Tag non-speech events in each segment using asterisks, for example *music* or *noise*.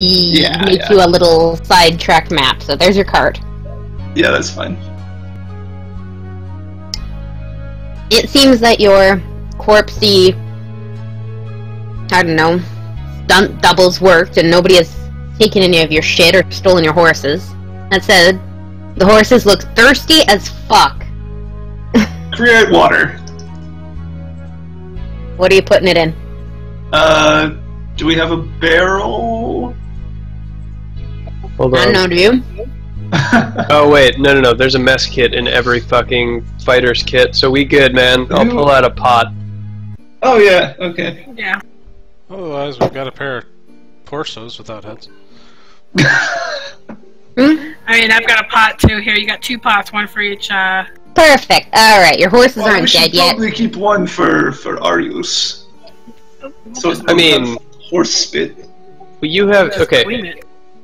Yeah, make yeah. you a little sidetrack map. So there's your card. Yeah, that's fine. It seems that your corpsey, I don't know, stunt doubles worked, and nobody has taken any of your shit or stolen your horses. That said, the horses look thirsty as fuck. *laughs* Create water. What are you putting it in? Uh, do we have a barrel? Hold I on. don't know, do you? *laughs* Oh wait, no, no, no. There's a mess kit in every fucking fighter's kit, so we good, man. I'll pull out a pot. oh yeah. Okay. Yeah. Otherwise, we've got a pair of torsos without heads. *laughs* Hmm? I mean, I've got a pot too. Here, you got two pots, one for each. uh... Perfect. Alright, your horses Well, aren't should dead yet. probably keep one for for Arius. So I mean- horse spit. Well, you have just okay.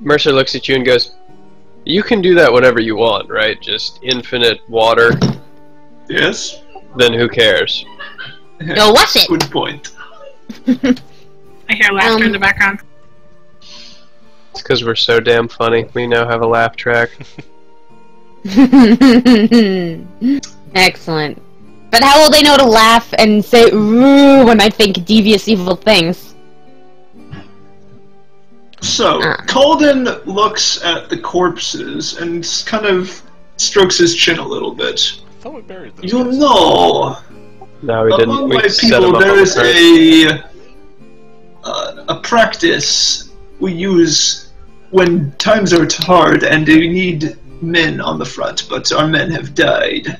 Clean. Mercer looks at you and goes, "You can do that whatever you want, right? Just infinite water. Yes. Then who cares?" Yo, what's it? Good point. *laughs* I hear laughter in Um, the background. It's because we're so damn funny. We now have a laugh track. *laughs* Excellent. But how will they know to laugh and say ooh when I think devious evil things? So, Ah. Calden looks at the corpses and kind of strokes his chin a little bit. I thought we buried those. You guys. know, No, we didn't. among We my people, up there on the a uh, a practice we use when times are hard and we need men on the front, but our men have died.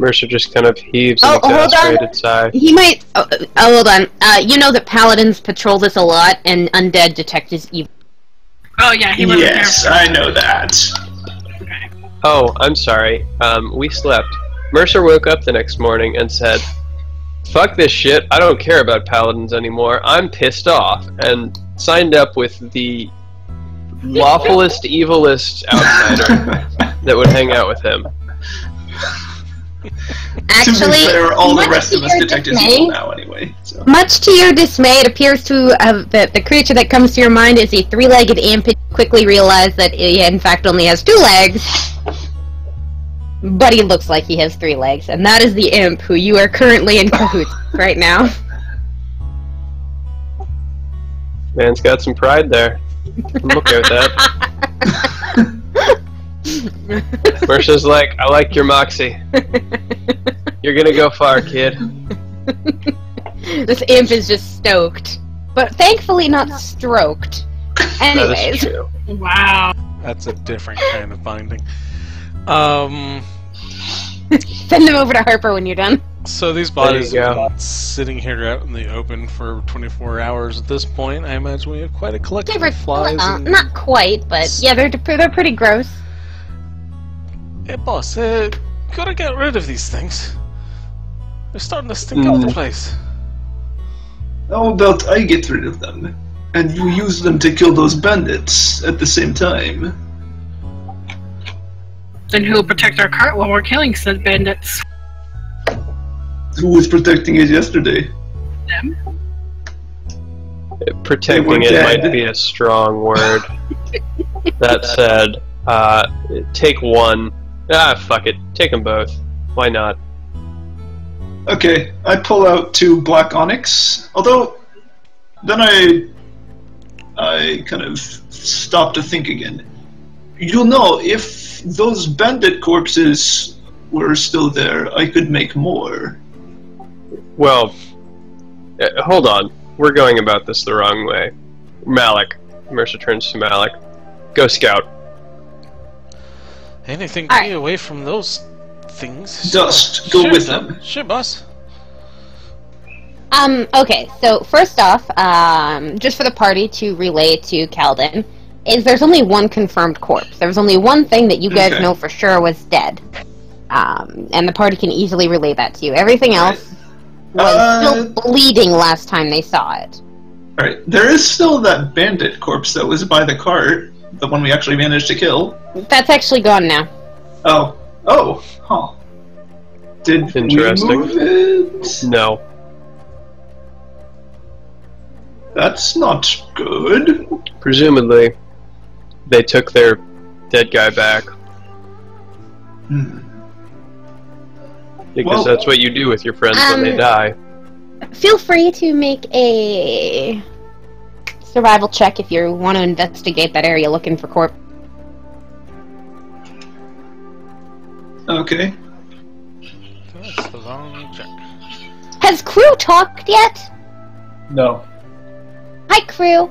Mercer just kind of heaves Oh, an hold on. sigh. He might. Oh, uh, oh, hold on. Uh, you know that paladins patrol this a lot, and undead detect as evil. Oh yeah, he wasn't Yes, there. I know that. Okay. Oh, I'm sorry. Um, we slept. Mercer woke up the next morning and said, "Fuck this shit. I don't care about paladins anymore. I'm pissed off," and signed up with the lawfulest, *laughs* evilest outsider that would hang out with him. To be Actually, fair, all the much rest to of us your dismay- evil now anyway. So. Much to your dismay, it appears to have that the creature that comes to your mind is a three-legged imp. and you Quickly realize that he, in fact, only has two legs. But he looks like he has three legs, and that is the imp who you are currently in cahoots right now. Man's got some pride there. I'm okay with that. *laughs* *laughs* Mercer's like, I like your moxie. You're gonna go far, kid. this imp is just stoked, but thankfully not stroked. That is Anyways, true. Wow. That's a different kind of binding. Um, send them over to Harper when you're done. so these bodies go. have been sitting here out in the open for 24 hours at this point. I imagine we have quite a collection of flies. uh, not quite, but yeah, they're they're pretty gross. Hey, boss, uh, gotta get rid of these things. They're starting to stink out the Mm. place. How about I get rid of them, and you use them to kill those bandits at the same time? Then who will protect our cart while we're killing said bandits? Who was protecting it yesterday? Them. Protecting it dead. might be a strong word. *laughs* that said, uh, take one. Ah, fuck it. Take them both. Why not? Okay, I pull out two black onyx. Although, then I, I kind of stop to think again. You know, if those bandit corpses were still there, I could make more. Well, uh, hold on. We're going about this the wrong way. Malik. Mercer turns to Malik. Go scout. Anything to Alright. get away from those things. Dust, go Sure, with then. them. Sure, boss. Um, okay, so first off, um, just for the party to relay to Calden, is there's only one confirmed corpse. There was only one thing that you guys Okay. know for sure was dead. Um, and the party can easily relay that to you. Everything else was Uh, still bleeding last time they saw it. Alright, there is still that bandit corpse that was by the cart, the one we actually managed to kill. That's actually gone now. Oh. Oh, huh. Did Interesting. we move it? No. That's not good. Presumably, they took their dead guy back Hmm. because Well- that's what you do with your friends when they Um, die. Feel free to make a survival check if you want to investigate that area looking for corp. Okay. That's the wrong check. Has crew talked yet? No. Hi, crew.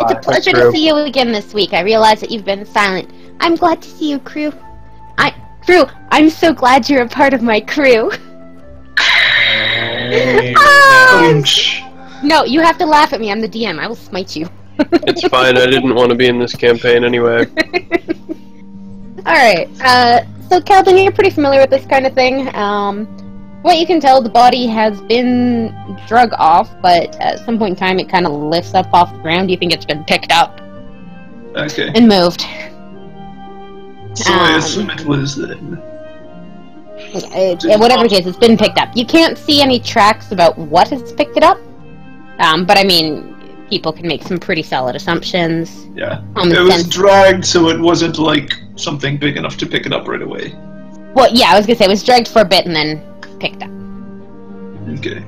It's a pleasure Crew. to see you again this week. I realize that you've been silent. I'm glad to see you, crew. I crew. I'm so glad you're a part of my crew. Hey. *laughs* Ah! Ouch. No, you have to laugh at me. I'm the DM. I will smite you. *laughs* It's fine. I didn't want to be in this campaign anyway. *laughs* All right. Uh, so, Calvin, you're pretty familiar with this kind of thing. Um, what you can tell, the body has been drug off, but at some point in time, it kind of lifts up off the ground. Do you think it's been picked up Okay. and moved. So I Um, assume it was then. It, it- whatever it is, it's been picked up. You can't see any tracks about what has picked it up, um, but I mean, people can make some pretty solid assumptions. Yeah. On It was sense- dragged, so it wasn't like something big enough to pick it up right away. Well, yeah, I was gonna say it was dragged for a bit and then picked up. Okay.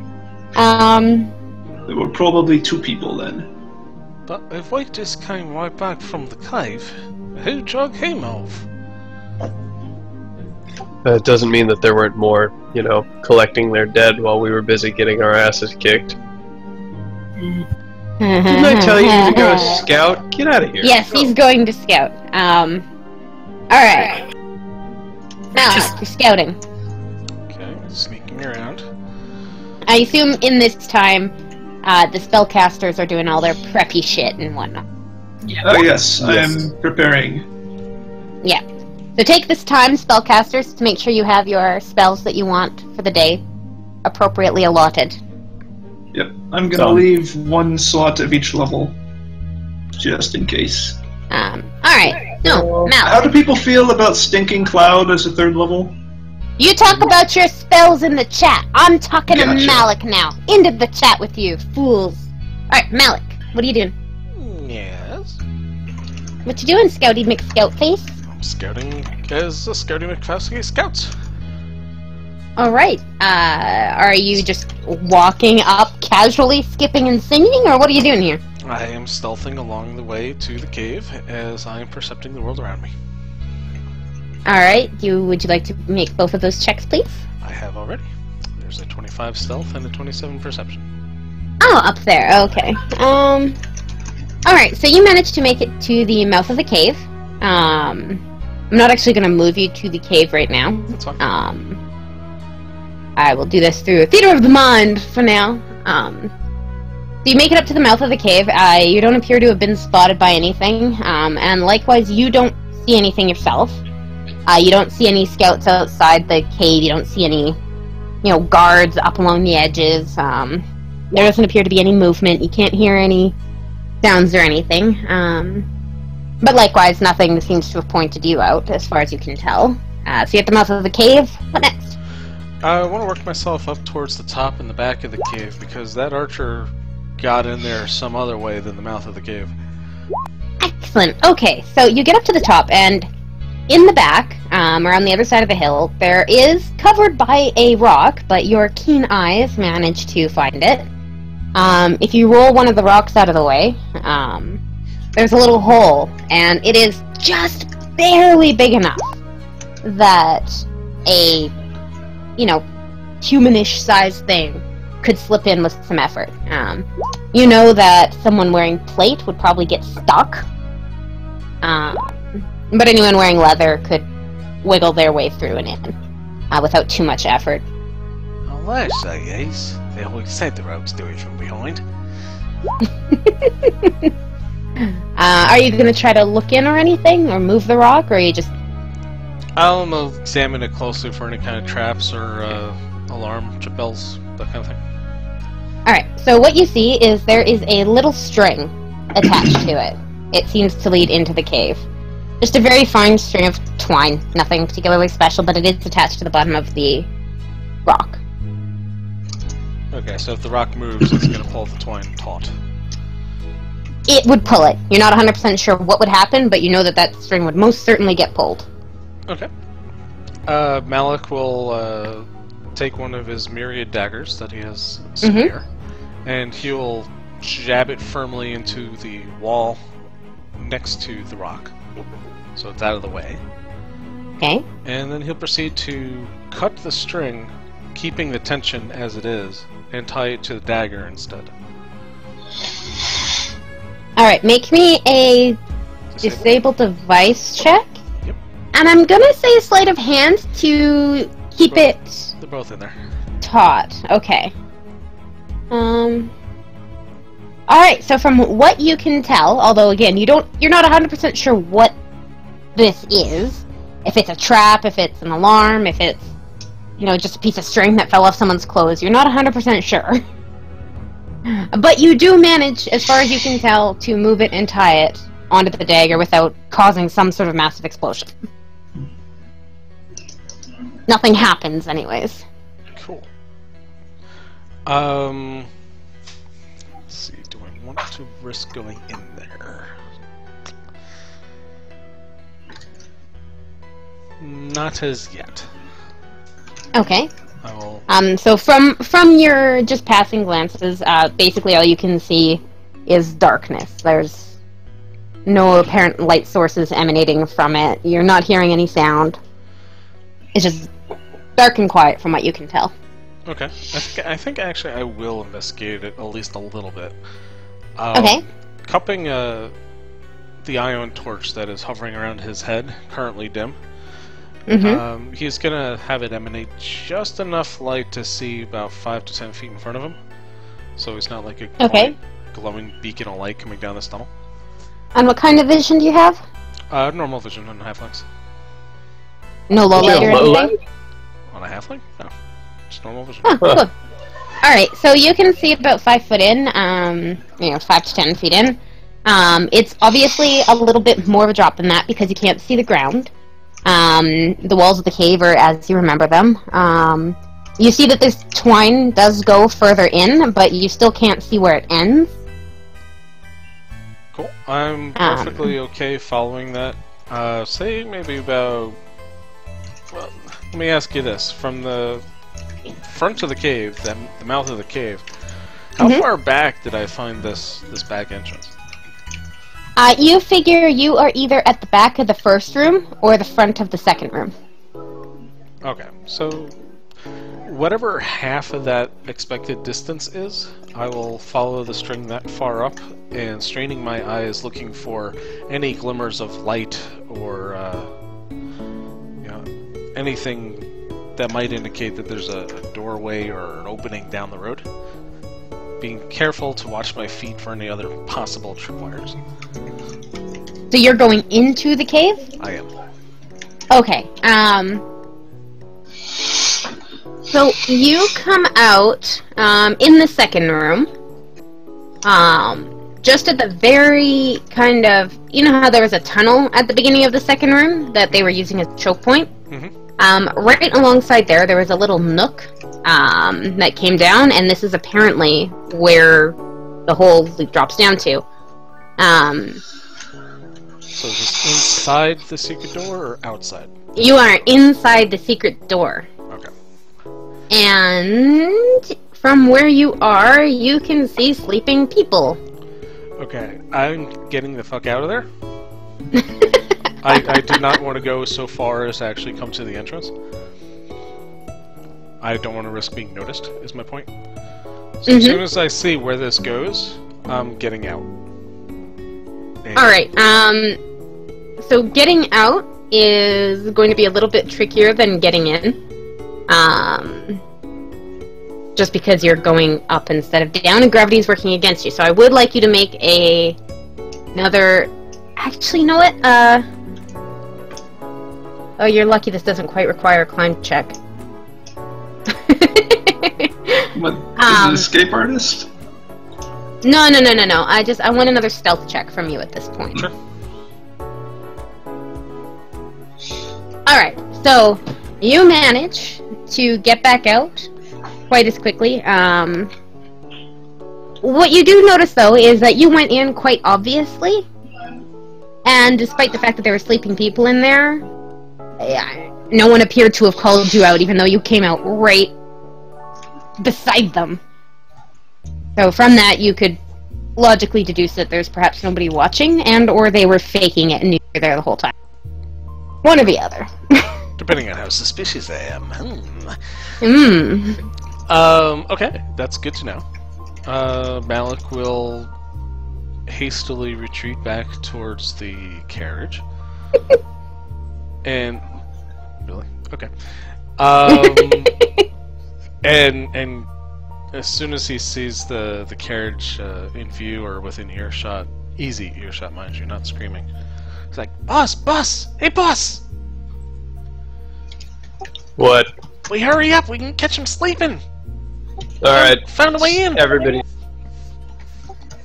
Um, There were probably two people then. But if we just came right back from the cave, who drug him off? That doesn't mean that there weren't more, you know, collecting their dead while we were busy getting our asses kicked. Didn't I *laughs* tell you to go scout? Get out of here. Yes, he's going to scout. Um, all right. Now you're scouting. Okay, sneaking around. I assume in this time, uh, the spellcasters are doing all their preppy shit and whatnot. Oh yes, I am preparing. Yeah. So take this time, spellcasters, to make sure you have your spells that you want for the day appropriately allotted. Yep. I'm gonna Done. leave one slot of each level. Just in case. Um, all right. No, Malik. How do people feel about Stinking Cloud as a third level? you talk about your spells in the chat. I'm talking Gotcha. to Malik now. End of the chat with you, fools. All right, Malik, what are you doing? Yes. What you doing, Scouty McScoutface? I'm scouting as a scouting McFasky scouts. All right. Uh, are you just walking up casually, skipping and singing, or what are you doing here? I am stealthing along the way to the cave as I am percepting the world around me. All right. You would you like to make both of those checks, please? I have already. There's a 25 stealth and a 27 perception. Oh, up there. Okay. Um. All right. So you managed to make it to the mouth of the cave. Um. I'm not actually going to move you to the cave right now. That's fine. Um. I will do this through theater of the mind for now. Um. So you make it up to the mouth of the cave. Uh, you don't appear to have been spotted by anything. Um, and likewise, you don't see anything yourself. Uh, you don't see any scouts outside the cave. You don't see any, you know, guards up along the edges. Um, there doesn't appear to be any movement. You can't hear any sounds or anything. Um, but likewise, nothing seems to have pointed you out, as far as you can tell. Uh, so you're at the mouth of the cave. What next? I want to work myself up towards the top and the back of the cave because that archer got in there some other way than the mouth of the cave. Excellent. Okay, so you get up to the top, and in the back, um, or on the other side of the hill, there is covered by a rock, but your keen eyes manage to find it. Um, if you roll one of the rocks out of the way, um, there's a little hole, and it is just barely big enough that a, you know, humanish sized thing could slip in with some effort. Um, you know that someone wearing plate would probably get stuck. Um, but anyone wearing leather could wiggle their way through and in uh, without too much effort. Unless, I guess, they always said the ropes do it from behind. *laughs* Uh, are you going to try to look in or anything, or move the rock, or are you just I'll examine it closely for any kind of traps or uh, alarm bells, that kind of thing. All right. So what you see is there is a little string attached to it. It seems to lead into the cave. Just a very fine string of twine, nothing particularly special, but it is attached to the bottom of the rock. Okay, so if the rock moves, it's gonna pull the twine taut. it would pull it. You're not 100% sure what would happen, but you know that that string would most certainly get pulled. Okay. Uh, Malik will uh, take one of his myriad daggers that he has spare, and he'll jab it firmly into the wall next to the rock, so it's out of the way. Okay? And then he'll proceed to cut the string, keeping the tension as it is, and tie it to the dagger instead. Alright, make me a Disable. disable device check. And I'm gonna say a sleight of hand to keep Well- it They're both in there. taut. Okay. Um. Alright, so from what you can tell, although again, you don't you're not 100% sure what this is. If it's a trap, if it's an alarm, if it's you know, just a piece of string that fell off someone's clothes, you're not 100% sure. *laughs* But you do manage, as far as you can tell, to move it and tie it onto the dagger without causing some sort of massive explosion. Nothing happens, anyways. Cool. Um. Let's see. Do I want to risk going in there? Not as yet. Okay. Will. Um, so from from your just passing glances, uh, basically all you can see is darkness. There's no apparent light sources emanating from it. You're not hearing any sound. It's just dark and quiet from what you can tell. Okay. I think, I think actually I will investigate it at least a little bit. Um, Okay. Cupping uh, the ioun torch that is hovering around his head, currently dim. hmm Um, he's gonna have it emanate just enough light to see about five to ten feet in front of him, so it's not like a glowing, Okay. glowing beacon of light coming down this tunnel. And what kind of vision do you have? Uh, normal vision and on halflings. No low light or Low anything? A halfling? No, just normal vision. Oh, cool. All right, so you can see about five foot in, um, you know, five to ten feet in. Um, it's obviously a little bit more of a drop than that because you can't see the ground. Um, the walls of the cave are as you remember them. Um, you see that this twine does go further in, but you still can't see where it ends. Cool. I'm Um. perfectly okay following that. Uh, say maybe about. Well, let me ask you this: from the front of the cave, the, the mouth of the cave, how Mhm. far back did I find this this back entrance? Uh, you figure you are either at the back of the first room or the front of the second room. Okay, so whatever half of that expected distance is, I will follow the string that far up and straining my eyes looking for any glimmers of light or uh, anything that might indicate that there's a, a doorway or an opening down the road. Being careful to watch my feet for any other possible tripwires. So you're going into the cave? I am. Okay. Um. So you come out um, in the second room. Um, just at the very kind of you know how there was a tunnel at the beginning of the second room that they were using as a choke point. Mhm. Um, right alongside there, there was a little nook um, that came down, and this is apparently where the whole loop drops down to. Um, So is this inside the secret door or outside? you are inside the secret door. Okay. And from where you are, you can see sleeping people. Okay, I'm getting the fuck out of there. *laughs* I, I do not want to go so far as to actually come to the entrance. I don't want to risk being noticed, is my point. So as Mhm. soon as I see where this goes, I'm getting out. And- All right. Um. So getting out is going to be a little bit trickier than getting in. Um. Just because you're going up instead of down, and gravity is working against you. So I would like you to make a another. Actually, you know what? Uh. Oh, you're lucky. This doesn't quite require a climb check. *laughs* What? Is Um, an escape artist? No, no, no, no, no. I just I want another stealth check from you at this point. Sure. All right. So you manage to get back out quite as quickly. Um, what you do notice though is that you went in quite obviously, and despite the fact that there were sleeping people in there, no one appeared to have called you out, even though you came out right beside them. So from that, you could logically deduce that there's perhaps nobody watching, and or they were faking it and you were there the whole time. One or the other. *laughs* Depending on how suspicious I am. Hmm. Hmm. Um, okay, that's good to know. Uh, Malik will hastily retreat back towards the carriage. *laughs* and really? Okay. *laughs* Um, and and as soon as he sees the the carriage uh, in view or within earshot, easy earshot, mind you, not screaming, he's like, "Boss, boss, hey, boss, What? we hurry up, we can catch him sleeping. Alright, Found a way in." everybody.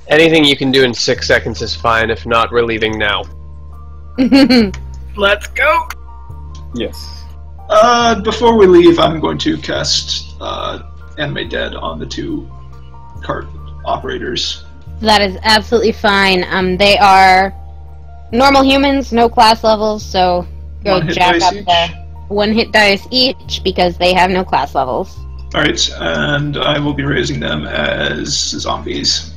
Anything you can do in six seconds is fine. If not, we're leaving now. *laughs* Let's go. Yes. Uh, before we leave, I'm going to cast uh, Animate Dead on the two cart operators. That is absolutely fine. Um, they are normal humans, no class levels, so go One hit jack dice up each? the one hit dice each because they have no class levels. Alright, and I will be raising them as zombies.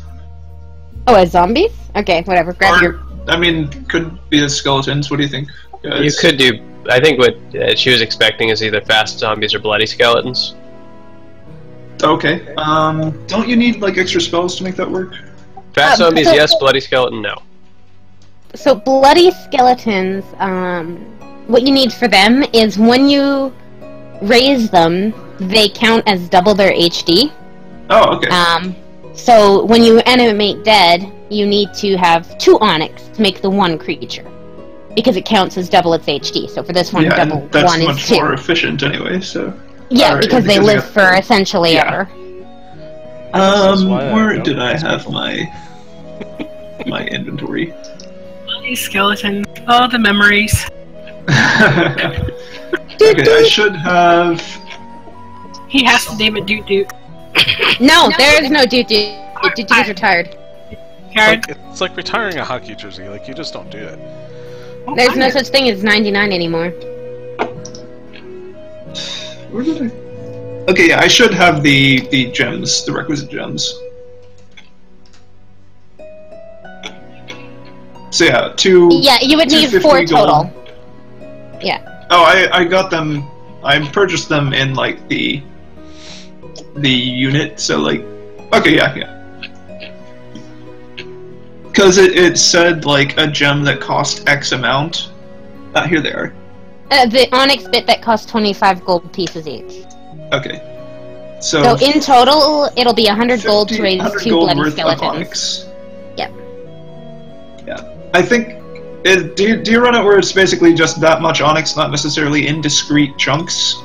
Oh, as zombies? Okay, whatever. Grab Or, your. I mean, could be as skeletons. What do you think? You could do. I think what uh, she was expecting is either fast zombies or bloody skeletons. Okay. Um, don't you need like extra spells to make that work? Fast Uh, zombies, so- yes. Bloody skeleton, no. So bloody skeletons. Um, what you need for them is when you raise them, they count as double their HD. Oh, okay. Um, so when you animate dead, you need to have two onyx to make the one creature. Because it counts as double its HD. So for this one, yeah, double and that's one is much two. more efficient anyway. So. Yeah, Alright, because they because live you- for essentially Yeah. ever. Um, why I where did I have my *laughs* my inventory? Bloody skeleton. Oh, the memories. *laughs* okay, I should have. He has to name it Doot Doot. *laughs* No, there is no dude. Dude, dude is retired. It's like, it's like retiring a hockey jersey. Like you just don't do it. Oh, There's no such thing as 99 anymore. Where did I? Okay, yeah, I should have the the gems, the requisite gems. So yeah, two. Yeah, you would need 250 four gold. total. Yeah. Oh, I I got them. I purchased them in like the the unit. So like, okay, yeah, yeah. Because it, it said like a gem that cost X amount. Ah, here they are. Uh, the onyx bit that costs 25 gold pieces each. Okay. So, So in total, it'll be 100 gold to raise 100 two gold bloody worth of skeletons. onyx. Yep. Yeah, I think. It, do, you, do you run it where it's basically just that much onyx, not necessarily in discrete chunks?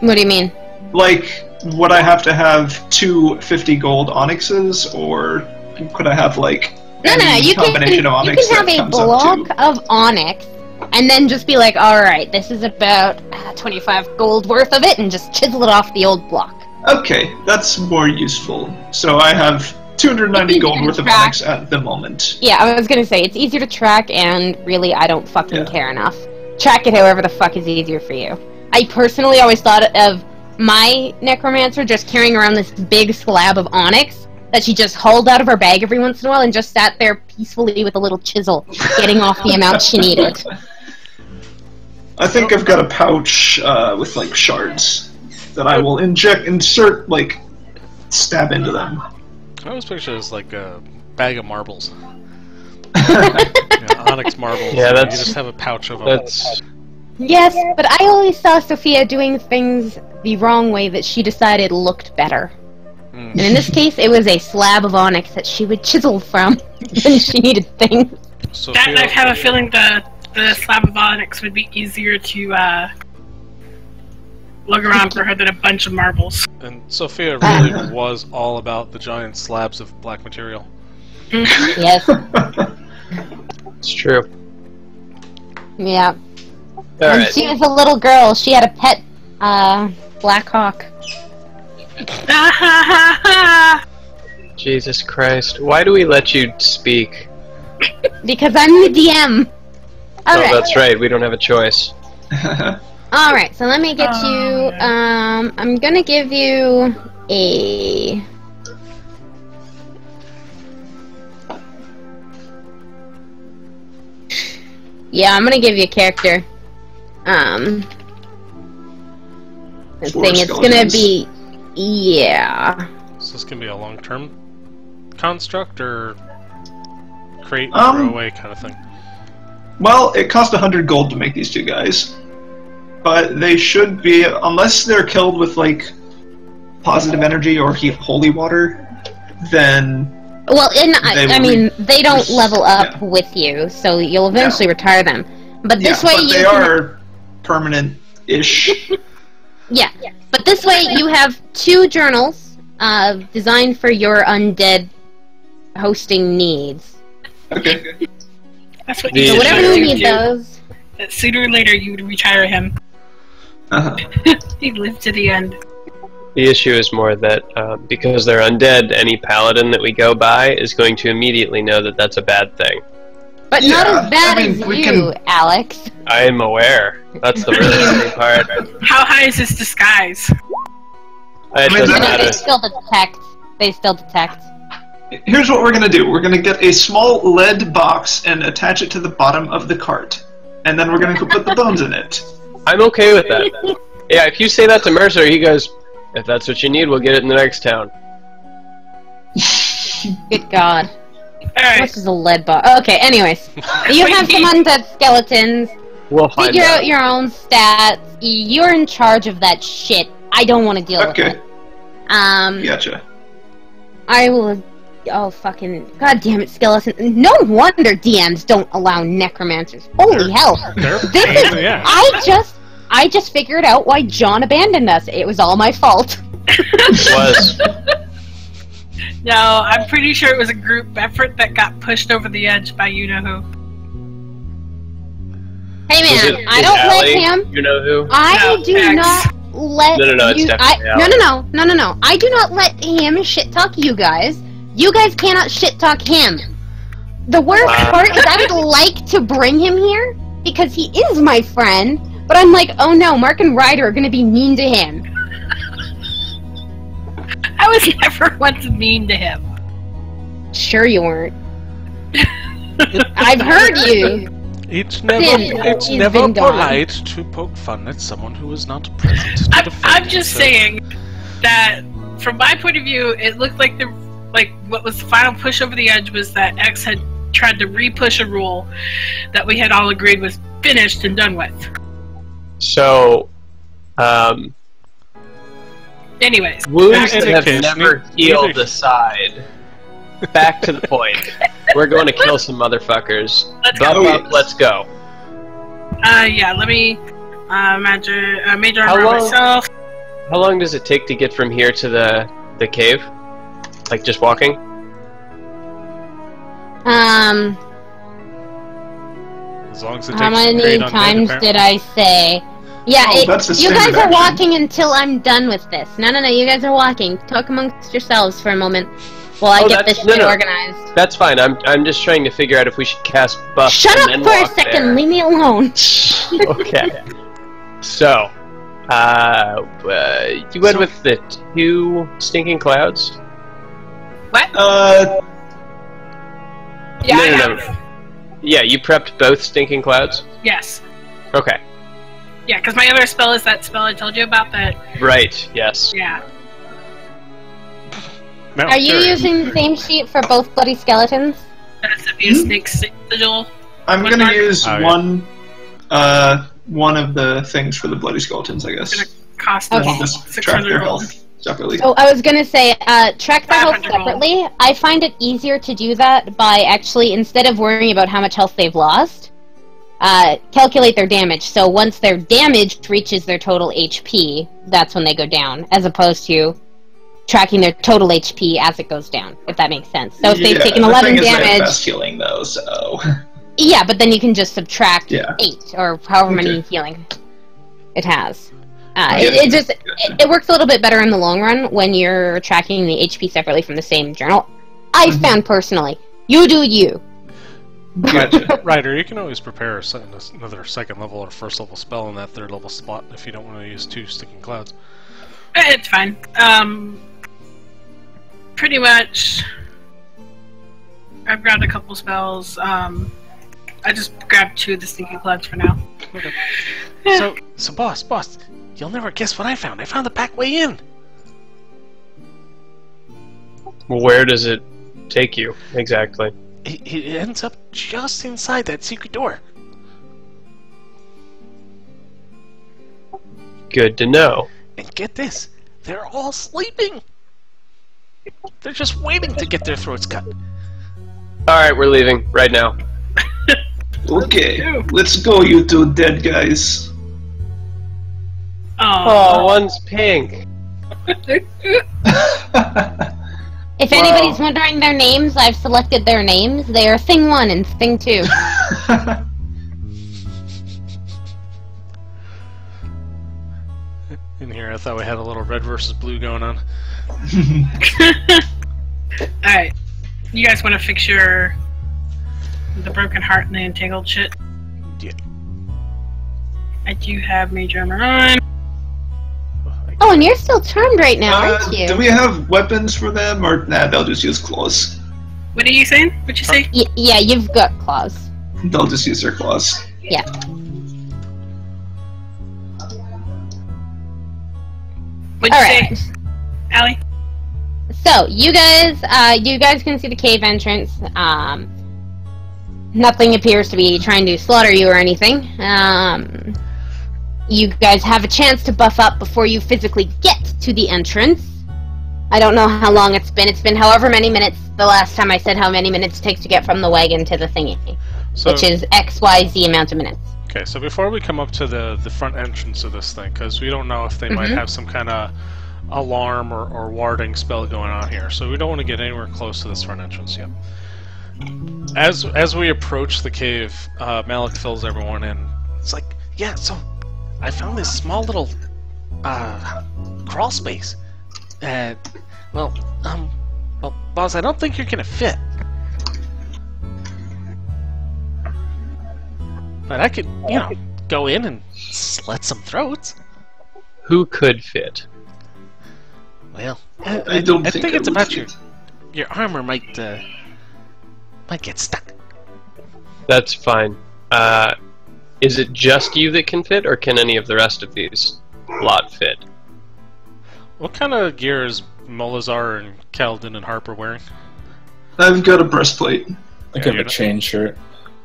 What do you mean? Like, would I have to have two 50 gold onyxes, or could I have like No, no, You can, combination you of onyx can have a block of onyx, and then just be like, all right, this is about uh, 25 gold worth of it, and just chisel it off the old block. Okay, that's more useful. So I have 290 gold worth of track. onyx at the moment. Yeah, I was gonna say it's easier to track, and really, I don't fucking Yeah. care enough. Track it however the fuck is easier for you. I personally always thought of my necromancer just carrying around this big slab of onyx that she just hauled out of her bag every once in a while and just sat there peacefully with a little chisel, getting off the amount she needed. *laughs* I think I've got a pouch uh, with like shards that I will inject, insert, like, stab into them. I always picture it as like a bag of marbles. *laughs* *laughs* Yeah, onyx marbles. Yeah, that's- You just have a pouch of them. That's Yes, but I always saw Sophia doing things the wrong way that she decided looked better. Mm. And in this case, it was a slab of onyx that she would chisel from *laughs* when she needed things. Sophia, That, I have a feeling the the slab of onyx would be easier to uh, look around for her than a bunch of marbles. and Sophia really was all about the giant slabs of black material. *laughs* Yes, *laughs* it's true. yeah. All when right. she was a little girl, she had a pet uh, black hawk. Ha, ha, ha. Jesus Christ. Why do we let you speak? Because I'm the DM. Oh, Alright. that's right. We don't have a choice. *laughs* Alright, so let me get Oh, you um I'm gonna give you a Yeah, I'm gonna give you a character. Um the Four thing it's gonna be yeah. So this gonna be a long-term construct or create and Um, throw away kind of thing? well, it cost 100 gold to make these two guys. But they should be, unless they're killed with, like, positive energy or he- holy water, then. Well, and I, I mean, they don't level up yeah. with you, so you'll eventually retire them. But this yeah, way but you they can are permanent ish. *laughs* Yeah, but this way you have two journals uh, designed for your undead hosting needs. okay. That's what The you So whatever you do. need those. That sooner or later you would retire him. Uh-huh. *laughs* He'd live to the end. The issue is more that uh, because they're undead, any paladin that we go by is going to immediately know that that's a bad thing. But not as bad I mean, as you, can- Alex. I am aware. That's the really *laughs* funny part. How high is his disguise? It I mean, doesn't No, they still detect. They still detect. Here's what we're gonna do. We're gonna get a small lead box and attach it to the bottom of the cart, and then we're gonna put the *laughs* bones in it. I'm okay with that. Yeah, if you say that to Mercer, he goes, "If that's what you need, we'll get it in the next town." Good God. How Alright. much is a lead box? Okay, anyways. *laughs* You have some undead skeletons. We'll find Figure out. out your own stats. You're in charge of that shit. I don't want to deal with it. Okay. Um, gotcha. I will. Oh fucking! God damn it, skeleton! No wonder DMs don't allow necromancers. Holy hell! *laughs* They're This is. in the ass. I just. I just figured out why John abandoned us. It was all my fault. *laughs* was. No, I'm pretty sure it was a group effort that got pushed over the edge by you know who. Hey man, it- I don't Allie, let him. You know who? I No, do X. not let No, no, no, it's you. I, no, no, no, no, no, no. I do not let him shit talk you guys. You guys cannot shit talk him. The worst Wow. part is I would *laughs* like to bring him here because he is my friend, but I'm like, oh no, Mark and Ryder are gonna be mean to him. I was *laughs* never once mean to him. Sure you weren't. *laughs* I've heard you. It's never, Been- it's he's never been gone. polite to poke fun at someone who is not present to I'm, I'm just himself. saying that from my point of view, it looked like the like what was the final push over the edge was that X had tried to re-push a rule that we had all agreed was finished and done with. So, um, Anyways, wounds that have case, never healed aside. Back to the point. We're going to kill some motherfuckers. Let's Buff go. up, let's go. Uh, yeah, let me uh, major uh, major How armor long- myself. How long does it take to get from here to the the cave? Like just walking? Um, As long as it how takes some many times did I say? Yeah, Oh, it- that's the you guys are action. walking until I'm done with this. No, no, no, you guys are walking. Talk amongst yourselves for a moment while I Oh, get this no, shit no. organized. That's fine. I'm I'm just trying to figure out if we should cast buff. Shut and up then for a second. there. Leave me alone. *laughs* okay. So, uh, uh, you went So- with the two stinking clouds. What? Uh, Yeah, No, no, no. Yeah, you prepped both stinking clouds. Yes. Okay. Yeah, because my other spell is that spell I told you about. That Right. Yes. yeah. Now, Are you Terry, using the same sheet for both bloody skeletons? That's the view snake sigil. I'm gonna use Oh, yeah. one, uh, one of the things for the bloody skeletons, I guess. Gonna cost Okay. I'll us just track their health separately. Oh, I was gonna say, uh, track their health 500 gold. separately. I find it easier to do that by actually, instead of worrying about how much health they've lost, uh, calculate their damage. So once their damage reaches their total HP, that's when they go down, as opposed to tracking their total HP as it goes down, if that makes sense. So if they've Yeah, taken the 11 thing is I have damage, healing though, so *laughs* yeah, but then you can just subtract Yeah. 8, or however many healing it has. Uh, it, it just it, it works a little bit better in the long run when you're tracking the HP separately from the same journal. I Mhm. found personally. You do you. Gotcha. *laughs* Ryder, you can always prepare a se- another second level or first level spell in that third level spot if you don't want to use two stinking clouds. Eh, It's fine. Um, pretty much. I've grabbed a couple spells. Um, I just grabbed two of the sneaky clouds for now. Okay. So, so boss, boss, you'll never guess what I found. I found the back way in. Where does it take you exactly? It, it ends up just inside that secret door. Good to know. And get this, they're all sleeping. They're just waiting to get their throats cut. All right, we're leaving right now. *laughs* Okay, let's go, you two dead guys. Oh, Oh, one's pink. *laughs* *laughs* If Wow. anybody's wondering their names, I've selected their names. They are Thing One and Thing Two. *laughs* In here, I thought we had a little red versus blue going on. *laughs* Alright. You guys want to fix your. the broken heart and the entangled shit? Yeah. I do have Mage Armor on. Oh, and you're still charmed right now, Uh, aren't you? do we have weapons for them, or nah? They'll just use claws. What are you saying? What'd you say? Y- yeah, you've got claws. They'll just use their claws. Yeah. What'd you All right. say, Allie? So you guys, uh, you guys can see the cave entrance. Um, nothing appears to be trying to slaughter you or anything. Um, you guys have a chance to buff up before you physically get to the entrance. I don't know how long it's been. It's been however many minutes. The last time I said how many minutes it takes to get from the wagon to the thingy, So, which is X Y Z amount of minutes. okay, so before we come up to the the front entrance of this thing, because we don't know if they might Mhm. have some kind of alarm or, or warding spell going on here, so we don't want to get anywhere close to this front entrance yet. As as we approach the cave, uh, Malik fills everyone in. It's like, yeah, so I found this small little uh, crawl space. Uh, well, um, well, boss, I don't think you're gonna fit. But I could, you know, go in and slit some throats. Who could fit? Well, I, I don't I think think I it's would about fit. your your armor might uh, might get stuck. That's fine. Uh, is it just you that can fit, or can any of the rest of these lot fit? What kind of gear is Molazar and Kaladin and Harper wearing? I've got a breastplate. I Yeah, have you're a not- chain shirt.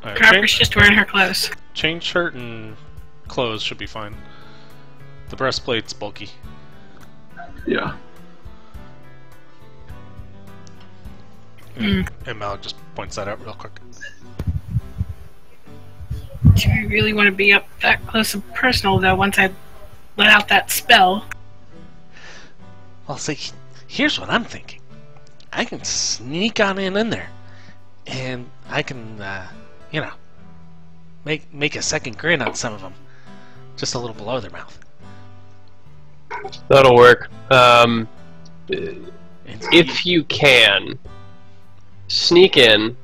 Uh, chain, Harper's just wearing her clothes. chain shirt and clothes should be fine. The breastplate's bulky. Yeah. And, and Malik just points that out real quick. Do we really want to be up that close and personal, though, once I let out that spell? Well, see, here's what I'm thinking. I can sneak on in in there, and I can, uh, you know, make make a second grin on some of them, just a little below their mouth. That'll work. Um, if you can, sneak in,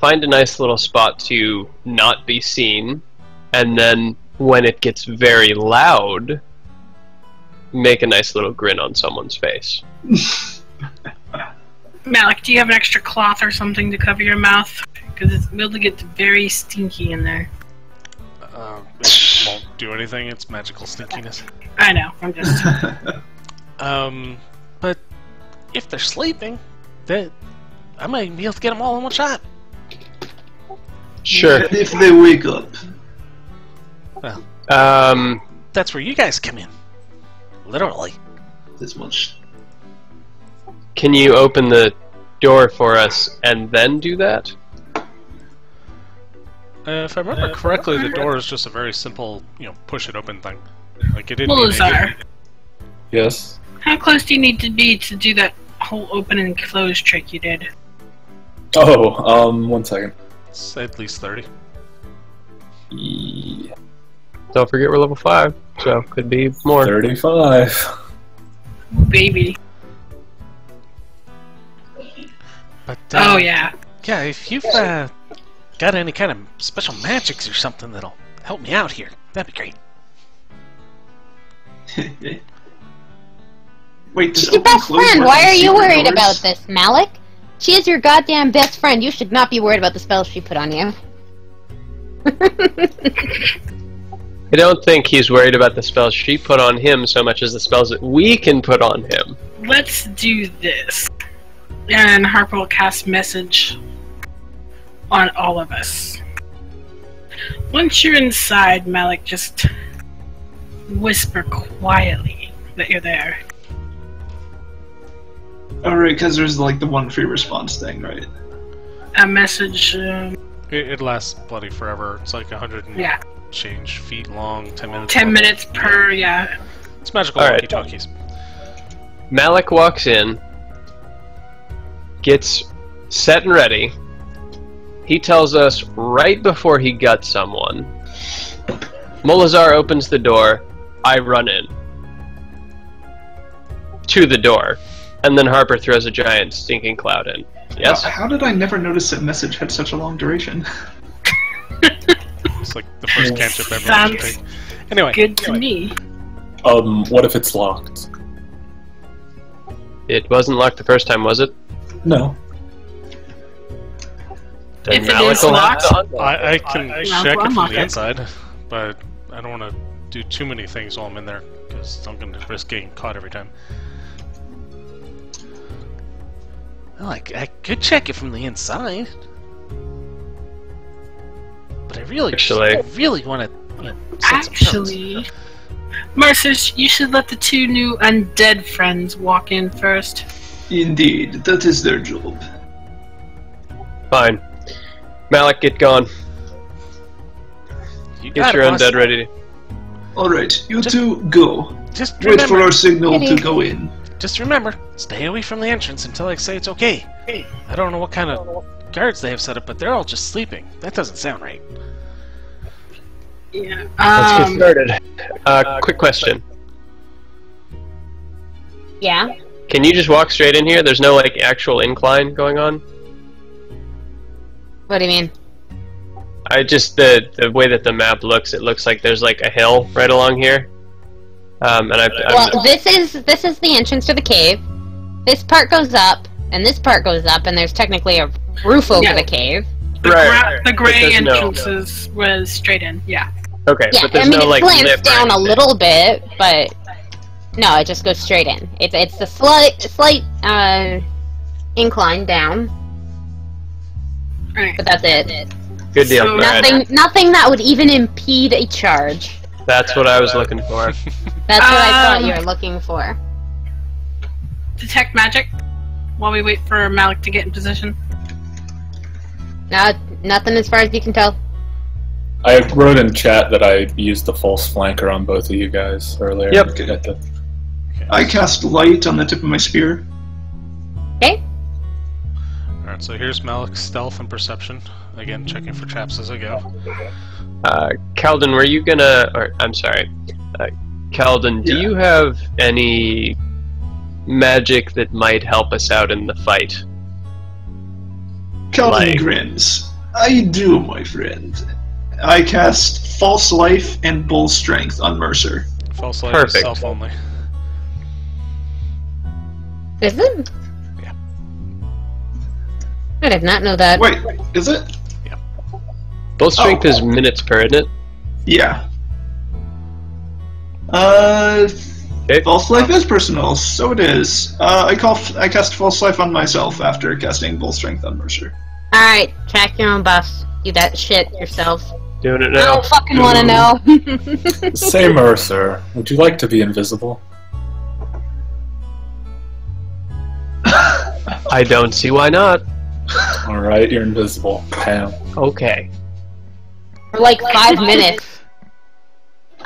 find a nice little spot to not be seen, and then when it gets very loud, make a nice little grin on someone's face. *laughs* Malik, do you have an extra cloth or something to cover your mouth? Because it's able to get very stinky in there. uh, *laughs* it won't do anything. It's magical stinkiness. I know. I'm just. *laughs* Um, but if they're sleeping, then I might be able to get them all in one shot. Sure. And if they wake up, Um, That's where you guys come in. Literally. this much. can you open the door for us and then do that? Uh, if I remember correctly, the door is just a very simple, you know, push it open thing. Like it didn't. need Mulazar, Yes. how close do you need to be to do that whole open and close trick you did? Oh, um, one second. It's at least thirty. Yeah. Don't forget we're level 5. So could be more. 35. Baby. But uh, Oh yeah. yeah, if you've uh, got any kind of special magics or something that'll help me out here, that'd be great. *laughs* Wait, She's does your best friend. Why are you worried doors? about this, Malik? She is your goddamn best friend. You should not be worried about the spells she put on you. *laughs* I don't think he's worried about the spells she put on him so much as the spells that we can put on him. Let's do this. And Harper will cast message on all of us. Once you're inside, Malik, just whisper quietly that you're there. Alright, because there's like the one free response thing, right? A message, um, It, it lasts bloody forever. It's like a hundred and yeah, change feet long, ten minutes. 10 long. minutes per, yeah. It's magical All right. walkie-talkies. Malik walks in, gets set and ready. He tells us right before he guts someone. Molazar opens the door. I run in. To the door. And then Harper throws a giant stinking cloud in. Yes? Uh, How did I never notice that message had such a long duration? It's like the first cantrip everyone should Sounds take. Anyway, good to me. Um, what if it's locked? It wasn't locked the first time, was it? No. Then If it Malik is will have to locked- I, I can I- check I'll it from the it. inside, but I don't want to do too many things while I'm in there because I'm going to risk getting caught every time. Well, I, I could check it from the inside, but I really, Actually- I really want to. Actually, Mercer, you should let the two new undead friends walk in first. Indeed, that is their job. Fine. Malik, get gone. you Get your undead ready. Alright, you Just- two go. Just Wait for our signal to go in. Just remember, stay away from the entrance until I say it's okay. Hey. I don't know what kind of guards they have set up, but they're all just sleeping. That doesn't sound right. Yeah. Let's get Um, started. Uh, quick question. Yeah? Can you just walk straight in here? There's no like actual incline going on. What do you mean? I just the the way that the map looks, it looks like there's like a hill right along here. Um, and I, I'm, Well, this is this is the entrance to the cave. This part goes up, and this part goes up, and there's technically a roof over Yeah. the cave. the, Right, gra- the gray there's no- entrances was straight in. Yeah. okay, Yeah, but I there's mean no it like slants lip down a little bit, but no, it just goes straight in. It's it's the slight slight uh, incline down, Right. but that's it. Good deal. So- Nothing nothing that would even impede a charge. That's what I was looking for. *laughs* That's what I thought Um, you were looking for. Detect magic while we wait for Malik to get in position. Not nothing as far as you can tell. I wrote in chat that I used the false flanker on both of you guys earlier. Yep. At the- I cast light on the tip of my spear. Okay. Alright, so here's Malik's stealth and perception. Again, checking for traps as I go. Uh, Calden, were you gonna? Or I'm sorry, uh, Calden, do Yeah. you have any magic that might help us out in the fight? Calvin Light. grins. I do, my friend. I cast False Life and Bull Strength on Mercer. False Life is Perfect. self only. Is it? Yeah. I did not know that. Wait, is it? Yeah. Bull strength Oh. is minutes per, isn't it? Yeah. Uh, Okay. False Life is personal, so it is. Uh, I call I cast False Life on myself after casting Bull Strength on Mercer. Alright, track your own bus. Do that shit yourself. Doing it now. I don't fucking wanna know. *laughs* *laughs* Say, Mercer, would you like to be invisible? I don't see why not. Alright, you're invisible. Pam. Okay. For like five *laughs* minutes.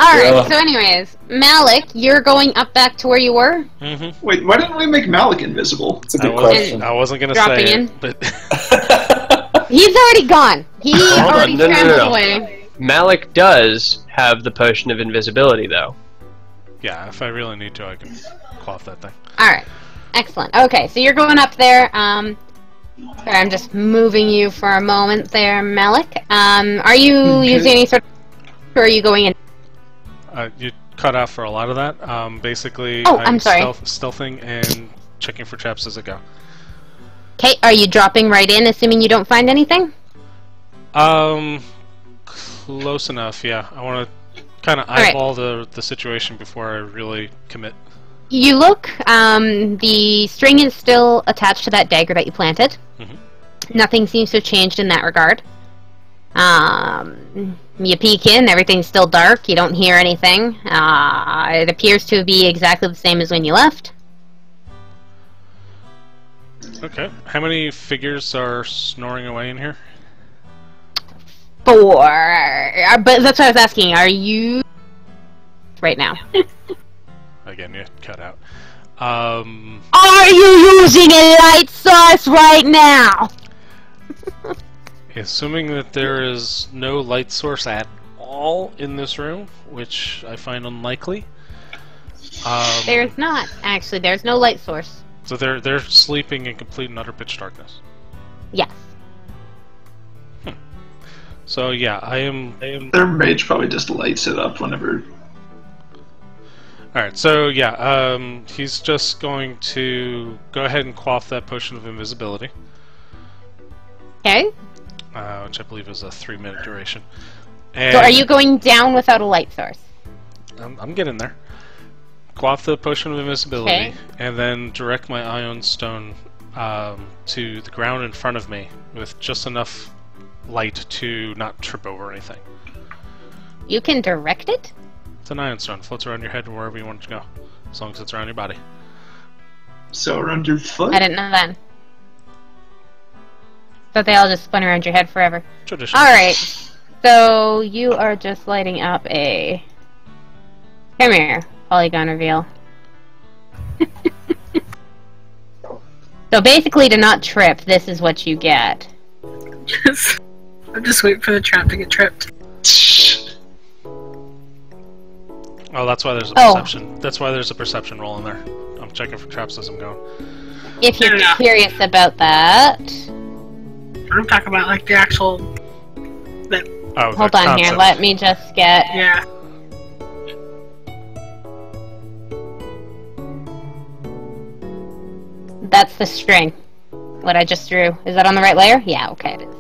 Alright, Yeah. so anyways, Malik, you're going up back to where you were? Mm-hmm. Wait, why didn't we make Malik invisible? It's a I good wasn't, question. I wasn't gonna Dropping say in. it, but *laughs* He's already gone. He on, already no, no, no, scrambled no. away. Malik does have the potion of invisibility, though. Yeah, if I really need to, I can cloth that thing. Alright. Excellent. Okay, so you're going up there. Um, sorry, I'm just moving you for a moment there, Malik. Um, are you Okay. using any sort of... Or are you going in? Uh, you cut off for a lot of that. Um, basically, Oh, I'm sorry. Stealth, stealthing and checking for traps as I go. Okay, are you dropping right in, assuming you don't find anything? Um, close enough. Yeah, I want to kind of right. eyeball the the situation before I really commit. You look, um, the string is still attached to that dagger that you planted. Mhm. Nothing seems to have changed in that regard. Um, you peek in, everything's still dark, you don't hear anything. Uh, it appears to be exactly the same as when you left. Okay. How many figures are snoring away in here? Four. Uh, But that's what I was asking. Are you. Right now. *laughs* Again, you cut out. Um, Are you using a light source right now? *laughs* assuming that there is no light source at all in this room, which I find unlikely. Um, There's not, actually. There's no light source. so they're they're sleeping in complete and utter pitch darkness. Yes. So yeah, I am. I am. Their mage probably just lights it up whenever. All right. So yeah, um, he's just going to go ahead and quaff that potion of invisibility, Okay. uh, which I believe is a three-minute duration. And So are you going down without a light source? I'm, I'm getting there. Quaff the potion of invisibility, Okay. and then direct my ioun stone um, to the ground in front of me with just enough light to not trip over anything. You can direct it? It's an ioun stone. Floats around your head wherever you want it to go, as long as it's around your body. So around your foot? I didn't know that. But they all just spun around your head forever. Tradition. Alright. So you are just lighting up a. Come here, polygon reveal. *laughs* so basically, to not trip, this is what you get. Just, *laughs* I'm just waiting for the trap to get tripped. Oh, that's why there's a Oh. perception. That's why there's a perception roll in there. I'm checking for traps as I'm going. If you're Yeah. curious about that, I'm talking about like the actual. Oh, hold the on here. Let me just get. Yeah. That's the string. What I just drew. Is that on the right layer? Yeah, okay, it is.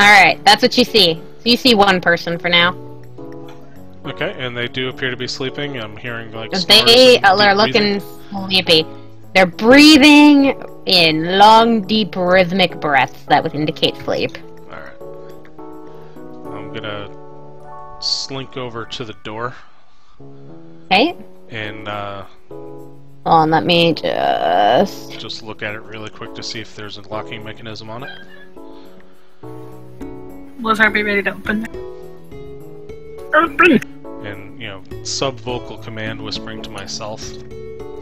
Alright, that's what you see. So you see one person for now. Okay, and they do appear to be sleeping. I'm hearing like. They are looking sleepy. They're breathing in long, deep, rhythmic breaths that would indicate sleep. Alright. I'm gonna slink over to the door Okay? and uh, Hold on, let me just... just look at it really quick to see if there's a locking mechanism on it. Was RB ready to open? Oh, open! And, you know, sub vocal command whispering to myself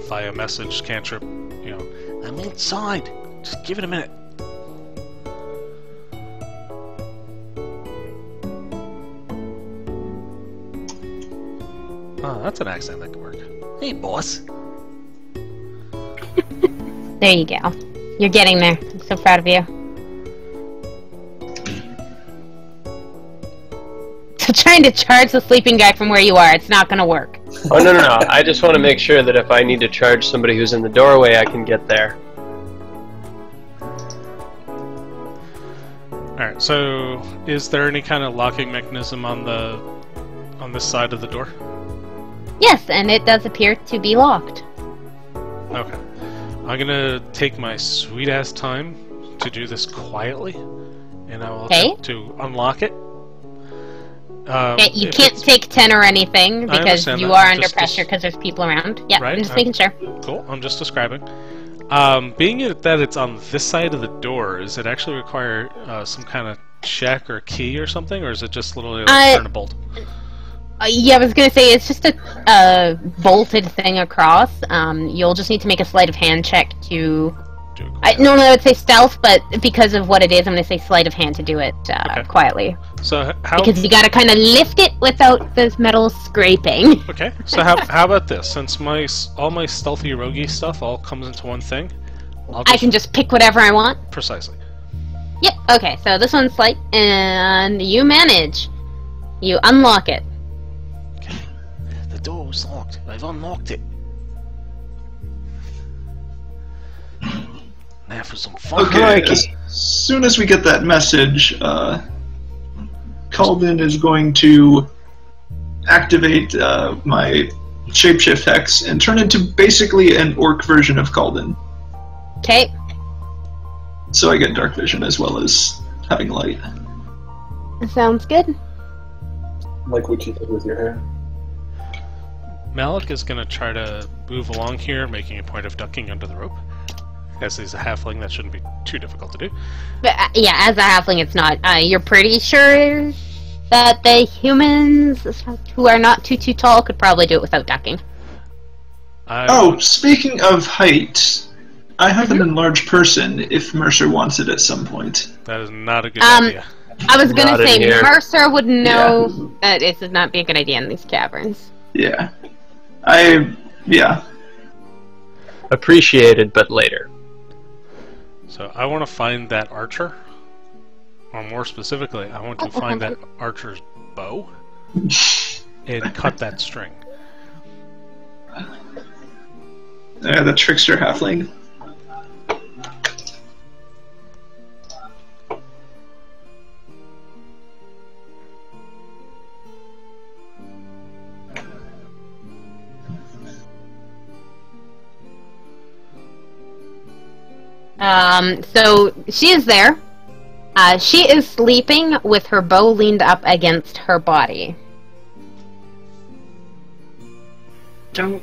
via message cantrip, you know, I'm inside! Just give it a minute. Oh, that's an accent that could work. Hey, boss. There you go. You're getting there. I'm so proud of you. *laughs* trying to charge the sleeping guy from where you are, it's not gonna work. Oh no no no! I just want to make sure that if I need to charge somebody who's in the doorway, I can get there. Alright, so is there any kind of locking mechanism on the on this side of the door? Yes, and it does appear to be locked. Okay. I'm gonna take my sweet ass time to do this quietly, and I will Okay. attempt to unlock it. Um, you can't take 10 or anything because you are under pressure because there's people around. Yeah, Right, I'm just making sure. Cool. I'm just describing. Um, being that it's on this side of the door, does it actually require uh, some kind of check or key or something, or is it just literally like Uh, turn a bolt? Uh, yeah, I was gonna say it's just a, a bolted thing across. Um, you'll just need to make a sleight of hand check to do it. I, normally I would say stealth, but because of what it is, I'm going to say sleight of hand to do it uh, Okay. quietly. So how? Because you got to kind of lift it without the metal scraping. *laughs* Okay. So how how about this? Since my all my stealthy roguey stuff all comes into one thing, I'll just I can just pick whatever I want. precisely. Yep. Okay. So this one's slight, and you manage. You unlock it. Okay. The door was locked. I've unlocked it. Now for some fun. Okay, as soon as we get that message, uh, Calvin is going to activate uh, my shapeshift hex and turn into basically an orc version of Calden. Okay. So I get dark vision as well as having light. Sounds good. Like what you did with your hair. Malik is going to try to move along here, making a point of ducking under the rope. As he's a halfling, that shouldn't be too difficult to do. But, uh, yeah, as a halfling, it's not. Uh, you're pretty sure that the humans who are not too too tall could probably do it without ducking. I, Oh, speaking of height, I have an enlarged person if Mercer wants it at some point. that is not a good Um, idea. I was gonna Not say. Mercer would know that it would not be a good idea in these caverns. Yeah. I. Yeah. Appreciated, but later. So I want to find that archer. Or more specifically, I want to find that archer's bow *laughs* and cut that string. *laughs* Yeah, the trickster halfling. Um, so she is there. Uh, she is sleeping with her bow leaned up against her body. Don't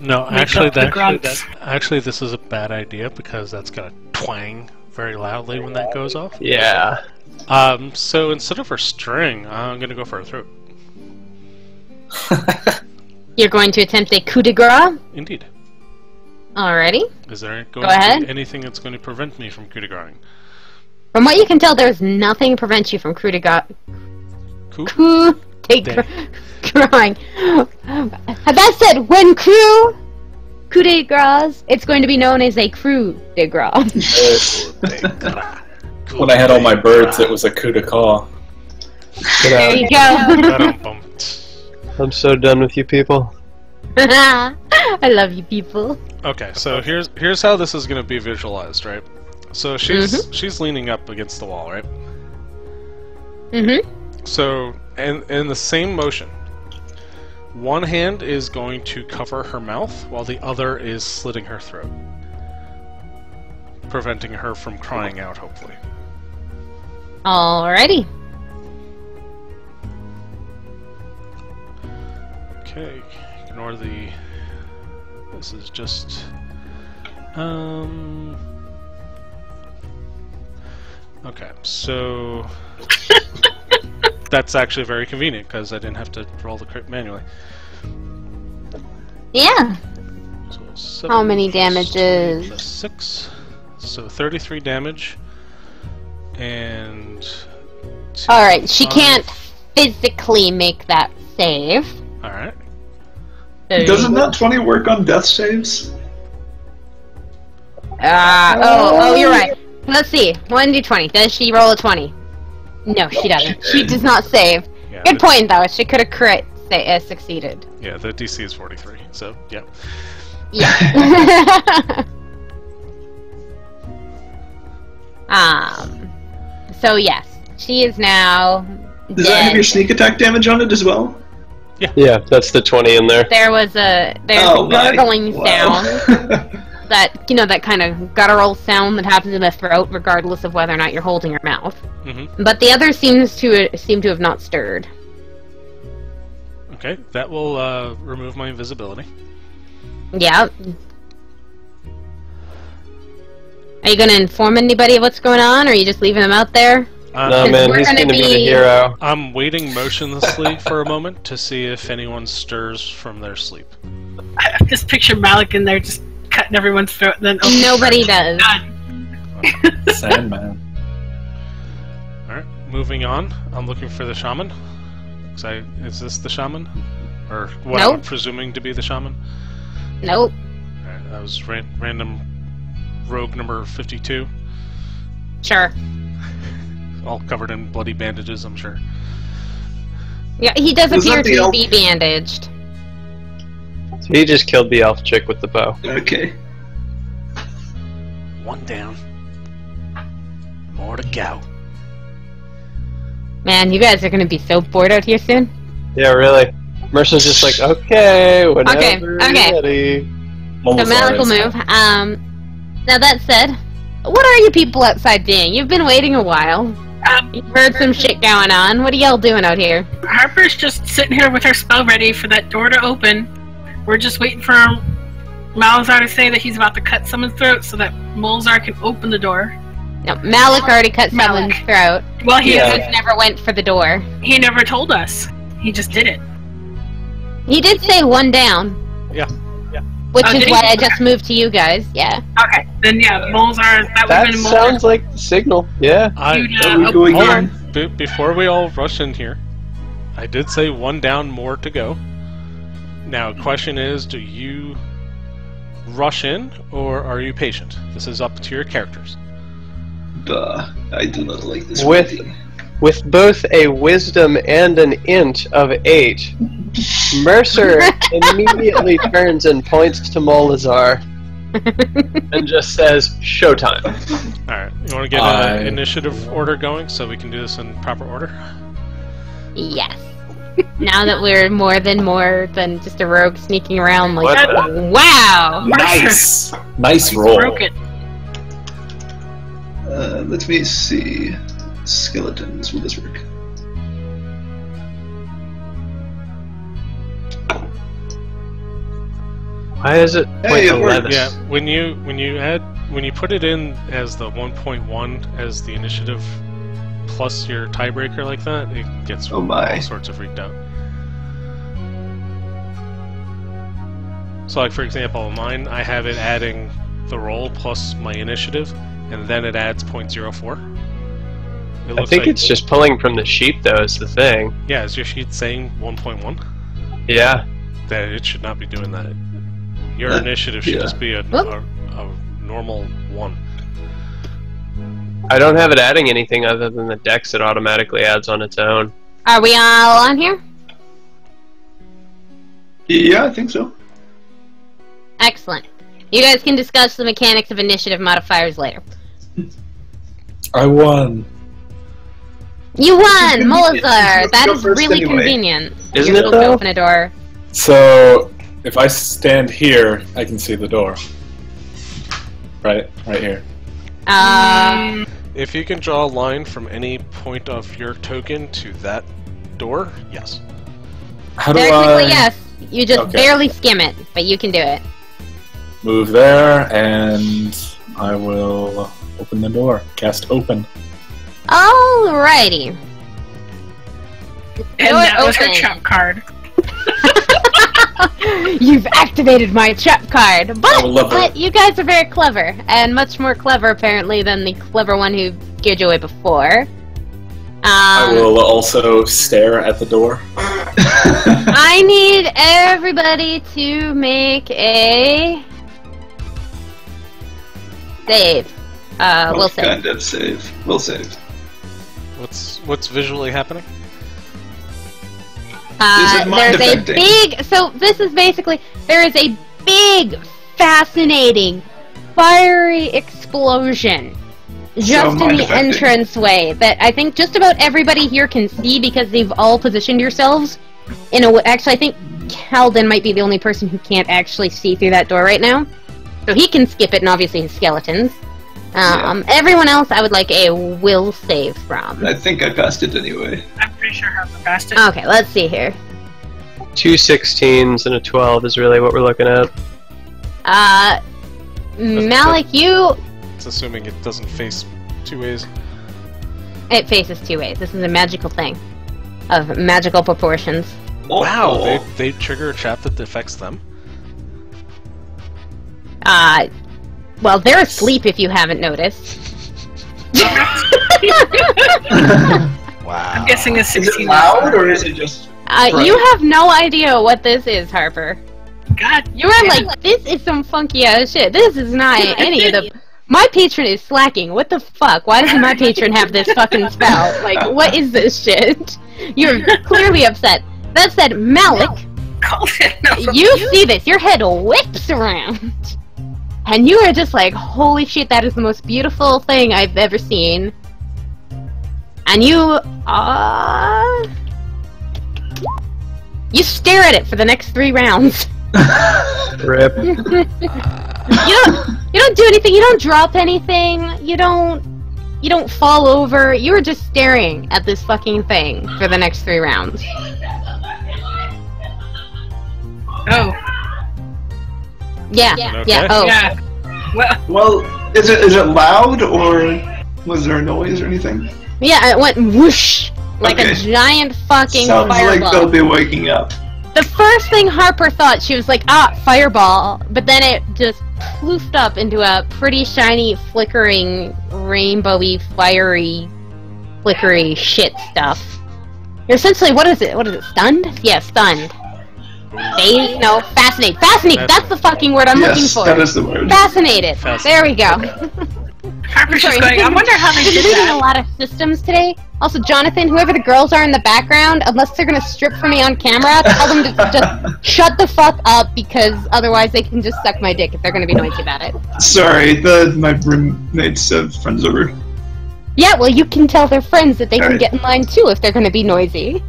No, make actually, up the that, actually, this is a bad idea because that's gonna twang very loudly when that goes off. Yeah. Um, so instead of her string, I'm gonna go for her throat. *laughs* You're going to attempt a coup de grace. Indeed. Alrighty. Is there going Go to ahead. be anything that's going to prevent me from coup de grace? From what you can tell, there's nothing prevents you from coup de grace. Coup? Coup de De. crying. That said, when crew coup de grace, it's going to be known as a crew de grace. when I had all my birds, it was a coup de call. There you go. I'm so done with you people. *laughs* *laughs* I love you people. Okay, so here's here's how this is going to be visualized, right? So she's she's leaning up against the wall, right? Mm-hmm. So, and in the same motion, one hand is going to cover her mouth, while the other is slitting her throat, preventing her from crying out. Hopefully, Alrighty. okay. Ignore the. This is just. Um. Okay, so that's actually very convenient because I didn't have to roll the crit manually. Yeah. So How many damages? plus six, so thirty-three damage, and. Alright, she can't physically make that save. All right. So- Doesn't that 20 work on death saves? Ah, oh, oh, you're right. Let's see. 1d20. Does she roll a 20? No, she doesn't. She does not save. Yeah. Good point, though. She could have crit say, uh, succeeded. Yeah, the DC is forty-three. So yeah. Yeah. *laughs* *laughs* um. So yes, she is now Does that have your sneak attack damage on it as well? Yeah, that's the 20 in there. There was a there's oh a my. gurgling Wow. sound *laughs* that you know that kind of guttural sound that happens in the throat, regardless of whether or not you're holding your mouth. hmm But the other seems to seem to have not stirred. Okay, that will uh, remove my invisibility. Yeah. Are you gonna inform anybody of what's going on, or are you just leaving them out there? Uh, No, man, he's gonna gonna be the hero. I'm waiting motionlessly for a moment to see if anyone stirs from their sleep. I I just picture Malik in there just cutting everyone's throat. And then open Nobody does. Done. *laughs* Sandman. Alright, moving on. I'm looking for the shaman. I, is this the shaman? Or what I'm presuming to be the shaman? Nope. Alright, that was ran- random rogue number 52. Sure. All covered in bloody bandages, I'm sure. Yeah, he does Was appear that the to elf? be bandaged. So he just killed the elf chick with the bow. Okay. One down. More to go. Man, you guys are gonna be so bored out here soon. Yeah, really. Mercer's just like, okay, whenever okay. ready. So Malik will Molazar is- move. Um, now that said, what are you people outside doing? You've been waiting a while. Um, You've heard some shit going on. What are y'all doing out here? Harper's just sitting here with her spell ready for that door to open. We're just waiting for Molazar to say that he's about to cut someone's throat so that Molzar can open the door. No, Malik already cut Malik. someone's throat. Well, he He Yeah. just never went for the door. he never told us. He just did it. He did say one down. Yeah. Which Oh, is why I just moved to you guys. Yeah. Okay, then yeah, Molzar. That would That have been sounds like the signal. Yeah. I, You'd, Are uh, we open going hold on. Be- before we all rush in here, I did say one down, more to go. Now, question is, do you rush in or are you patient? This is up to your characters. Duh. I do not like this. With- writing. With both a wisdom and an int of eight, Mercer *laughs* immediately turns and points to Molazar *laughs* and just says, Showtime. Alright, you want to get I- an initiative order going so we can do this in proper order? Yes. now that we're more than more than just a rogue sneaking around, like, What wow. Nice! *laughs* Nice roll. Broke. Uh, let me see. Skeletons. Will this work? Why is it Hey, it worked. Yeah, when you when you add when you put it in as the 1.1 as the initiative plus your tiebreaker like that, it gets Oh my. all sorts of freaked out. So, like for example, mine I have it adding the roll plus my initiative, and then it adds 0.04. It I think like, it's just pulling from the sheet, though, is the thing. yeah. Is your sheet saying 1.1? Yeah. That it should not be doing that. Your Uh, initiative should yeah. just be a, a, a normal one. I don't have it adding anything other than the dex it automatically adds on its own. Are we all on here? Yeah, I think so. Excellent. You guys can discuss the mechanics of initiative modifiers later. I won. You won, Convenient. Molazar. That Go is first really anyway. convenient. Isn't You're it, though? Open a door. So, if I stand here, I can see the door. Right? Right here. Um, If you can draw a line from any point of your token to that door, yes. How do very I quickly, yes. You just Okay. barely skim it, but you can do it. move there and I will open the door. Cast open. Alrighty. And Door that was her open. trump card. *laughs* You've activated my trap card, but but you guys are very clever, and much more clever apparently than the clever one who scared you away before. Um, I will also stare at the door. *laughs* *laughs* I need everybody to make a save. Uh, we'll save. kind of save? We'll save. What's what's visually happening? Uh, Is it there's a big. So this is basically there is a big, fascinating, fiery explosion just in the affecting. entranceway that I think just about everybody here can see because they've all positioned yourselves in a. w- Actually, I think Calden might be the only person who can't actually see through that door right now, so he can skip it, and obviously his skeletons. Um, Everyone else, I would like a will save from. I think I passed it anyway. I'm pretty sure Harper passed it. Okay, let's see here. Two 16s and a 12 is really what we're looking at. Uh, Malik, you. It's assuming it doesn't face two ways. It faces two ways. This is a magical thing of magical proportions. Wow, Oh, they, they trigger a trap that affects them. Uh, well, they're asleep if you haven't noticed. *laughs* Wow. I'm guessing a Is it 16. loud or is it just? Uh, You have no idea what this is, Harper. God, You are like, this is some funky ass shit. This is not any of the. My patron is slacking. What the fuck? Why doesn't my patron have this fucking spell? Like, what is this shit? *laughs* You're clearly upset. That said, Malik, called it. No. you see this. Your head whips around. And you are just like, holy shit, that is the most beautiful thing I've ever seen. And you, uh. You stare at it for the next three rounds. *laughs* Rip. *laughs* you don't you don't do anything you don't drop anything you don't you don't fall over you're just staring at this fucking thing for the next three rounds Oh, yeah Okay. yeah. Oh. Yeah. Well, well, is it is it loud or was there a noise or anything? yeah it went whoosh like a giant fucking Sounds like fireball. they'll be waking up. the first thing harper thought she was like ah fireball. But then it just ploofed up into a pretty shiny flickering rainbowy fiery flickery shit stuff. You're essentially what is it? What is it stunned? Yeah stunned They no fascinate. Fascinate. That's the fucking word I'm looking yes, for. that is the word. Fascinated. Fascinated. There we go. Harper's just Sorry. going, I wonder how they We're *laughs* did reading a lot of systems today. Also, Jonathan, whoever the girls are in the background, unless they're gonna strip for me on camera, tell them to just *laughs* shut the fuck up because otherwise they can just suck my dick if they're gonna be noisy about it. Sorry, the my roommates have friends over. Yeah, well, you can tell their friends that they can Alright. get in line too if they're gonna be noisy.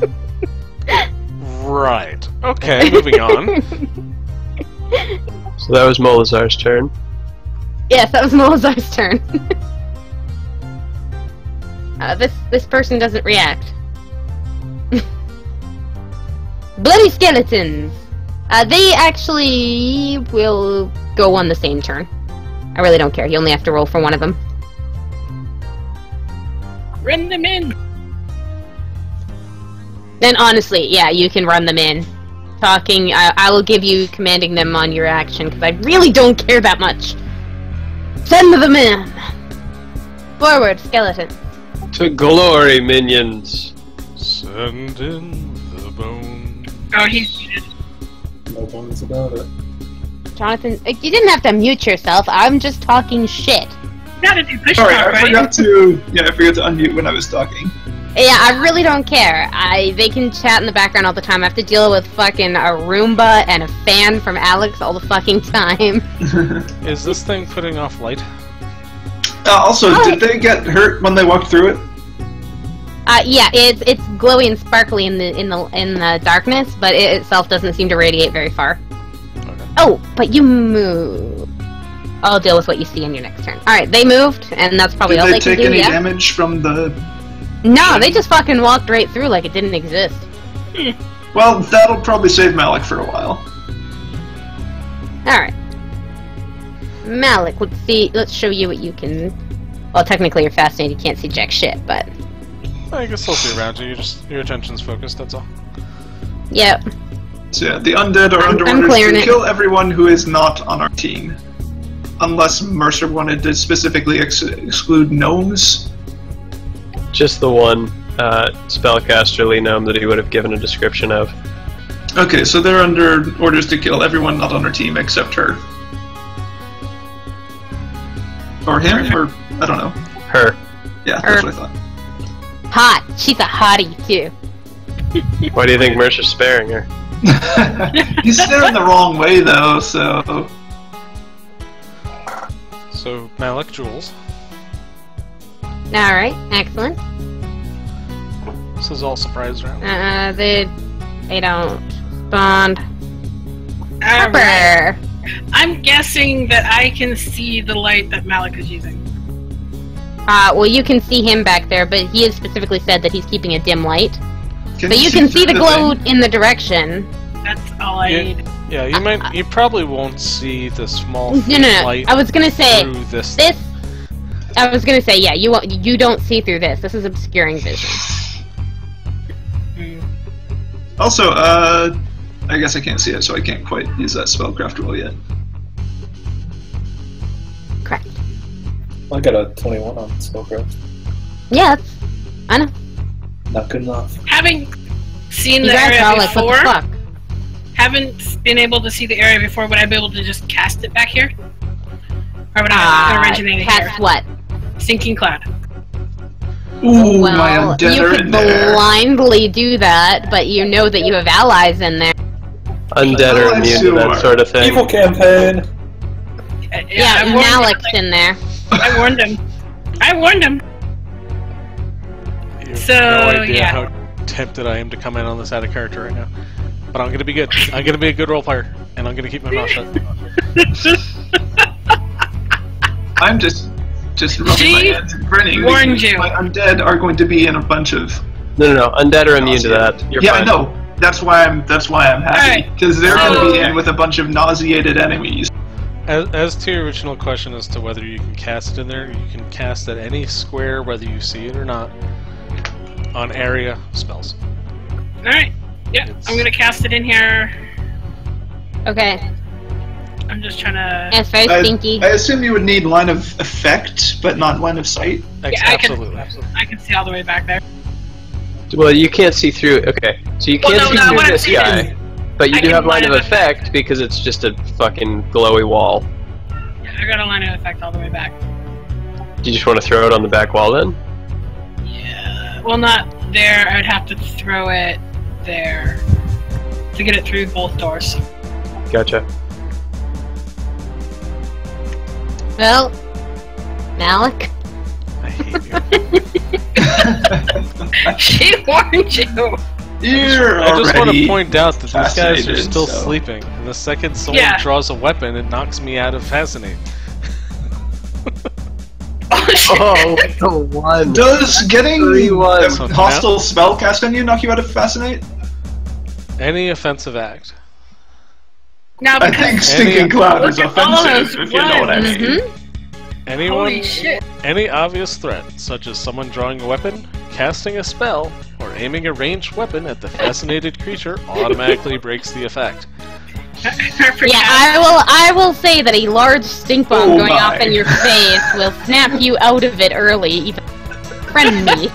*laughs* Right. Okay, moving on. *laughs* So that was Molazar's turn. Yes, that was Molazar's turn. *laughs* uh, this this person doesn't react. *laughs* Bloody skeletons. Uh, they actually will go on the same turn. I really don't care. You only have to roll for one of them. Run them in. Then honestly, yeah, you can run them in. Talking, I, I will give you commanding them on your action because I really don't care that much. Send them in. Forward, skeleton. To glory, minions. Send in the bone. Oh, he's muted. No bones about it. Jonathan, you didn't have to mute yourself. I'm just talking shit. You gotta do push Sorry, I right? forgot to. Yeah, I forgot to unmute when I was talking. Yeah, I really don't care. I they can chat in the background all the time. I have to deal with fucking a Roomba and a fan from Alex all the fucking time. *laughs* Is this thing putting off light? Uh, also, Oh. did they get hurt when they walked through it? Uh, yeah, it's it's glowy and sparkly in the in the in the darkness, but it itself doesn't seem to radiate very far. Okay. Oh, but you move. I'll deal with what you see in your next turn. All right, they moved, and that's probably Did all they they can take do. any Yeah. damage from the? No, they just fucking walked right through like it didn't exist. *laughs* Well, that'll probably save Malik for a while. All right, Malik. Let's see. Let's show you what you can. Well, technically, you're fascinated. You can't see jack shit, but I guess I'll see around you. You just your attention's focused. That's all. yep. So yeah, the undead are I'm- under I'm orders to it. kill everyone who is not on our team, unless Mercer wanted to specifically ex- exclude gnomes. Just the one uh, spellcasterly gnome that he would have given a description of. Okay, so they're under orders to kill everyone not on our team except her. Or him, or I don't know. Her. Yeah, Her. that's what I thought. Hot. She's a hottie too. *laughs* Why do you think Mercer's sparing her? *laughs* He's staring the wrong way though, so So Malik, Jules. All right. Excellent. This is all surprise round. Uh, they they don't respond. Alright. Harper. I'm guessing that I can see the light that Malik is using. Uh, well, you can see him back there, but he has specifically said that he's keeping a dim light. can But you can see the glow thing? in the direction. That's all I Yeah. need. Yeah, you might. You probably won't see the small No, no, no. light I was gonna say through this. this. I was gonna say yeah. You won't. You don't see through this. This is obscuring vision. Hmm. Also, uh, I guess I can't see it, so I can't quite use that spellcraft roll yet. Correct. I got a 21 on spellcraft. Yeah, that's, I know. Not good enough. Having seen You the guys area are all like, before, what the fuck? haven't been able to see the area before, would I be able to just cast it back here? Or would I have to originate it cast here? what? Stinking Cloud. Ooh, well, undead you could blindly do that, but you know that you have allies in there. Undead Oh, are immune see to that sort of thing. Evil campaign! Yeah, I warned him. Malik's in there. I warned him. I warned him. You have So, no idea yeah. how tempted I am to come in on this out of character right now. But I'm gonna be good. I'm gonna be a good role player, and I'm gonna keep my mouth shut. *laughs* I'm just just rubbing She my hands and grinning. warned because you. My undead are going to be in a bunch of. No, no, no. Undead are immune to that. You're yeah, fine. I know. That's why I'm. That's why I'm happy Alright. because they're going to be in with a bunch of nauseated enemies. As, as to your original question as to whether you can cast it in there, you can cast at any square, whether you see it or not, on area spells. Alright. Yeah, It's- I'm gonna cast it in here. Okay. I'm just trying to. It's very I, stinky. I assume you would need line of effect, but not line of sight. Ex- Yeah, I can- absolutely. I can see all the way back there. Well, you can't see through. Okay, so you Well, can't no, see no, through this saying guy, but you I do have line line of of effect because it's just a fucking glowy wall. Yeah, I got a line of effect all the way back. Do you just want to throw it on the back wall then? Yeah. Well, not there. I'd have to throw it there to get it through both doors. Gotcha. Well, Malik. I hate you. *laughs* she warned you. You're I just want to point out that these guys are still so- sleeping, and the second someone Yeah. draws a weapon, it knocks me out of fascinate. *laughs* Oh, shit. Oh, the one. Does getting Three one. a So now- hostile spell cast on you knock you out of fascinate? Any offensive act. Now I because think stinking cloud is Look at all offensive, those if you know what I ones. mean. hmm Anyone, holy shit. any obvious threat, such as someone drawing a weapon, casting a spell, or aiming a ranged weapon at the fascinated creature, automatically *laughs* breaks the effect. Yeah, I will. I will say that a large stink bomb Oh going my. off in your face *laughs* will snap you out of it early, even friend me.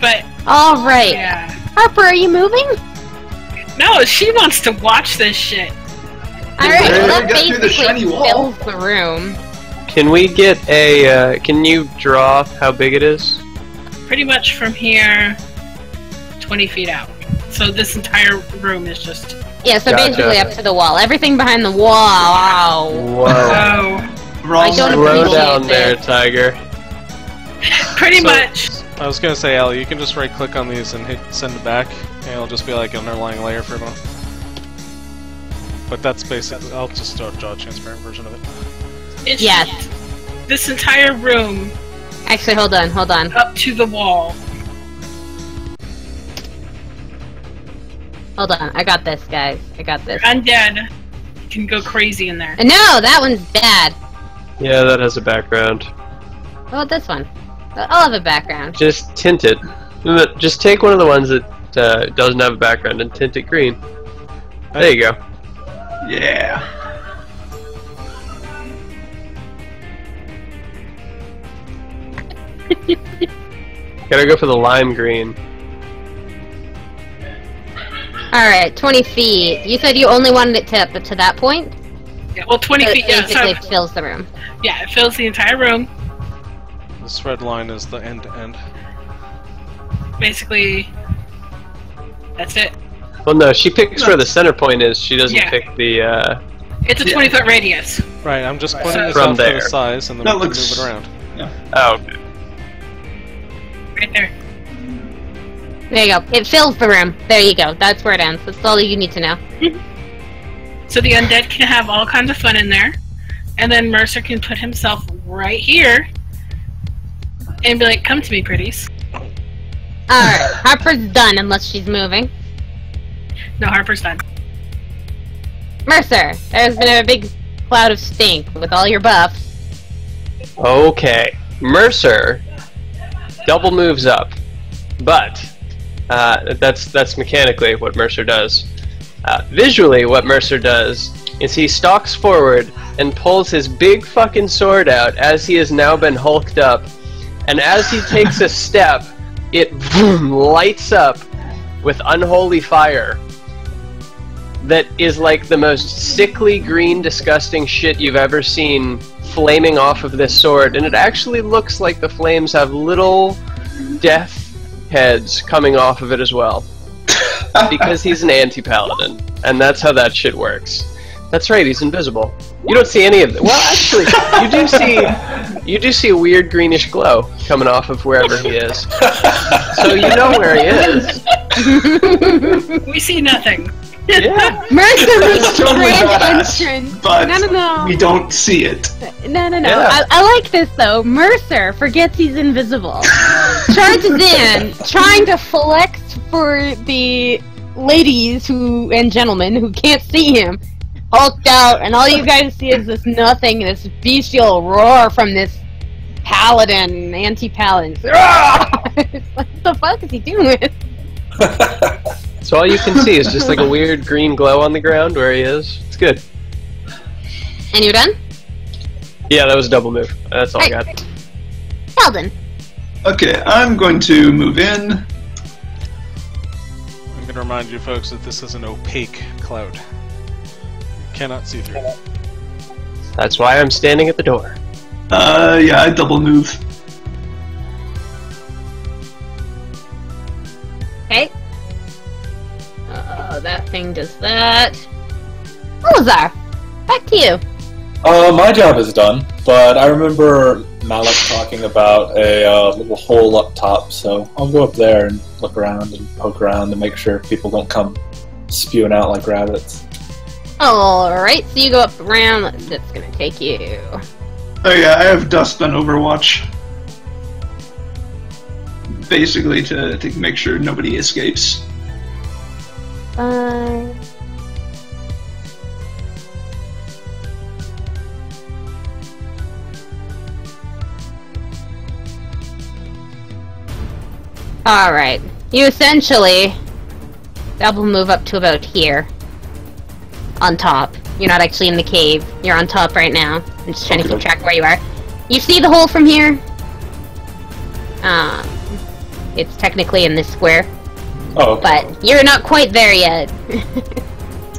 but *laughs* All right, yeah. Harper, are you moving? No, she wants to watch this shit. All right, We're that get the basically wall. fills the room. Can we get a? Uh, can you draw how big it is? Pretty much from here, 20 feet out. So this entire room is just. Yeah, so Gotcha. basically up to the wall. Everything behind the wall. Wow. Whoa. Wrong I don't Slow appreciate down this. there, Tiger. *laughs* pretty So- much. I was gonna say, Ali, you can just right click on these and hit send it back, and it'll just be like an underlying layer for everyone. But that's basically, I'll just draw, draw a transparent version of it. It's Yes. this entire room Actually, hold on, hold on. up to the wall. Hold on. I got this, guys. I got this. Undead You can go crazy in there. Uh, No, that one's bad. Yeah, that has a background. What about this one? I'll have a background. Just tint it. Just take one of the ones that uh, doesn't have a background and tint it green. There you go. Yeah. *laughs* Gotta go for the lime green. Alright, 20 feet. You said you only wanted it to up to that point? Yeah, well, 20 So feet. it Yeah, basically so, fills the room. yeah, it fills the entire room. This red line is the end to end. Basically, that's it. Well, no, she picks where the center point is. She doesn't Yeah. pick the. Uh... It's a Yeah. 20 foot radius. Right, I'm just pointing So- this From out for there. the size, and then That we can looks- move it around. Oh, okay. Right there. There you go. It fills the room. There you go. That's where it ends. That's all you need to know. *laughs* So the undead can have all kinds of fun in there. And then Mercer can put himself right here and be like, come to me, pretties. Alright, Harper's done unless she's moving. No, Harper's done. Mercer, there's been a big cloud of stink with all your buffs. Okay. Mercer double moves up, but uh, that's that's mechanically what Mercer does. Uh, visually, what Mercer does is he stalks forward and pulls his big fucking sword out as he has now been hulked up. And as he takes a step, it vroom, lights up with unholy fire that is like the most sickly green, disgusting shit you've ever seen flaming off of this sword. And it actually looks like the flames have little death heads coming off of it as well. *laughs* because he's an anti paladin, and that's how that shit works. That's right, he's invisible. You don't see any of it. Well, actually, *laughs* you do see you do see a weird greenish glow coming off of wherever he is. So you know where he is. *laughs* We see nothing. Yeah. Mercer That's totally grand badass, entrance. but no, no, no. we don't see it. No, no, no. Yeah. I, I like this though. Mercer forgets he's invisible. *laughs* Charges in, trying to flex for the ladies who and gentlemen who can't see him. Hulked out, and all you guys see is this nothing, this bestial roar from this paladin, anti-paladin. *laughs* what the fuck is he doing? *laughs* So all you can see is just like a weird green glow on the ground where he is. It's good. And you're done? Yeah, that was a double move. That's all I got. Right. Paladin. Okay, I'm going to move in. I'm going to remind you folks that this is an opaque cloud. You cannot see through. it. That's why I'm standing at the door. Uh, yeah, I double move. Okay. Uh, that thing does that. Molazar, back to you. Uh, my job is done, but I remember Malik talking about a uh, little hole up top, so I'll go up there and look around and poke around and make sure people don't come spewing out like rabbits. Alright, so you go up around. That's gonna take you. Oh yeah, I have dust on Overwatch. Basically to, to make sure nobody escapes. Five. Alright. You essentially double move up to about here. On top. You're not actually in the cave. You're on top right now. I'm just trying to keep track of where you are. You see the hole from here? Um, it's technically in this square, Oh, okay. but you're not quite there yet.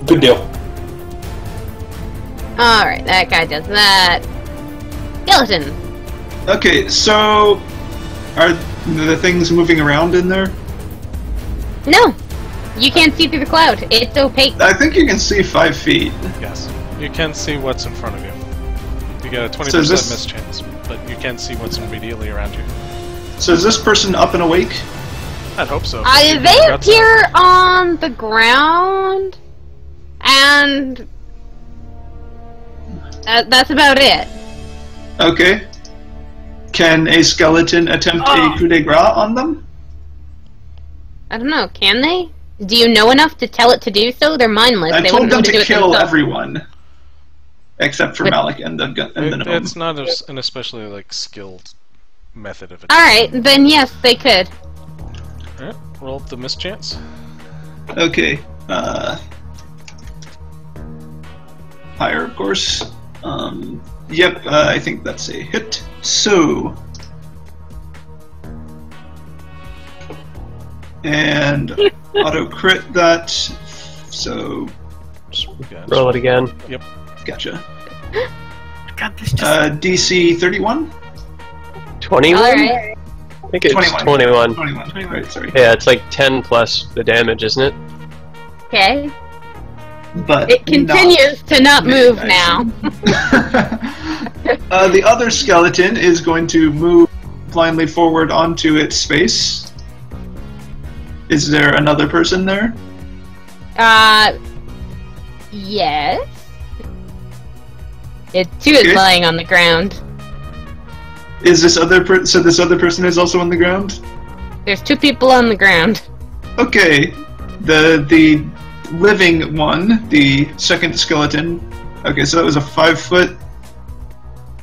good deal. Alright, that guy does that. Skeleton. Okay, so are the things moving around in there? No! You can't see through the cloud. It's opaque. I think you can see five feet. Yes. You can see what's in front of you. You get a 20% So is this- miss chance, but you can see what's immediately around you. So is this person up and awake? I'd hope so. Uh, they got guts appear on the ground, and that, that's about it. Okay. Can a skeleton attempt Oh. a coup de grace on them? I don't know. Can they? Do you know enough to tell it to do so? They're mindless. I they told them be able to do it kill everyone. Except for But- Malik and the, gu- and the gnome. it's not a, an especially like skilled method of it. Alright, then yes, they could. Alright, roll the mischance. Okay. Uh, higher, of course. Um, yep, uh, I think that's a hit. So. And *laughs* auto crit that. So, Gotcha. Roll it again. Yep. Gotcha. God, this just Uh, DC 31? 21? Alright. I think it's 21. 21. 21. Right, sorry. Yeah, it's like 10 plus the damage, isn't it? Okay. But It continues to not move nice. now. *laughs* uh, the other skeleton is going to move blindly forward onto its space. Is there another person there? Uh, yes. It too is Okay. lying on the ground. Is this other per- so this other person is also on the ground? There's two people on the ground. Okay. The the living one, the second skeleton. Okay, so that was a five foot.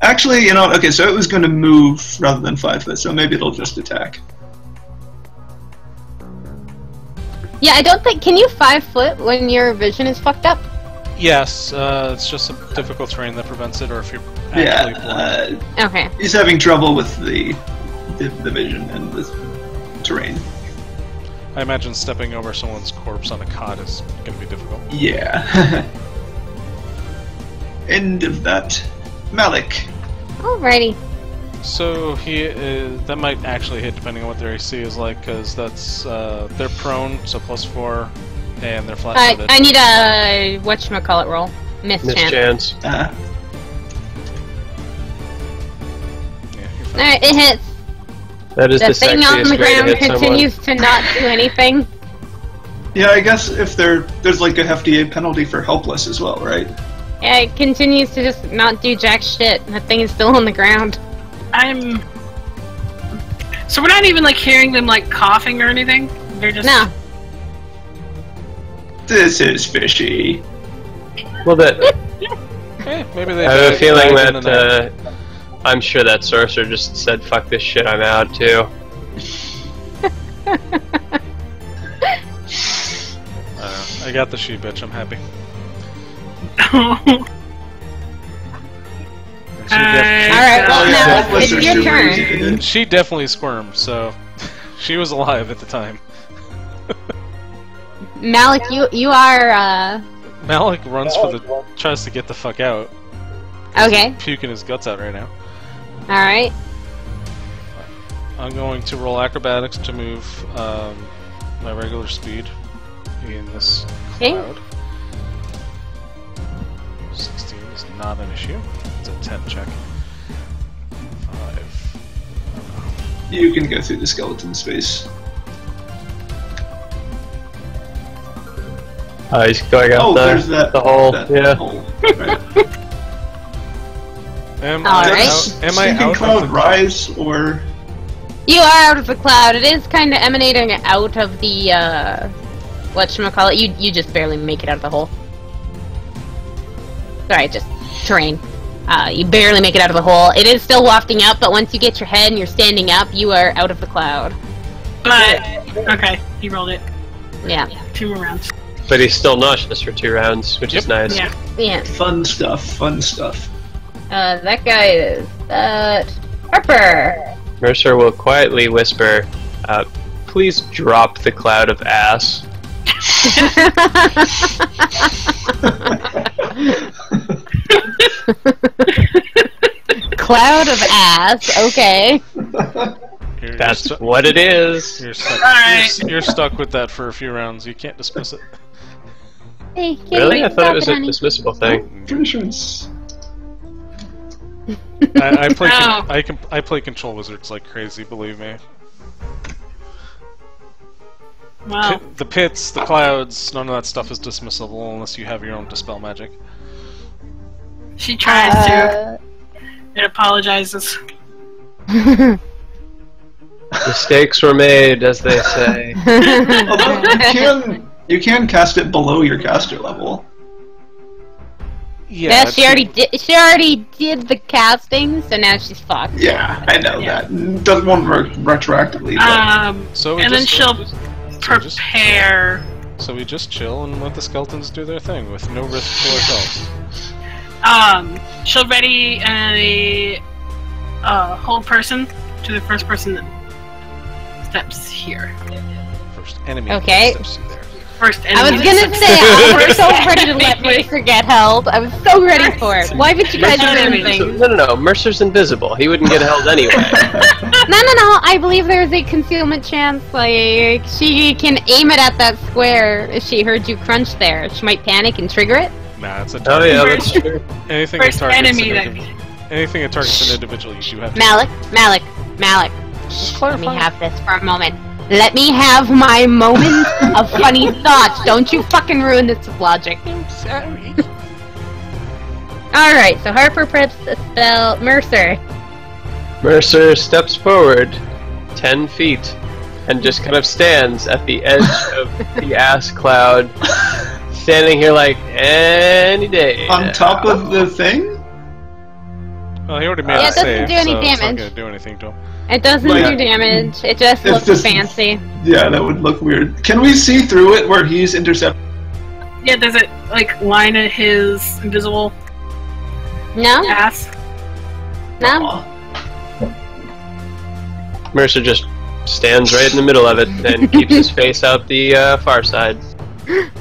Actually, you know, okay, so it was going to move rather than five foot, so maybe it'll just attack. Yeah, I don't think. Can you five foot when your vision is fucked up? Yes, uh, it's just some difficult terrain that prevents it, or if you're Yeah, actually blind. uh, Okay. he's having trouble with the, the the vision and the terrain. I imagine stepping over someone's corpse on a cot is going to be difficult. Yeah. *laughs* End of that. Malik. Alrighty. So he uh, that might actually hit depending on what their AC is like, because that's uh, they're prone, so plus four, and they're Uh, flat-footed. I need a whatchamacallit roll. Miss, Miss chance. Chance. Uh, Yeah, you're. Alright, it hits. That is The the, thing on the ground hit someone. continues to not do *laughs* anything. yeah, I guess if there there's like a hefty a penalty for helpless as well, right? Yeah, it continues to just not do jack shit. That thing is still on the ground. I'm. So we're not even like hearing them like coughing or anything. They're just No. This is fishy. Well, that *laughs* Eh, maybe they. I have a feeling that uh, I'm sure that sorcerer just said, "Fuck this shit, I'm out too." Uh, I got the she bitch. I'm happy. *laughs* She, def- Alright, well, Oh, now it's your super turn. easy to do. she definitely squirmed, so *laughs* she was alive at the time. *laughs* Malik, you you are uh Malik runs for the tries to get the fuck out, okay. puking his guts out right now. Alright. I'm going to roll acrobatics to move um, my regular speed in this Okay. cloud. 16 is not an issue. It's a 10 check. 5. You can go through the skeleton space. Uh, he's going out Oh, the, there's that. the hole. that yeah. hole. Right. *laughs* Am, All I right. Out, am I Stinking out cloud of the rise or You are out of the cloud. It is kind of emanating out of the, uh, whatchamacallit. You, you just barely make it out of the hole. Sorry, just terrain. Uh, you barely make it out of the hole. It is still wafting up, but once you get your head and you're standing up, you are out of the cloud. But okay, he rolled it Yeah. two more rounds. But he's still nauseous for two rounds, which is nice. Yeah. Yeah. fun stuff? Fun stuff. Uh, that guy is, uh, Harper. Mercer will quietly whisper, uh, "Please drop the cloud of ass." *laughs* *laughs* *laughs* *laughs* Cloud of ass. Okay. You're, you're, That's stu- what it is. you're stuck. Alright. You're, you're stuck with that for a few rounds. You can't dismiss it. Hey, can't Really? wait I thought it was a honey. dismissible thing. Pretty sure it's I, I play. *laughs* con- Oh. I can. I play control wizards like crazy. Believe me. Wow. Pit, the pits, the clouds, none of that stuff is dismissible unless you have your own dispel magic. She tries to Uh, and apologizes. *laughs* Mistakes were made, as they say. *laughs* Although you can you can cast it below your caster level. Yeah, yeah, it's- she already did. She already did the casting, so now she's fucked. Yeah, I know Yeah. that. Doesn't want to work retroactively, but Um, So we and then she'll so we just- prepare. So we just chill and let the skeletons do their thing with no risk to ourselves. Um, she'll ready a uh, Hold Person to the first person that steps here. First enemy. Okay. steps there. First enemy. I was gonna steps- say I was so ready to let *laughs* Mercer get held. I was so ready for it. Why would you guys do anything? No, no, no. Mercer's invisible. He wouldn't get held anyway. *laughs* No, no, no. I believe there's a concealment chance. Like she can aim it at that square if she heard you crunch there. She might panic and trigger it. Nah, it's a oh yeah, that's true. Anything that First targets enemy an that. Anything that targets an individual, you do have to. Malik, Malik, Malik. Let me have this for a moment. Let me have my moment of *laughs* funny thoughts. Don't you fucking ruin this with logic. I'm sorry. Alright, so Harper preps the spell Mercer. Mercer steps forward ten feet and just kind of stands at the edge of the ass cloud, *laughs* standing here like any day. on top of the thing. Well, he already made Yeah, a it doesn't save, do any so it's not gonna do anything to him. It doesn't Like- do damage. It just looks just- fancy. Yeah, that would look weird. Can we see through it where he's intercepted? Yeah, does it like line at his invisible No, ass? no. Aw. Mercer just stands right in the middle of it and keeps his *laughs* face out the uh, far side. With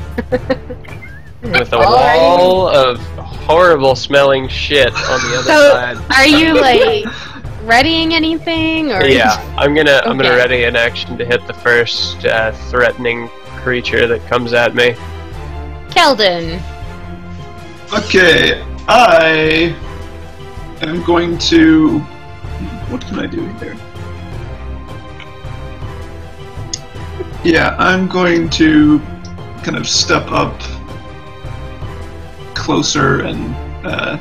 a Alright. wall of horrible smelling shit on the other So- side. Are you like readying anything or? Yeah, I'm gonna I'm gonna ready an action to hit the first uh, threatening creature that comes at me. Calden. Okay, I am going to. What can I do here? Yeah, I'm going to kind of step up closer and. Uh,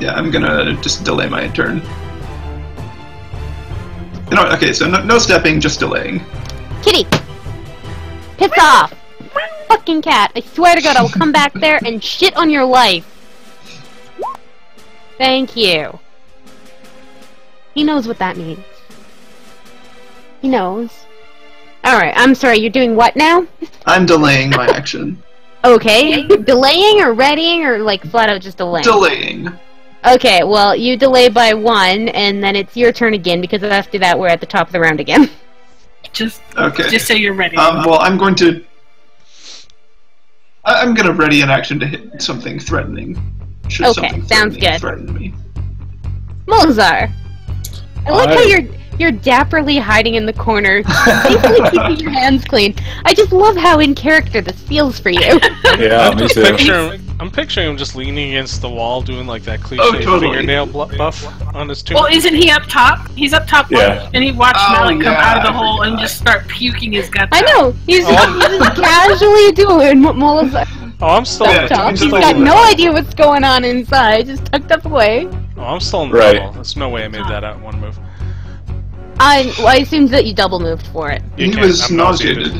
yeah, I'm gonna just delay my turn. You know, okay, so no, no stepping, just delaying. Kitty! Piss off! Fucking cat. I swear to god I will come back there and shit on your life. Thank you. He knows what that means. He knows. Alright, I'm sorry, you're doing what now? I'm delaying my action. Okay. Delaying or readying or like flat out just delaying? Delaying. Okay, well, you delay by one, and then it's your turn again, because after that we're at the top of the round again. Just Okay. just so you're ready. Um, well, I'm going to. I- I'm going to ready an action to hit something threatening. Should Okay, something sounds good. Threaten me. Molazar! I like how you're you're dapperly hiding in the corner, safely *laughs* keeping your hands clean. I just love how in character this feels for you. *laughs* Yeah, me too. Picture him, I'm picturing him just leaning against the wall, doing like that cliche Oh, totally. fingernail blu- buff on his tunic. well, isn't he up top? He's up top, Yeah. and he watched Oh, Malik come yeah, out of the I hole and just start puking his guts. I know he's, Oh. he's just casually doing what Molazar oh, I'm still Yeah, in top. I'm He's still got in the- no idea what's going on inside, just tucked up away. Oh, I'm still in the Right. double. There's no way I made that out in one move. I well, I assumed that you double moved for it. You he can't. was I'm nauseated.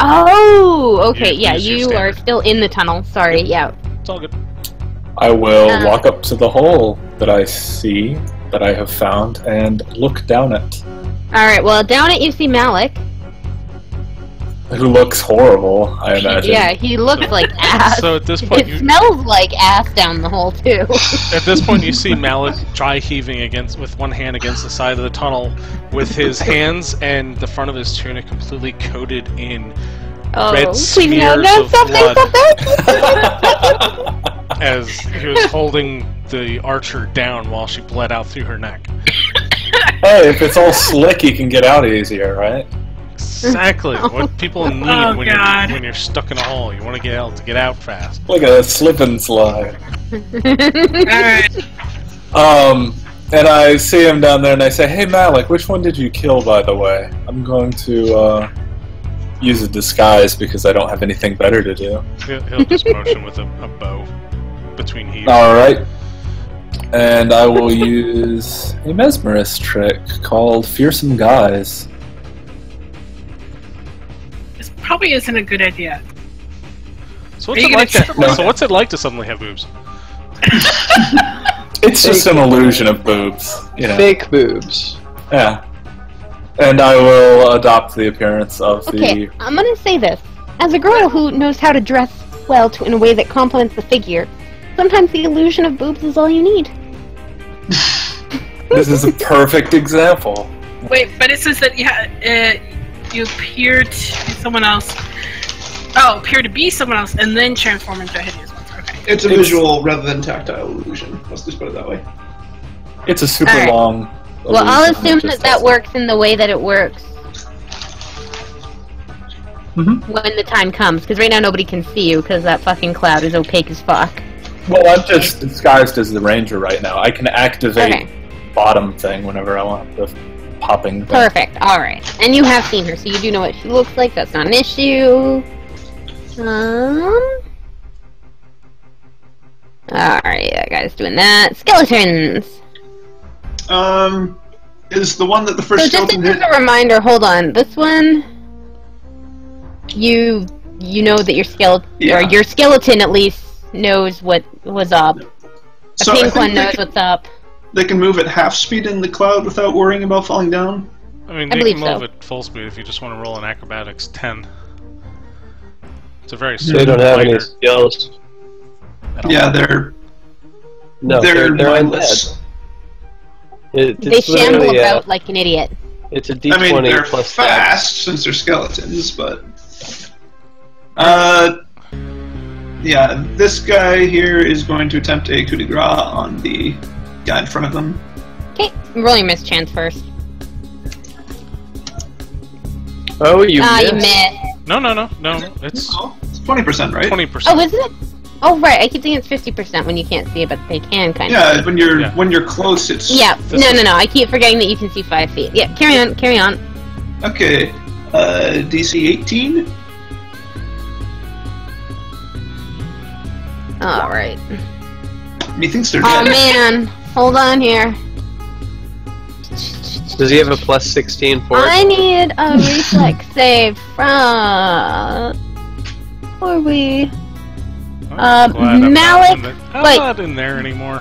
Oh, okay, You- yeah, you are still in the tunnel. Sorry, yeah. It's all good. I will Uh. walk up to the hole that I see, that I have found, and look down it. All right, well, down it you see Malik. Who looks horrible, I imagine. Yeah, he looks like ass. So at this point, it you, smells like ass down the hole too. at this point, you see Malik dry heaving against with one hand against the side of the tunnel, with his hands and the front of his tunic completely coated in oh, Red please no, no, of stop there, blood. stop there. *laughs* as he was holding the archer down while she bled out through her neck. hey, if it's all slick, you can get out easier, right? Exactly *laughs* what people need Oh, when God. you're when you're stuck in a hole. You want to get out to get out fast. Like a slip and slide. Alright. *laughs* Um, and I see him down there, and I say, "Hey, Malik, which one did you kill, by the way? I'm going to uh, use a disguise because I don't have anything better to do." He'll, he'll just motion with a, a bow between heaves. All right. And I will *laughs* use a mesmerist trick called Fearsome Guise. This probably isn't a good idea. So what's it like to, triple so what's it like to suddenly have boobs? *laughs* It's just an illusion of boobs, you know. Fake boobs. Yeah. And I will adopt the appearance of okay, the. I'm gonna say this. As a girl who knows how to dress well to, in a way that complements the figure, sometimes the illusion of boobs is all you need. This is a perfect example. Wait, but it says that you, ha- uh, you appear to be someone else. Oh, appear to be someone else and then transform into a hideous monster. Okay. It's a It's- visual rather than tactile illusion. Let's just put it that way. It's a super Alright. long. Well, I'll assume that that works in the way that it works Mhm. when the time comes. Because right now nobody can see you because that fucking cloud is opaque as fuck. Well, I'm just disguised as the ranger right now. I can activate Okay. bottom thing whenever I want the popping thing. Perfect. All right. And you have seen her, so you do know what she looks like. That's not an issue. Um. All right, that guy's doing that. Skeletons. Um, is the one that the first So just skeleton as hit? a reminder, hold on. This one, you you know that your skeleton Yeah. or your skeleton at least knows what was up. The So pink one knows can, what's up. They can move at half speed in the cloud without worrying about falling down. I mean, I you can move so. at full speed if you just want to roll an acrobatics 10. It's a very They don't have any skills. Yeah, they're No, they're, they're, they're mindless. It, They it's shamble literally, uh, about like an idiot. It's a D20 I mean, they're plus stat. fast since they're skeletons, but uh, yeah, this guy here is going to attempt a coup de grace on the guy in front of them. Okay, roll your mischance first. Oh, you Ah, you missed. missed. No, no, no, no. It's It's twenty percent, right? Twenty percent. Oh, isn't it? Oh, right. I keep thinking it's fifty percent when you can't see it, but they can kind of. Yeah, when you're Yeah. when you're close, it's Yeah. No, no, no. I keep forgetting that you can see five feet. Yeah. Carry on. Carry on. Okay, uh, DC eighteen. All right. Methinks they're Oh man, hold on here. Does he have a plus 16 for I need a *laughs* reflex save from. Or we? I'm Um, I'm not Malik, in I'm wait. not in there anymore.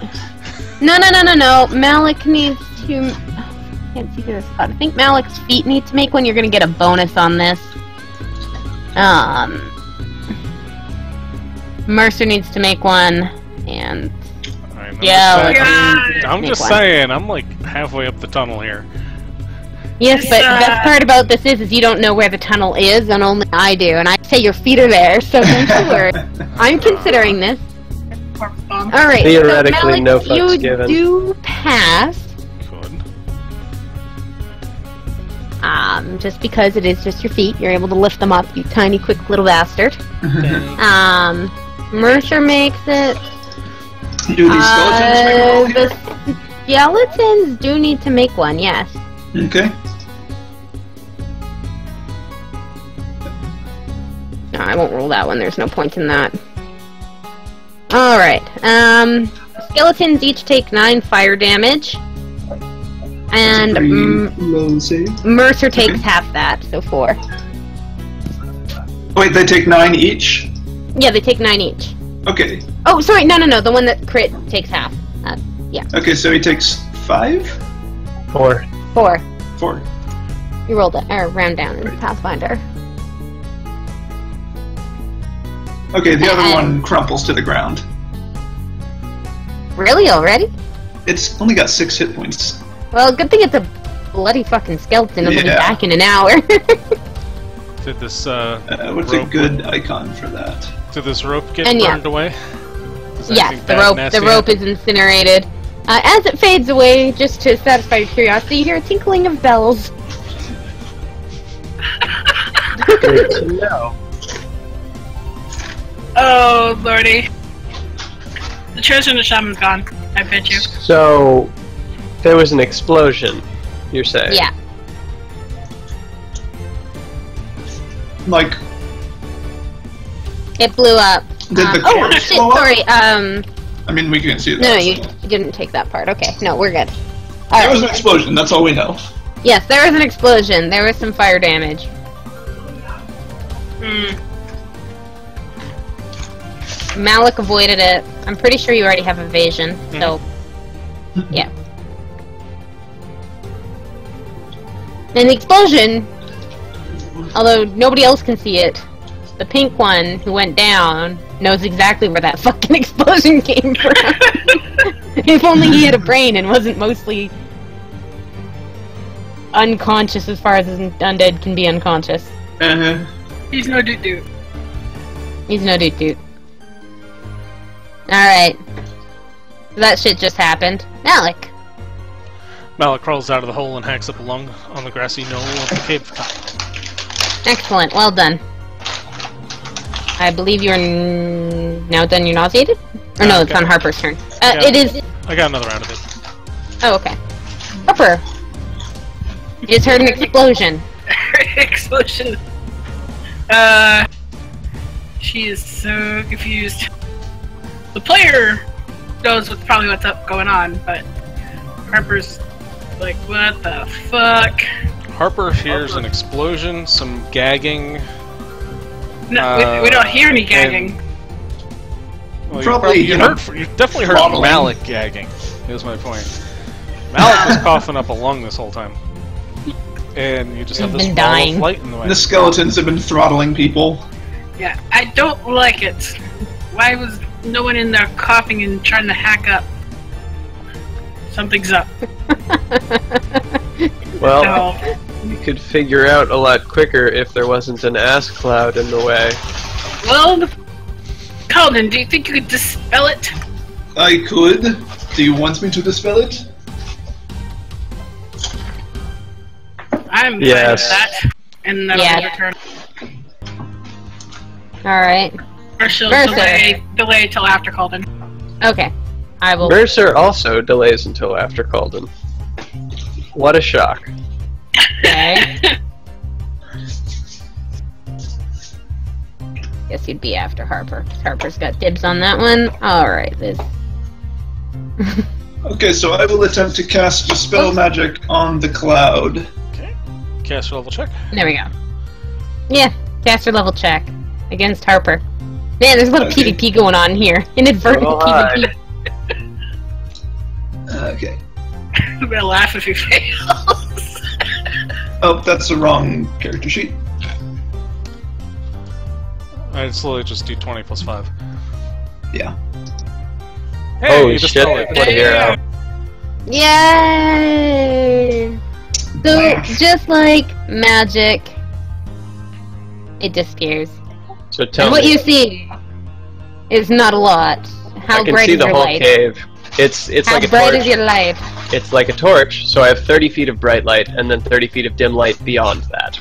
No, no, no, no, no. Malik needs to. I Can't see through this spot. I think Malik's feet need to make one. You're gonna get a bonus on this. Um. Mercer needs to make one, and I know. Yeah, I'm like- just saying- I'm just saying. I'm like halfway up the tunnel here. yes, but the best part about this is, is you don't know where the tunnel is, and only I do. And I say your feet are there, so don't you *laughs* worry. I'm considering this. All right. Theoretically, so Malik, no fucks you given. do pass. Good. Um, just because it is just your feet, you're able to lift them up, you tiny, quick little bastard. Um, Mercer makes it. Do these skeletons make a roll Uh, the skeletons do need to make one, yes. Okay. No, I won't roll that one. There's no point in that. All right. Um, skeletons each take nine fire damage, and Pretty low save. Mercer takes half that, so four. Wait, they take nine each. Yeah, they take nine each. Okay. Oh, sorry, no, no, no. The one that crit takes half. Uh, Okay, so he takes five, Four. four. four. You rolled it, or round down in Pathfinder. Okay, the other And- one crumples to the ground. Really, already? It's only got six hit points. Well, good thing it's a bloody fucking skeleton. It'll be Yeah. back in an hour. *laughs* Did this uh, Uh, what's Rope. a good icon for that? did this rope get And yeah. burned away? Yes, the rope. The rope happen? is incinerated. Uh, as it fades away, just to satisfy your curiosity, you hear a tinkling of bells. Good to *laughs* know. Oh, lordy. The treasure in the shaman's gone. I bet you. So, there was an explosion, you're saying? Yeah. Like, It blew up. did Um, the oh shit! blow up? Sorry. Um. I mean, we can see that. No, you, so. you didn't take that part. Okay. No, we're good. There was an explosion. That's all we know. Yes, there was an explosion. There was some fire damage. Hmm. Malik avoided it. I'm pretty sure you already have evasion, so yeah. *laughs* And the explosion, although nobody else can see it, the pink one who went down knows exactly where that *laughs* fucking explosion came from. *laughs* if only he had a brain and wasn't mostly unconscious as far as an undead can be unconscious. Uh, huh. He's no dude dude. He's no doot doot. Alright. So that shit just happened. Malik. Malik crawls out of the hole and hacks up a lung on the grassy knoll of the cave top. Excellent. Well done. I believe you're now done. You're nauseated? Or no, it's on Harper's turn. Uh, Yeah. It is. I got another round of it. Oh, okay. Harper. You just heard an explosion. *laughs* Explosion. Uh. She is so confused. The player knows what's probably what's up going on, but Harper's like, what the fuck? Harper hears an explosion, some gagging. No, we, we uh, don't hear any gagging. Well, you Probably, you, you know, heard, you definitely heard throttling. Malik gagging. Is my point. Malik was coughing up a lung this whole time, and you just have He's this been dying. of light in the way. the skeletons have been throttling people. Yeah, I don't like it. Why was no one in there coughing and trying to hack up? Something's up. *laughs* Well, So, you could figure out a lot quicker if there wasn't an ass cloud in the way. well, Calden, do you think you could dispel it? I could. Do you want me to dispel it? I'm Yes. fine with that. And that yeah. was turn. Alright. Or she'll Mercer. delay, delay till after Calden. Okay. I will. Mercer also delays until after Calden. What a shock. Okay. *laughs* Guess you'd be after Harper. Harper's got dibs on that one. Alright, this. *laughs* Okay, so I will attempt to cast Dispel oh. Magic on the cloud. Okay. Caster level check. There we go. Yeah, caster level check against Harper. Man, there's a little Okay. PvP going on here. *laughs* Inadvertent Go. PvP. Okay. I'm gonna laugh if he fails. *laughs* Oh, that's the wrong character sheet. I'd slowly just do 20 plus 5. Yeah. Hey, Holy you shit, dispel what a hero. Yay! So, just like magic, it disappears. So tell and what you see is not a lot. How I can bright see is the your whole light? cave. It's it's How like a bright torch. is your light? It's like a torch, so I have 30 feet of bright light and then 30 feet of dim light beyond that.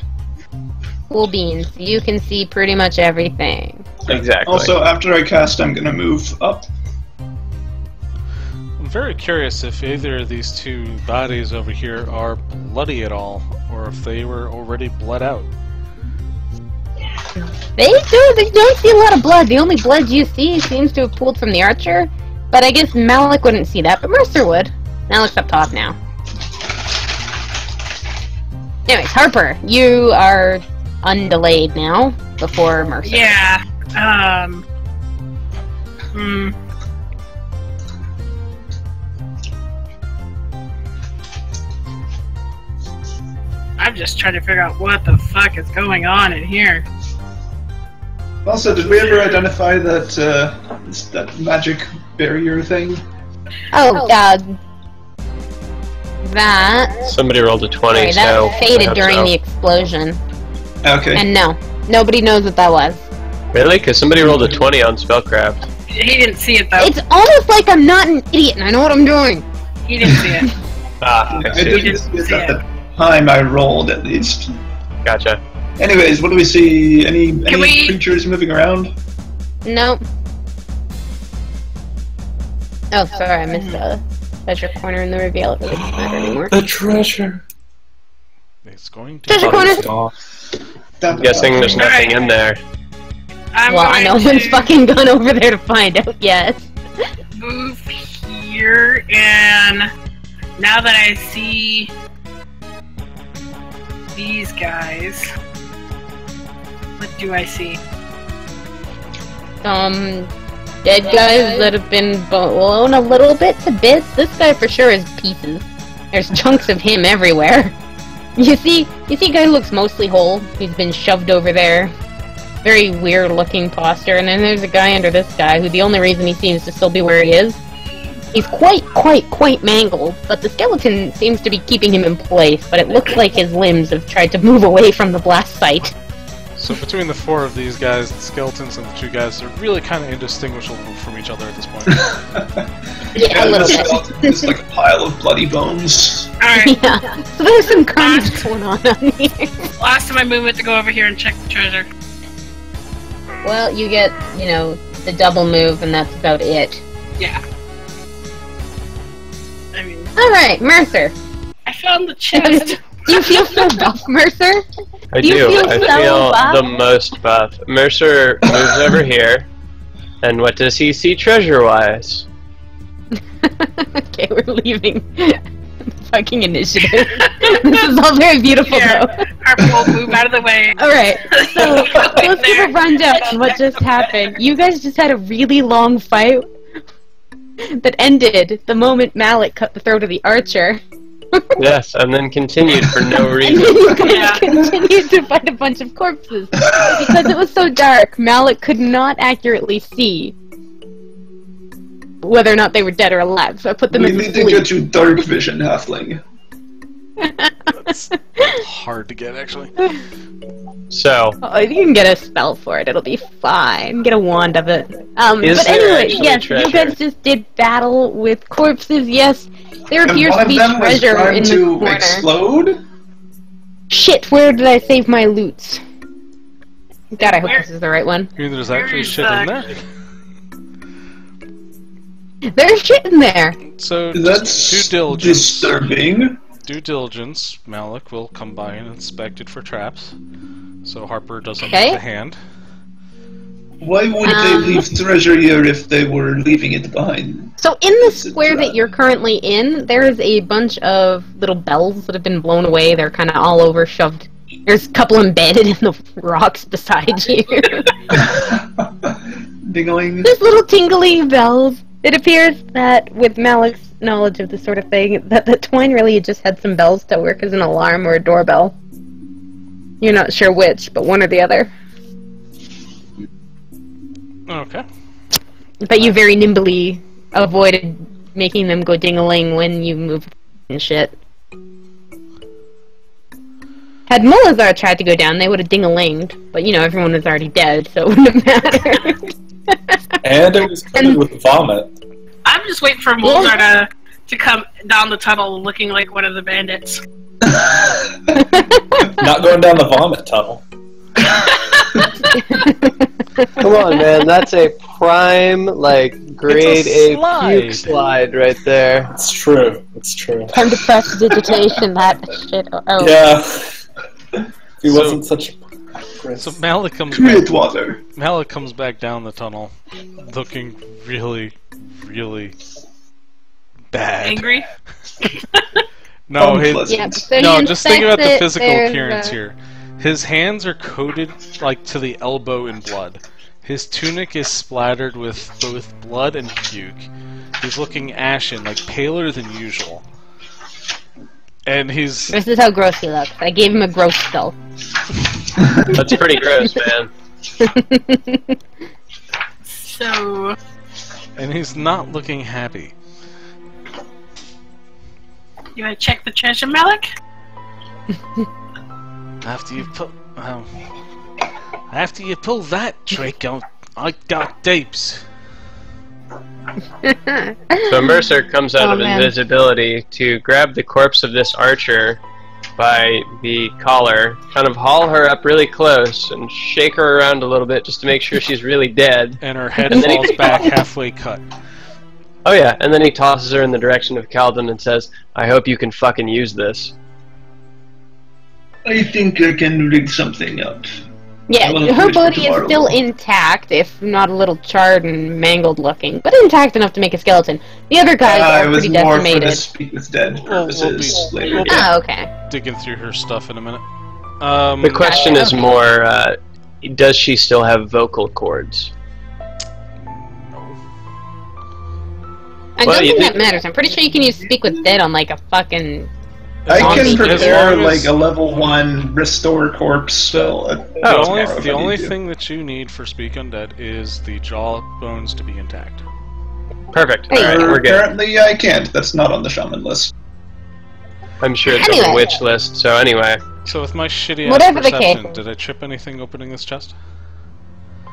Cool beans. You can see pretty much everything. Exactly. Also, after I cast, I'm gonna move up. I'm very curious if either of these two bodies over here are bloody at all, or if they were already bled out. They do. They don't see a lot of blood. The only blood you see seems to have pooled from the archer. But I guess Malik wouldn't see that, but Mercer would. Malik's up top now. Anyways, Harper, you are undelayed now before Mercer. yeah. Um. Hmm. I'm just trying to figure out what the fuck is going on in here. Also, did we ever identify that uh, that magic barrier thing? Oh, uh, that. Somebody rolled a 20, Sorry, so. that I faded during so. the explosion. Okay. And no, nobody knows what that was. Really? Because somebody rolled a 20 on Spellcraft. He didn't see it though. It's almost like I'm not an idiot and I know what I'm doing. He didn't see it. *laughs* Ah, I I see. didn't didn't see it at the time I rolled, at least. Gotcha. Anyways, what do we see? Any any we- creatures moving around? Nope. Oh, sorry, I missed a treasure corner in the reveal. It really doesn't matter anymore. The treasure. It's going to. Treasure corner! That- I'm guessing there's nothing in there. I'm Well, I know going one's fucking gone over there to find out yet. move here, and now that I see these guys, what do I see? Um, dead guys that have been blown a little bit to bits. This guy for sure is pieces. There's *laughs* chunks of him everywhere. *laughs* You see, you see, guy looks mostly whole. He's been shoved over there. Very weird looking posture. And then there's a guy under this guy who the only reason he seems to still be where he is. He's quite, quite, quite mangled, but the skeleton seems to be keeping him in place. But it looks like his limbs have tried to move away from the blast site. So between the four of these guys, the skeletons and the two guys, they're really kind of indistinguishable from each other at this point. *laughs* Yeah, a the little bit. skeleton is like a pile of bloody bones. Alright, *laughs* Yeah. So there's some carnage going on on here. last of my movement to go over here and check the treasure. Well, you get, you know, the double move, and that's about it. Yeah. I mean, Alright, Mercer. I found the chest. Do *laughs* you feel so buff, Mercer? I You do. feel I so feel buff? the most buff. Mercer moves over *laughs* here. And what does he see treasure wise? *laughs* okay, we're leaving. *laughs* Fucking initiative. this is all very beautiful, Here, though. Harper will move out of the way. Alright, so let's give there. a rundown on what just happened. You guys just had a really long fight that ended the moment Malik cut the throat of the archer. Yes, and then continued for no reason. *laughs* And reason. then you guys Yeah. continued to find a bunch of corpses. Because it was so dark, Malik could not accurately see whether or not they were dead or alive, so I put them we in need to get you dark vision, halfling. That's *laughs* hard to get, actually. So, Oh, you can get a spell for it. It'll be fine. Get a wand of it. Um, but anyway, yes, treasure? you guys just did battle with corpses. Yes, there And appears one to of be them was treasure trying in the to corner. explode. Shit, where did I save my loots? God, I hope Where- this is the right one. You mean there's actually is shit in there? There's shit in there. So, That's just due diligence. disturbing. Due diligence, Malik will come by and inspect it for traps. So Harper doesn't Okay. lose a hand. Why would Um, they leave treasure here if they were leaving it behind? So in the square that you're currently in, there is a bunch of little bells that have been blown away. They're kind of all over, shoved. There's a couple embedded in the rocks beside you. *laughs* Dingling. There's little tingly bells. It appears that with Malik's knowledge of this sort of thing, that the twine really just had some bells to work as an alarm or a doorbell. You're not sure which, but one or the other. Okay. But you very nimbly avoided making them go ding-a-ling when you moved and shit. Had Molazar tried to go down, they would have ding-a-linged. But, you know, everyone was already dead, so it wouldn't have mattered. *laughs* And it was covered with vomit. I'm just waiting for Molazar to to come down the tunnel looking like one of the bandits. *laughs* Not going down the vomit tunnel. *laughs* *laughs* come on, man. That's a prime, like, grade A slide. puke slide right there. It's true. It's true. Time to prestidigitation, that shit. Oh. Yeah. He So- wasn't such a So Malik comes Create back, water. Malik comes back down the tunnel, looking really, really bad. Angry? *laughs* No, *laughs* his, Yeah, no, just think about the physical appearance uh, here. His hands are coated like to the elbow in blood. His tunic is splattered with both blood and puke. He's looking ashen, like paler than usual. And he's This is how gross he looks. I gave him a gross skull. *laughs* That's pretty gross, man. *laughs* So and he's not looking happy. you wanna check the treasure, Malik? *laughs* After you pull, um, after you pull that trick, I'll, I got deeps. *laughs* So Mercer comes out Oh, of man. invisibility to grab the corpse of this archer by the collar, kind of haul her up really close and shake her around a little bit just to make sure she's really dead. And her head And then he- falls back halfway cut. Oh yeah, and then he tosses her in the direction of Calden and says, "I hope you can fucking use this." I think I can rig something up. Yeah, her put it for body is still intact, if not a little charred and mangled looking, but intact enough to make a skeleton. The other guys I are was pretty more for decimated. the speak with dead We'll- we'll be- later. we'll Oh, okay. Digging through her stuff in a minute. Um, The question is okay. more, uh, does she still have vocal cords? I don't you think think- that matters. I'm pretty sure you can use Speak with Dead on like a fucking. I can prepare as- like a level one restore corpse spell. The only, the only thing that you need for Speak Undead is the jaw bones to be intact. Perfect. All right, we're good. Apparently, I can't. That's not on the shaman list. I'm sure it's on the witch list. So anyway, So with my shitty ass Whatever the perception, case. did I trip anything opening this chest?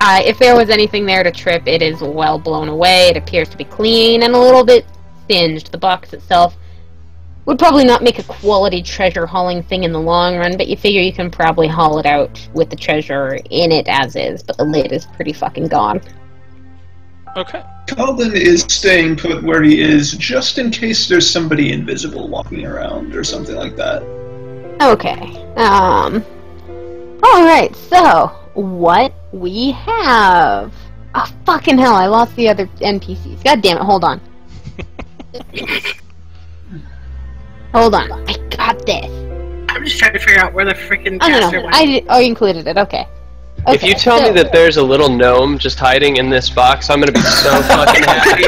Uh, if there was anything there to trip, it is well blown away. It appears to be clean and a little bit singed. The box itself would probably not make a quality treasure hauling thing in the long run, but you figure you can probably haul it out with the treasure in it as is, but the lid is pretty fucking gone. Okay. Calden is staying put where he is just in case there's somebody invisible walking around or something like that. Okay. Um. Alright, so, what we have. Oh, fucking hell, I lost the other NPCs. God damn it, hold on. *laughs* hold on. I got this. I'm just trying to figure out where the freaking Oh, no, caster no. went. I did, oh, you included it, okay. If you Okay, tell me that there's a little gnome just hiding in this box, I'm gonna be so *laughs* fucking happy.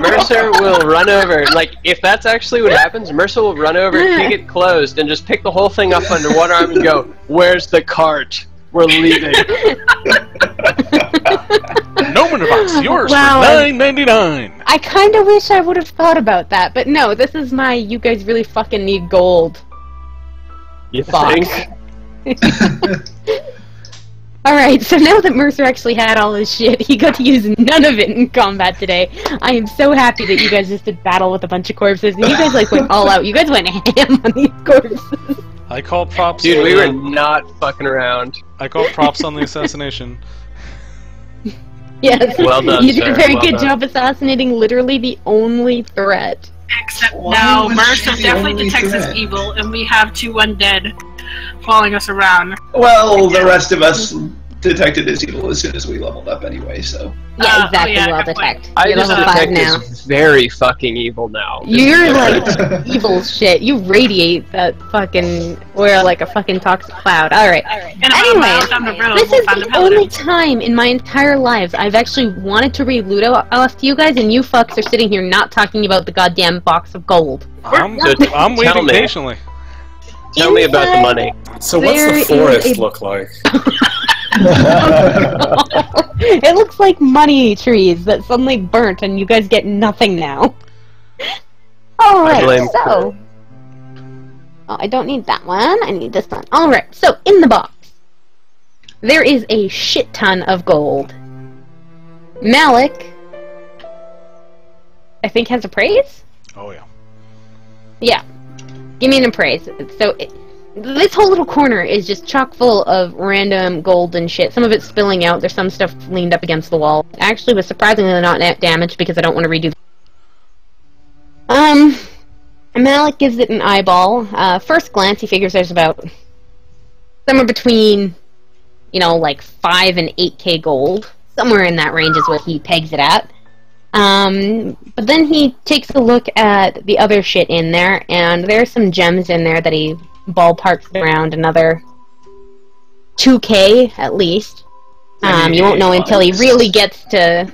Mercer will run over. Like, if that's actually what happens, Mercer will run over, kick it closed, and just pick the whole thing up under one arm and go, "Where's the cart? We're leaving." *laughs* Gnome in box, *gasps* yours Wow, for I- nine ninety nine. I kind of wish I would have thought about that, but no, this is my you guys really fucking need gold. You Box. think? *laughs* *laughs* Alright, so now that Mercer actually had all this shit, he got to use none of it in combat today. I am so happy that you guys just did battle with a bunch of corpses, and you guys like went all out. You guys went ham on these corpses. I call props. Dude, on we were not fucking around. I call props on the assassination. *laughs* Yes. Well done, You did a very well good done. job assassinating literally the only threat. Except Why now, was Mercer she the definitely only detects as threat? evil, and we have two undead following us around. Well, the rest of us detected as evil as soon as we leveled up anyway, so. Yeah, Uh, oh, exactly. yeah, well good detect. I You're just level five detect now. is very fucking evil now. You're like *laughs* evil shit. You radiate that fucking, or like a fucking toxic cloud. All right. And about Anyway, mile down the road, This we'll is the only time in my entire lives I've actually wanted to read Ludo off to you guys, and you fucks are sitting here not talking about the goddamn box of gold. I'm, So t- I'm tell waiting patiently. Tell me about the money. So what's the forest a- look like? *laughs* it looks like money trees that suddenly burnt, and you guys get nothing now. *laughs* I Alright, so. Oh, I don't need that one. I need this one. Alright, so in the box, there is a shit ton of gold. Malik, I think, has a praise? Oh yeah. Yeah. Give me an appraise. So, it, this whole little corner is just chock full of random gold and shit. Some of it's spilling out. There's some stuff leaned up against the wall. Actually, was surprisingly not net damaged because I don't want to redo. Um, Malik gives it an eyeball. Uh, first glance, he figures there's about somewhere between, you know, like five and eight k gold. Somewhere in that range is what he pegs it at. Um, but then he takes a look at the other shit in there, and there's some gems in there that he ballparks around another 2k at least. Um, you won't know until he really gets to.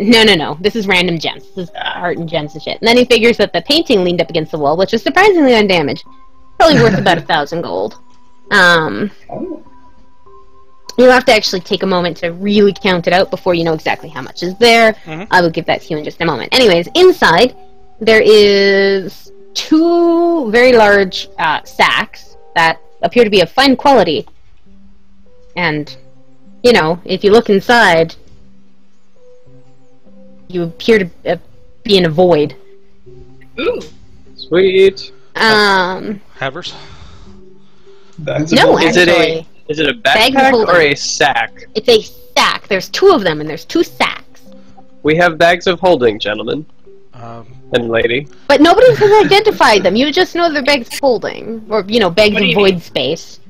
No, no, no. This is random gems. This is art and gems and shit. And then he figures that the painting leaned up against the wall, which is surprisingly undamaged. Probably worth about a thousand gold. Um, you'll have to actually take a moment to really count it out before you know exactly how much is there. Mhm. I will give that to you in just a moment. Anyways, inside there is two very large uh, sacks that appear to be of fine quality. And, you know, if you look inside, you appear to uh, be in a void. Ooh, Sweet. Um, Havers. Bags of no, gold. Is it a is it a Bags of backpack holding. or a sack? it's a sack. There's two of them, and there's two sacks. We have bags of holding, gentlemen Um, and lady. But nobody has identified them. You just know they're bags of holding, or you know, bags What of void mean? space.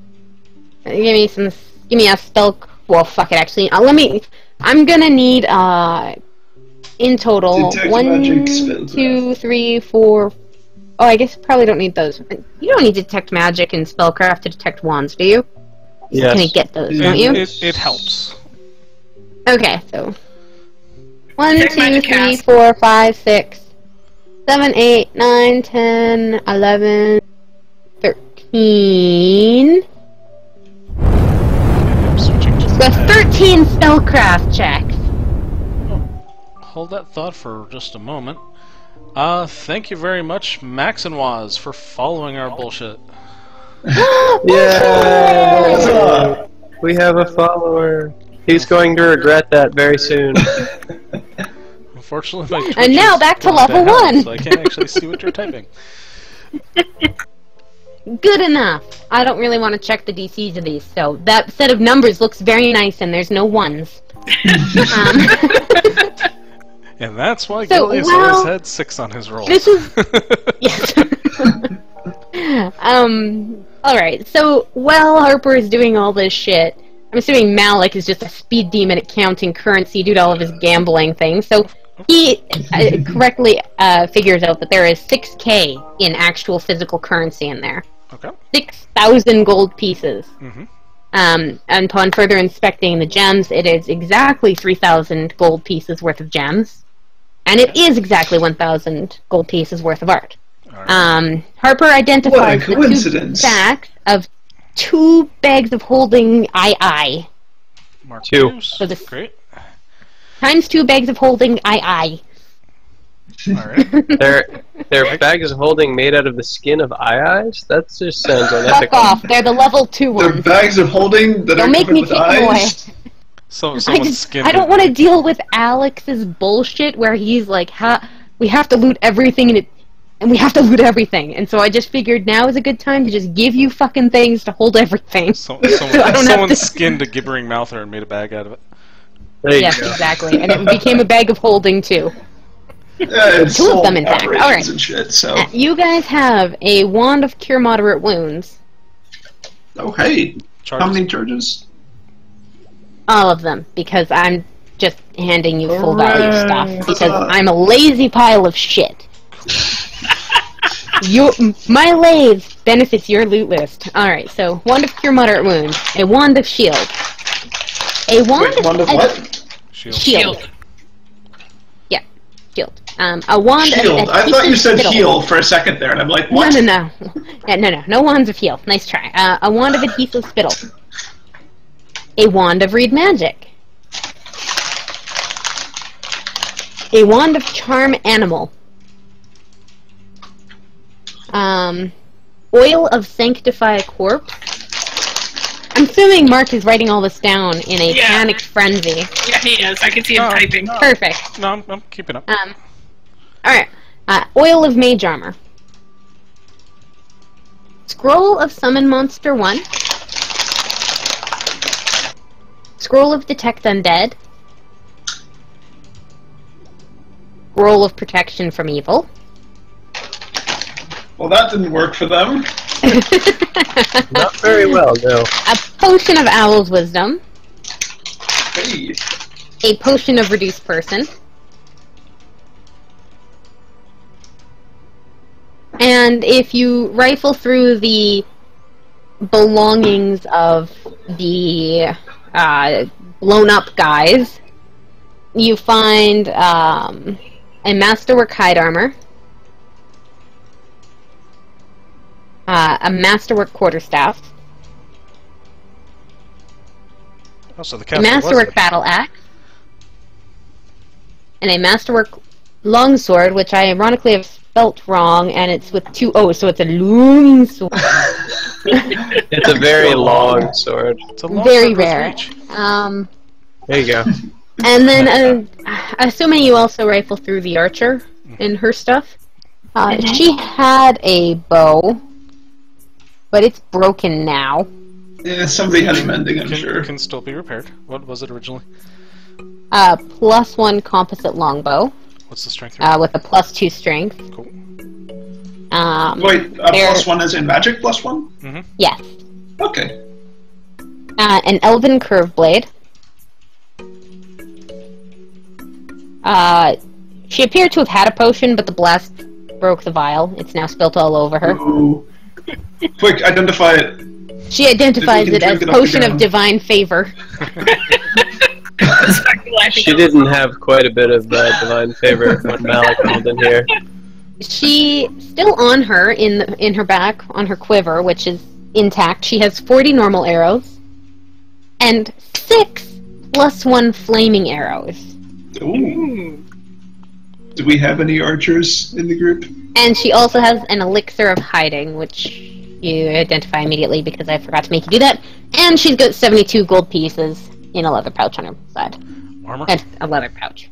Uh, Give me some. Give me a spell. Well, fuck it. Actually, uh, let me. I'm gonna need uh, in total Detect one, two, three, four. Oh, I guess probably don't need those. You don't need to detect magic and spellcraft to detect wands, do you? You Yes. can get those, Yeah. don't you? it, it helps. Okay, so one, Detect two, magic three, cast. four, five, six, seven, eight, nine, ten, eleven, thirteen. I'm switching to So thirteen spellcraft checks. Hold that thought for just a moment. Uh, thank you very much, Max and Waz, for following our bullshit. *gasps* Yeah. We have a follower. He's going to regret that very soon. *laughs* Unfortunately, my Twitch And now back to level hell, one. so I can't actually see what you're typing. *laughs* Good enough. I don't really want to check the DCs of these, so that set of numbers looks very nice, and there's no ones. *laughs* um, And that's why So, Gillius well, always had six on his roll. this is yes. Um. All right. So while Harper is doing all this shit, I'm assuming Malik is just a speed demon at counting currency due to all of his gambling things. So he uh, correctly uh, figures out that there is 6k in actual physical currency in there. okay. 6,000 gold pieces. Mm-hmm. Um, and upon further inspecting the gems, it is exactly 3,000 gold pieces worth of gems. And it is exactly 1,000 gold pieces worth of art. Alright. Um, Harper identifies the two coincidence. sacks of two bags of holding I Mark two. Hughes. So this- Great. times two bags of holding I Alright. They're *laughs* they're bags of holding made out of the skin of eyes. That just sounds unethical. Fuck unethical. off! They're the level two They're bags of holding that Don't are make covered me with take them away. eyes. So I someone's just. I don't want to deal with Alex's bullshit where he's like, ha, we have to loot everything and it, and we have to loot everything. And so I just figured now is a good time to just give you fucking things to hold everything. So, *laughs* I someone, don't have someone to- skinned a gibbering mouther and made a bag out of it. There yes, exactly. And it became a bag of holding too. *laughs* Yeah, Two of them, in fact. operations Alright. and shit. So, Uh, You guys have a wand of cure moderate wounds. oh hey, Charges. how many charges? All of them, because I'm just handing you full value stuff. Because I'm a lazy pile of shit. You, my lathe benefits your loot list. Alright, so wand of cure moderate wounds, a wand of shield, a wand Wait, wand of what? Shield. Shield. Shield. Yeah, shield. Um, a wand Shield. of I thought you said adhesive heal for a second there, and I'm like, No, what? no, no. Yeah, no, no. No wands of heal. Nice try. Uh, a wand of adhesive spittle. A wand of read magic. A wand of charm animal. Um, oil of sanctify corpse. I'm assuming Mark is writing all this down in a Yeah. panicked frenzy. Yeah, he is. I can see him Oh, typing. no. Perfect. No, I'm, I'm keeping up. Um, alright. Uh, oil of mage armor. Scroll of summon monster 1. Scroll of detect undead. Scroll of protection from evil. Well, that didn't work for them. *laughs* Not very well, no. A potion of owl's wisdom. Hey, A potion of reduce person. And if you rifle through the belongings of the uh, blown up guys, you find um, a masterwork hide armor, uh, a masterwork quarterstaff, Oh, so the a castle was masterwork battle axe, and a masterwork longsword, which I ironically have spelt wrong, and it's with two O's, so it's a loom sword. *laughs* It's a *laughs* very long sword. It's a long Very sword rare. reach. Um, There you go. and then, uh, assuming you also rifle through the archer and her stuff, uh, she had a bow, but it's broken now. yeah, somebody had a mending, I'm Can, sure. can still be repaired. What was it originally? Uh, plus one composite longbow What's the strength? uh, with a plus two strength. Cool. Um, Wait, uh, There- plus one is in magic plus one? Mm-hmm. yes. Okay. uh, an elven curve blade. Uh, she appeared to have had a potion, but the blast broke the vial. It's now spilt all over her. Ooh. Quick, identify it. She identifies it as drink it potion of divine favor. She didn't have quite a bit of uh, divine favor when Malik called in here. She still on her in the, in her back on her quiver, which is intact. She has forty normal arrows and six plus one flaming arrows. Ooh. Do we have any archers in the group? And she also has an elixir of hiding, which you identify immediately because I forgot to make you do that. And she's got 72 gold pieces in a leather pouch on her side. Armor. And a leather pouch.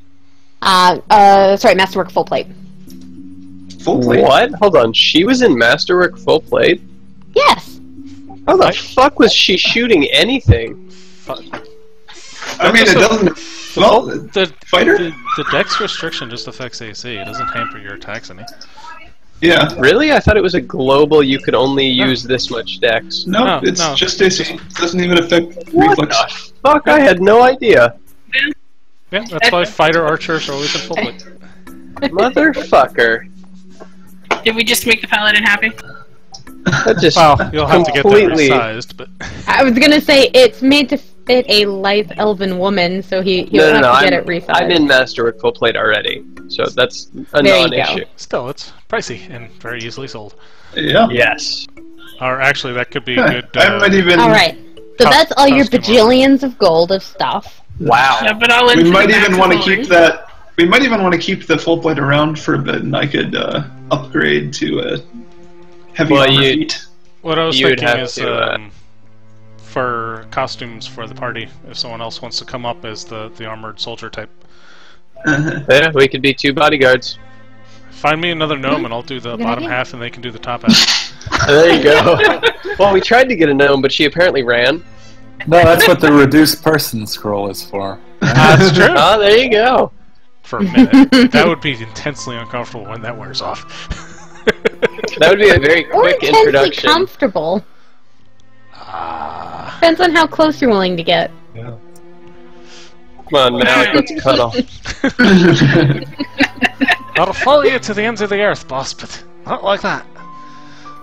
Uh, uh, sorry, masterwork full plate. Full plate. What? Hold on. She was in Masterwork full plate? Yes! How the I- fuck was she shooting anything? Fu- I mean, it doesn't. The, Well, vol- the, fighter? the, the dex restriction just affects AC. It doesn't hamper your attacks any. yeah. Really? I thought it was a global, you could only use this much dex. No, No, it's no. just AC. It doesn't even affect What reflex. the fuck? I had no idea. Yeah, that's why fighter archers are always in full plate. Motherfucker. Did we just make the paladin happy? That just Well, you'll have to get that completely. resized, but I was gonna say it's made to fit a lithe elven woman, so he he'll no, no, have no. to get I'm, it resized. I'm in masterwork full plate already, so that's a There you go. non-issue. still, it's pricey and very easily sold. Yeah. Yes. Or actually, that could be Huh, good. I Uh, might even. All right. So Cos- that's all your bajillions of gold of stuff. Wow. Yeah, but I'll We might even want to keep that. We might even want to keep the full plate around for a bit, and I could uh, upgrade to a heavy Well, armor feat. What I was You thinking is to, uh, um, for costumes for the party, if someone else wants to come up as the, the armored soldier type, Uh-huh. Yeah, we could be two bodyguards. find me another gnome and I'll do the Good bottom idea. half and they can do the top half. *laughs* There you go. *laughs* well, we tried to get a gnome, but she apparently ran. No, that's what the reduce person scroll is for. That's true. Oh, *laughs* there you go. For a minute, that would be intensely uncomfortable when that wears off. That would be a very Or quick intensely introduction. comfortable. Ah. Depends on how close you're willing to get. Yeah. Come on, *laughs* Malik, let's cuddle. *laughs* I'll follow you to the ends of the earth, boss, but not like that.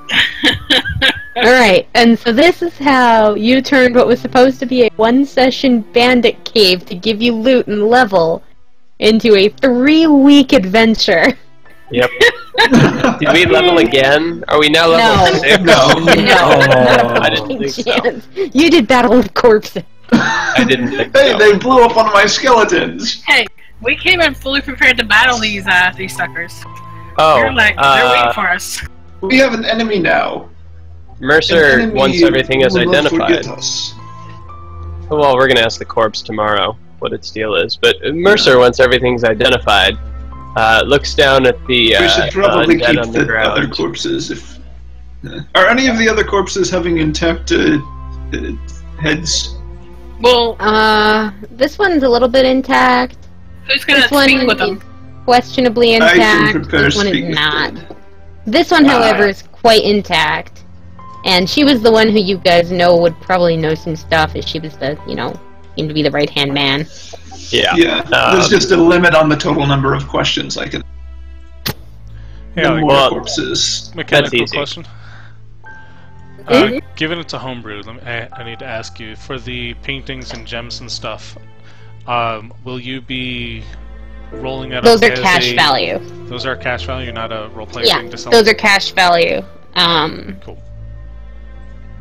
*laughs* Alright, and so this is how you turned what was supposed to be a one session bandit cave to give you loot and level into a three week adventure. Yep. *laughs* Did we level again? Are we now level No. six? no. *laughs* No, I *laughs* didn't think so. You did battle with corpses. I didn't think Hey, so. they blew up one of my skeletons. Hey, we came in fully prepared to battle these uh these suckers. Oh, They're like they're waiting uh, for us. We have an enemy now. Mercer, enemy once everything is identified. us. Well, we're gonna ask the corpse tomorrow what its deal is. But Mercer, once everything's identified, uh, looks down at the uh, we should probably undead keep on the, the ground. other corpses. If uh, are any of the other corpses having intact uh, uh, heads? Well, Uh, this one's a little bit intact. who's gonna This one with is them? questionably intact. prepare This one is not. dead. This one, however, is quite intact. And she was the one who you guys know would probably know some stuff, as she was the, you know, seemed to be the right hand man. Yeah. Yeah, there's Um, just a limit on the total number of questions I can. Yeah, no like more well, corpses. mechanical easy. question. Uh, Mhm. given it's a homebrew, let me, I, I need to ask you for the paintings and gems and stuff. Um, will you be rolling that? Those are cash a- value. Those are cash value, not a role play Yeah, thing to sell. those are cash value. Um, cool.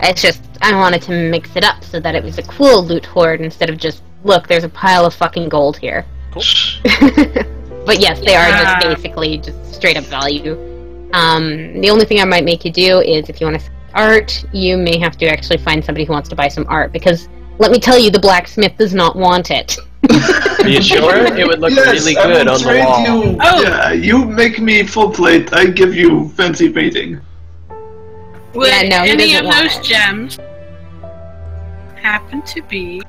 It's just I wanted to mix it up so that it was a cool loot hoard instead of just look. There's a pile of fucking gold here. Cool. *laughs* but yes, they are just basically just straight up value. Um, the only thing I might make you do is if you want to sell art, you may have to actually find somebody who wants to buy some art because let me tell you, the blacksmith does not want it. Are you sure? It would look yes, really I good will on the wall. You, Oh. Yeah, you make me full plate. I give you fancy painting. Would Yeah, no, any of those it. gems happen to be?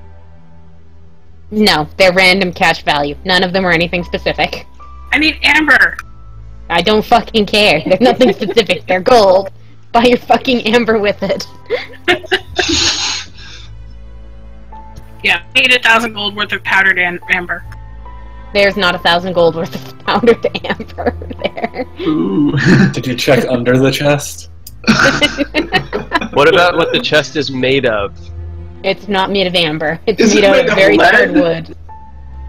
No, they're random cash value. None of them are anything specific. I need amber. I don't fucking care. They're nothing specific. *laughs* They're gold. Buy your fucking amber with it. *laughs* Yeah, I need a thousand gold worth of powdered an- amber. There's not a thousand gold worth of powdered *laughs* amber there. Ooh. Did you check under the chest? *laughs* What about what the chest is made of? It's not made of amber. It's Is it made out made of of very lead? hard wood.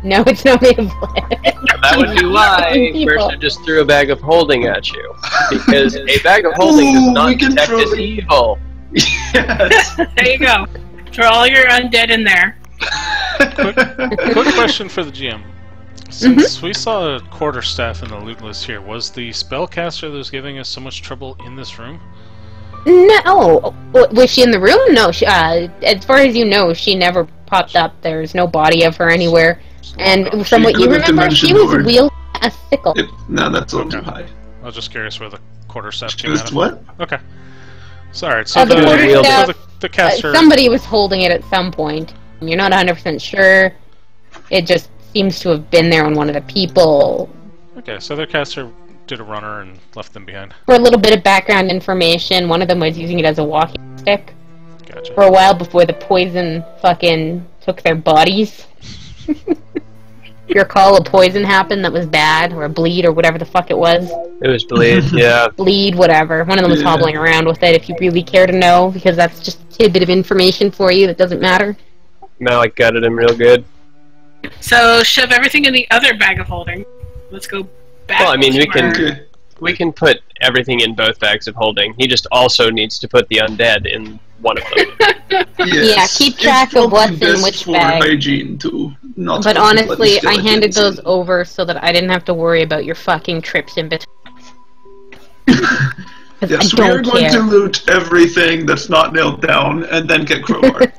No, it's not made of lead. That would be why *laughs* People. Mercer just threw a bag of holding at you. Because a *laughs* bag of holding does not we can detect as evil. yes. There you go. Throw all your undead in there. Quick question for the GM. Since mm-hmm. we saw a quarterstaff in the loot list here, was the spellcaster that was giving us so much trouble in this room? No, was she in the room? No. She, uh, as far as you know, she never popped up. There's no body of her anywhere. And from what you could have remember, she was doored. wielding a sickle. It- no, that's a little too high. I was just curious where the quarterstaff came out of. what? Okay. Sorry. So Uh, the the, quarterstaff, so the, the Uh, somebody was holding it at some point. You're not 100% sure. It just seems to have been there on one of the people. Okay, so their caster did a runner and left them behind. For a little bit of background information, one of them was using it as a walking stick Gotcha. for a while before the poison fucking took their bodies. *laughs* your call a poison happened that was bad, or a bleed, or whatever the fuck it was. It was bleed. *laughs* yeah. Bleed, whatever. One of them was Yeah. hobbling around with it. If you really care to know, because that's just a tidbit of information for you that doesn't matter. Malik gutted him real good. So shove everything in the other bag of holding. Let's go back. Well, I mean, we can- our- We can put everything in both bags of holding. He just also needs to put the undead in one of them. *laughs* Yes. keep It's track of probably what's in which for bag. hygiene to not But honestly, I handed skeletons those over so that I didn't have to worry about your fucking trips in between. in. 'Cause *laughs* Yes, I we are going care. to loot everything that's not nailed down and then get crowbar. *laughs*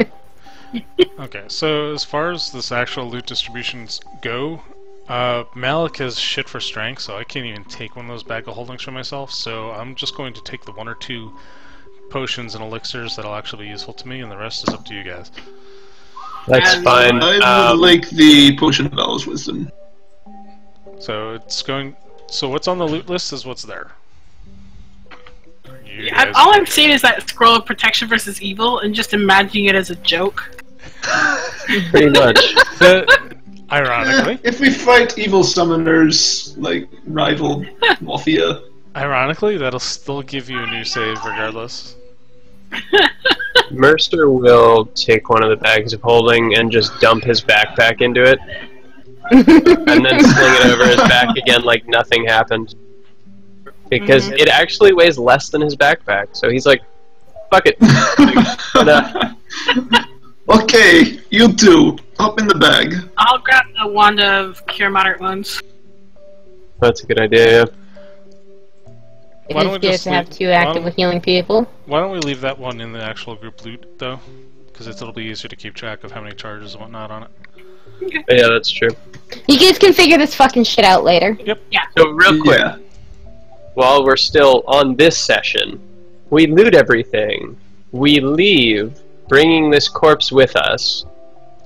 Okay, so as far as this actual loot distributions go, uh, Malik has shit for strength, so I can't even take one of those bag of holdings for myself. So I'm just going to take the one or two potions and elixirs that'll actually be useful to me, and the rest is up to you guys. That's Um, fine. I would Um, like the potion of owl's wisdom. So it's going. So what's on the loot list is what's there. You Yeah, guys- all I'm seeing is that scroll of protection versus evil, and just imagining it as a joke. *laughs* pretty much. The- ironically, *laughs* If we fight evil summoners like rival *laughs* Mafia, ironically, that'll still give you a new save regardless. *laughs* Mercer will take one of the bags of holding and just dump his backpack into it, and then sling it over his back again like nothing happened. Because it actually weighs less than his backpack, so he's like, "Fuck it." uh, okay, you two, hop in the bag. I'll grab the wand of cure moderate wounds. That's a good idea. Yeah. It Why is don't we good just to have two why active with healing people. Why don't we leave that one in the actual group loot though? Because it'll be easier to keep track of how many charges and whatnot on it. Yeah, that's true. You guys can figure this fucking shit out later. Yep. Yeah. So real quick, Yeah. while we're still on this session, we loot everything. We leave, bringing this corpse with us,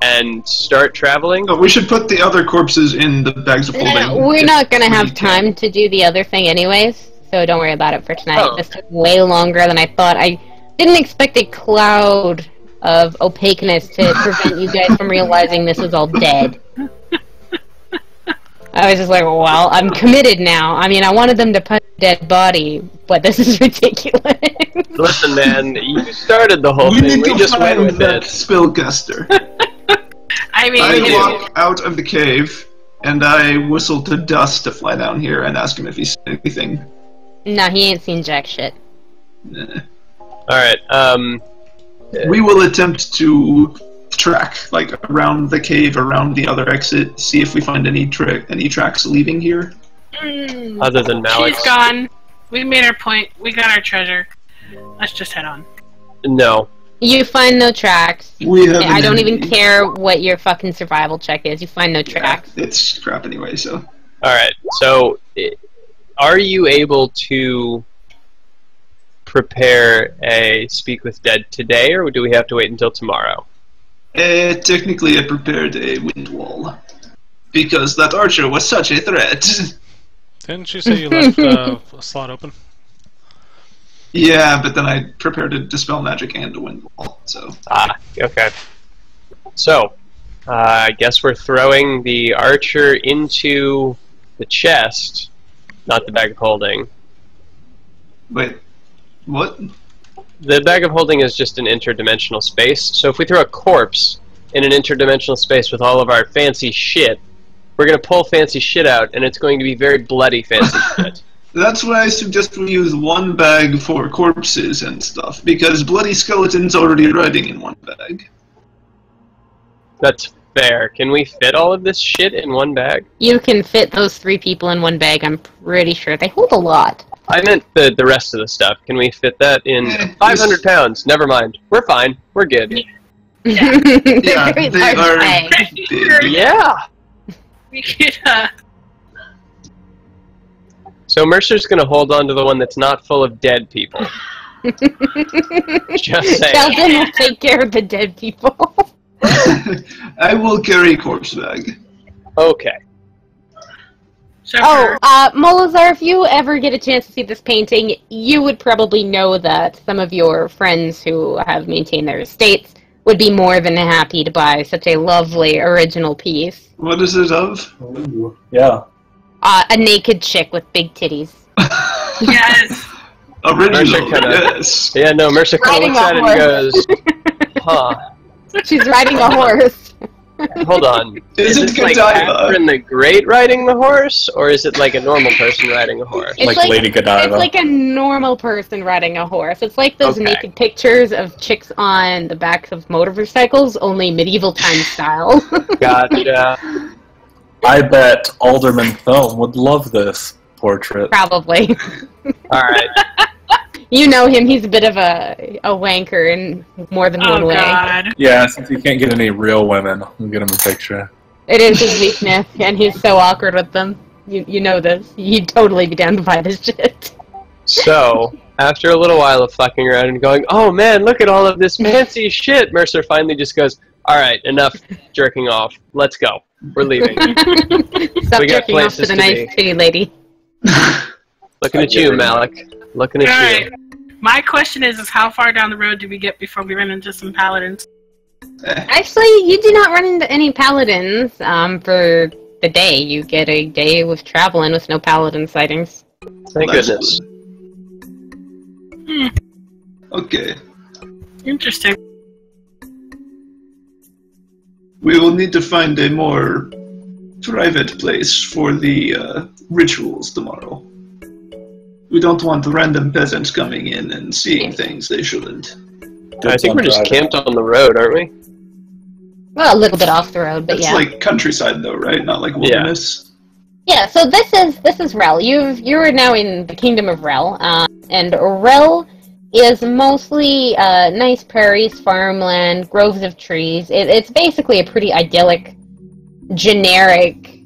and start traveling. Oh, we should put the other corpses in the bags of holding. We're not gonna have time to do the other thing anyways, so don't worry about it for tonight. Oh. This took way longer than I thought. I didn't expect a cloud of opaqueness to prevent you guys from realizing this was all dead. *laughs* I was just like, well, I'm committed now. I mean, I wanted them to punch a dead body, but this is *laughs* ridiculous. Listen, man, you started the whole We thing. need We to just went find with that it. spellcaster. *laughs* I mean, I it- walk out of the cave and I whistle to Dust to fly down here and ask him if he's seen anything. no, he ain't seen jack shit. Eh. All right. Um, We will attempt to track like around the cave, around the other exit, see if we find any tra- any tracks leaving here. Mm, other than Malik's, she's gone. We made our point. We got our treasure. Let's just head on. no. You find no tracks. We have. I don't even care what your fucking survival check is. You find no Yeah, tracks. it's crap anyway. So All right. So, are you able to prepare a speak with dead today, or do we have to wait until tomorrow? Uh, technically, I prepared a wind wall because that archer was such a threat. *laughs* Didn't you say you left uh, a slot open? yeah, but then I prepared a dispel magic and a wind wall. So Ah, okay. So, uh, I guess we're throwing the archer into the chest, not the bag of holding. wait, what? The bag of holding is just an interdimensional space. So if we throw a corpse in an interdimensional space with all of our fancy shit, we're gonna pull fancy shit out, and it's going to be very bloody fancy *laughs* shit. That's why I suggest we use one bag for corpses and stuff, because bloody skeletons already riding in one bag. That's fair. Can we fit all of this shit in one bag? You can fit those three people in one bag, I'm pretty sure. They hold a lot. I meant the the rest of the stuff. Can we fit that in Eh, 500 pounds? Never mind. We're fine. We're good. Yeah. They're Yeah, very they are bags. Yeah. We could, uh, So Mercer's gonna hold on to the one that's not full of dead people. *laughs* Just saying. Sheldon will take care of the dead people. *laughs* I will carry corpse bag. Okay. So oh, for- uh, Molazar, if you ever get a chance to see this painting, you would probably know that some of your friends who have maintained their estates would be more than happy to buy such a lovely original piece. What is it of? Ooh, yeah. Uh, a naked chick with big titties. *laughs* Yes. Original, kinda- yes. Yeah, no, Mercer kind of looks at it and goes, *laughs* huh. She's riding a horse. Hold on. Is Is it it like Godiva? Catherine the Great riding the horse, or is it like a normal person riding a horse? It's like, like- Lady Godiva. It's like a normal person riding a horse. It's like those Okay. naked pictures of chicks on the backs of motorcycles, only medieval time *laughs* style. Gotcha. *laughs* I bet Alderman Thumb would love this portrait. Probably. All right. *laughs* You know him, he's a bit of a, a wanker in more than oh, one Oh way. God. Yeah, since he can't get any real women, we'll get him a picture. It is his weakness, and he's so awkward with them. You, you know this. He'd totally be down to buy this shit. So, after a little while of fucking around and going, oh man, look at all of this fancy shit, Mercer finally just goes, all right, enough jerking off. Let's go. We're leaving. *laughs* Stop We jerking off to the to nice be. kitty lady. Looking at you, it. Malik. Looking at All you. right. My question is, is how far down the road do we get before we run into some paladins? Eh, Actually, you do not run into any paladins um, for the day. You get a day with traveling with no paladin sightings. Thank That's goodness. Okay. Interesting. We will need to find a more private place for the uh, rituals tomorrow. We don't want random peasants coming in and seeing things they shouldn't. I think we're just camped. camped on the road, aren't we? Well, a little bit off the road, but It's yeah. It's like countryside, though, right? Not like wilderness. Yeah, so this is this is Rel. You've you are now in the kingdom of Rel, uh, and Rel is mostly uh, nice prairies, farmland, groves of trees. It, it's basically a pretty idyllic, generic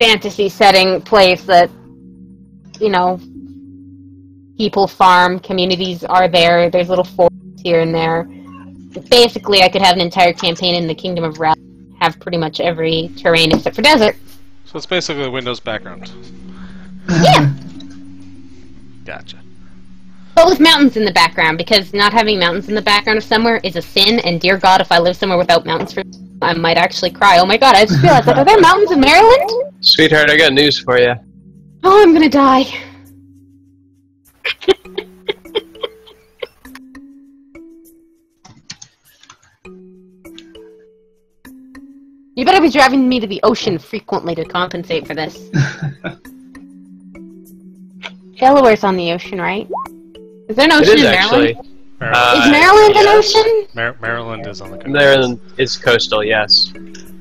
fantasy setting place that you know people farm, communities are there. There's little forests here and there. Basically, I could have an entire campaign in the kingdom of Rel, have pretty much every terrain except for desert. So it's basically a Windows background. Yeah. Gotcha. But with mountains in the background, because not having mountains in the background of somewhere is a sin, and dear God, if I live somewhere without mountains for I might actually cry. Oh my god, I just realized, like, are there mountains in Maryland? Sweetheart, I got news for you. Oh, I'm gonna die. Better be driving me to the ocean frequently to compensate for this. *laughs* Delaware's on the ocean, right? Is there an ocean is in actually. Maryland? Maryland, Uh, is Maryland an ocean? Mar- Maryland is on the coast. Maryland is coastal, yes.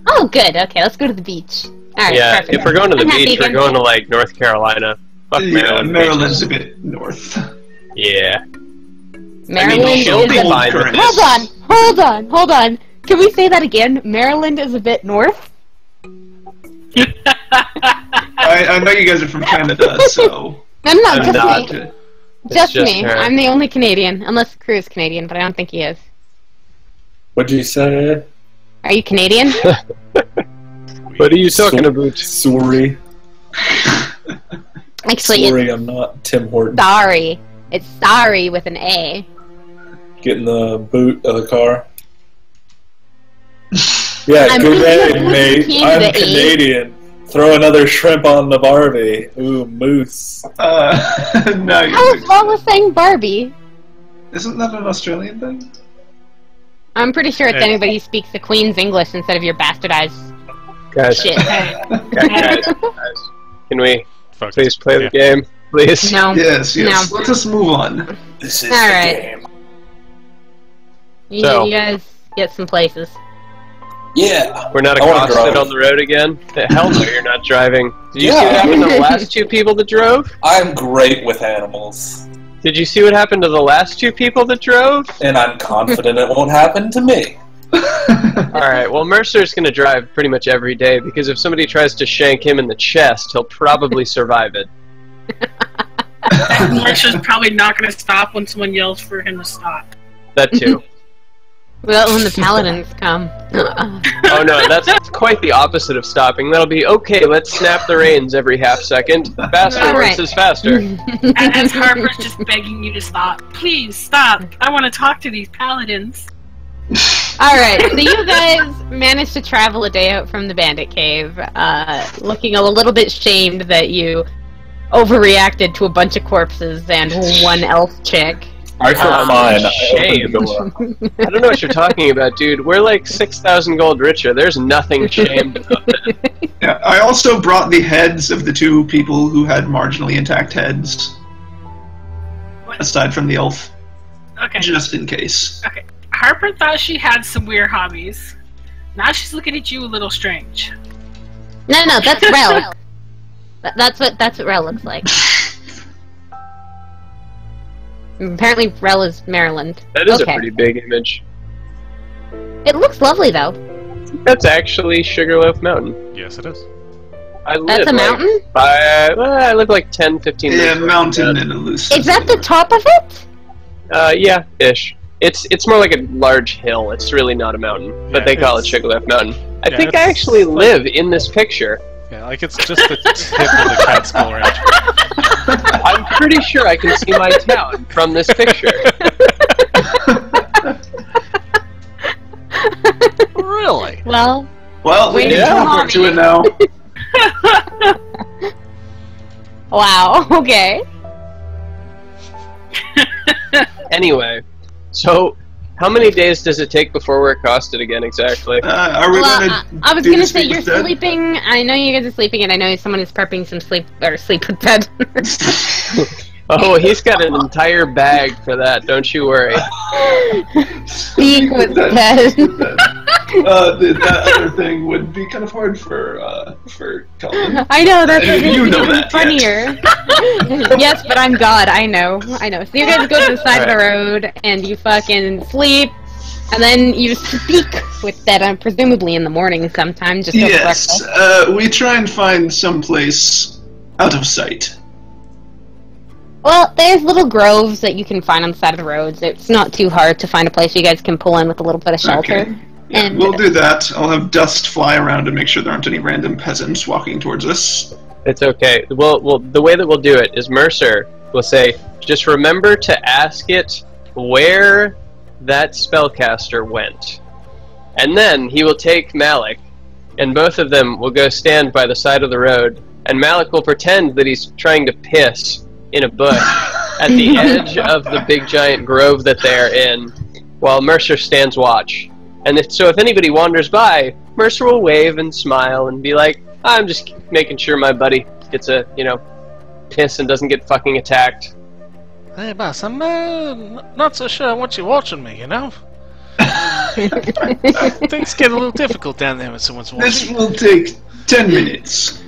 Oh, good. Okay, let's go to the beach. All right, yeah, perfect. if we're going to the I'm beach, we're going to like North Carolina. Fuck yeah, Maryland. Maryland's beaches. a bit north. Yeah. Maryland I mean, she'll is be a- fine with this. Hold on, hold on, hold on. Can we say that again? Maryland is a bit north. I, I know you guys are from Canada, so No, no, no, I'm just not. me. It's Just, just me. her. I'm the only Canadian, unless Crew is Canadian, but I don't think he is. What'd you say? Are you Canadian? *laughs* What are you talking So- about? Sorry. *laughs* Actually, Sorry, I'm not Tim Horton. sorry. It's sorry with an A. Get in the boot of the car. Yeah, I'm good day, mate. I'm? Canadian. Throw another shrimp on the Barbie. Ooh, moose. uh, *laughs* no, I was you wrong with saying Barbie. isn't that an Australian thing? I'm pretty sure it's Hey. anybody who speaks the Queen's English instead of your bastardized Guys, shit. guys, guys, guys, can we Fuck. please play Yeah. the game? Please? No. Yes, yes. No. Let us move on. This is All the right. game. You, So- you guys get some places. Yeah. We're not I wanna accosted on the road again? Hell no, you're not driving. Did you see what happened to the last two people that drove? I'm great with animals. Did you see what happened to the last two people that drove? And I'm confident it won't happen to me. *laughs* Alright, well, Mercer's gonna drive pretty much every day because if somebody tries to shank him in the chest, he'll probably survive it. *laughs* Mercer's probably not going to stop when someone yells for him to stop. That too. Well, when the paladins come. *laughs* oh no, that's quite the opposite of stopping. That'll be okay, let's snap the reins every half second. Faster Alright. versus faster. And as Harper's just begging you to stop. Please stop. I want to talk to these paladins. All right, so you guys managed to travel a day out from the bandit cave, uh, looking a little bit shamed that you overreacted to a bunch of corpses and one elf chick. I feel Um, fine. I shame. opened. *laughs* I don't know what you're talking about, dude. We're like 6,000 gold richer. There's nothing *laughs* shamed about that. Yeah, I also brought the heads of the two people who had marginally intact heads, What? aside from the elf, Okay. just in case. Okay. Harper thought she had some weird hobbies. Now she's looking at you a little strange. No, no, that's *laughs* Rel. That's what that's what Rel looks like. Apparently, Rel is Maryland. That is Okay. a pretty big image. It looks lovely though. That's actually Sugarloaf Mountain. Yes, it is. I live That's a like mountain. Five, well, I live like 10, 15 Yeah, minutes away from mountain that. and a loose. Is that the top of it? Uh, yeah, ish. It's it's more like a large hill. It's really not a mountain, but Yeah, they call it Sugarloaf Mountain. I Yeah, think I actually like- live in this picture. Yeah, like it's just the tip of the Catskill *laughs* Range. I'm pretty sure I can see my town from this picture. really? Well, Well, we Wait, can yeah. teleport to it now. *laughs* wow. Okay. Anyway, so how many days does it take before we're accosted again exactly? Uh, are we Well, gonna? uh, I was gonna say you're dead? sleeping. I know you guys are sleeping, and I know someone is prepping some sleep or sleep with bed. *laughs* *laughs* Oh, he's got an entire bag for that. Don't you worry. Speak *laughs* with *laughs* That- bed. uh, the, that other thing would be kind of hard for uh, for Cullen. I know that's what You know it that, funnier. *laughs* yes, but I'm God. I know. I know. So you guys go to the side of the road and you fucking sleep, and then you speak with that. Um, presumably in the morning sometime, just over Yes, breakfast. uh, we try and find some place out of sight. Well, there's little groves that you can find on the side of the roads. It's not too hard to find a place you guys can pull in with a little bit of shelter. Okay. Yeah, And- we'll do that. I'll have dust fly around to make sure there aren't any random peasants walking towards us. It's okay. Well, well, the way that we'll do it is Mercer will say, just remember to ask it where that spellcaster went. And then he will take Malik, and both of them will go stand by the side of the road, and Malik will pretend that he's trying to piss in a bush at the *laughs* edge of the big giant grove that they're in, while Mercer stands watch. And if, so if anybody wanders by, Mercer will wave and smile and be like, I'm just making sure my buddy gets a, you know, piss and doesn't get fucking attacked. Hey, boss, I'm uh, not so sure I want you watching me, you know? *laughs* Things get a little difficult down there when someone's watching. This will take ten minutes.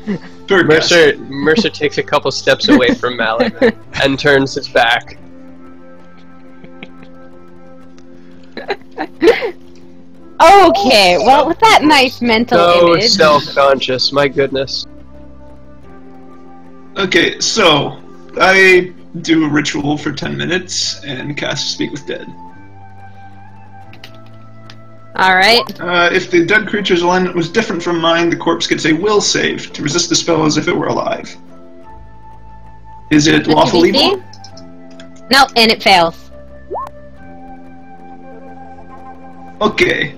Per guest. Mercer Mercer takes a couple steps away from Malik *laughs* and turns his back. Okay, well, with that nice mental So image. self-conscious, my goodness. Okay, so I do a ritual for ten minutes and cast Speak with Dead. Alright. Uh, if the dead creature's alignment was different from mine, the corpse gets a will save to resist the spell as if it were alive. Is it lawful evil? No, and it fails. Okay.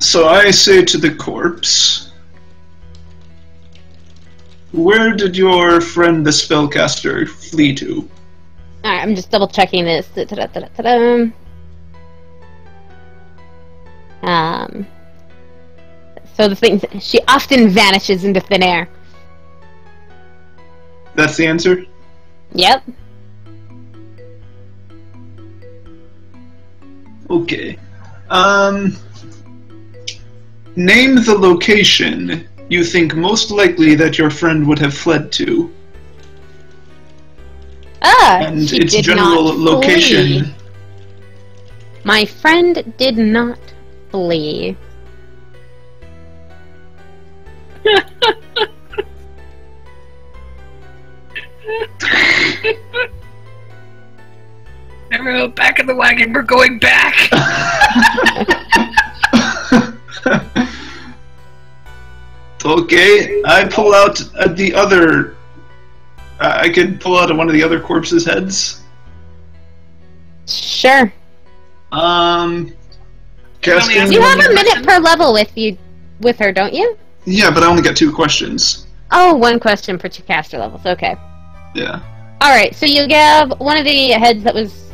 So I say to the corpse, Where did your friend the spellcaster flee to? Alright, I'm just double checking this. Da-da-da-da-da-da. Um. So the thing, she often vanishes into thin air. That's the answer? Yep. Okay. Um. Name the location you think most likely that your friend would have fled to, Ah, and its general location. flee. My friend did not flee. *laughs* Everyone back in the wagon. We're going back. *laughs* okay, I pull out uh, the other. Uh, I could pull out one of the other corpses' heads. Sure. Um, casting. You have a minute per level with you, with her, don't you? Yeah, but I only got two questions. Oh, one question per two caster levels. Okay. Yeah. All right. So you have one of the heads that was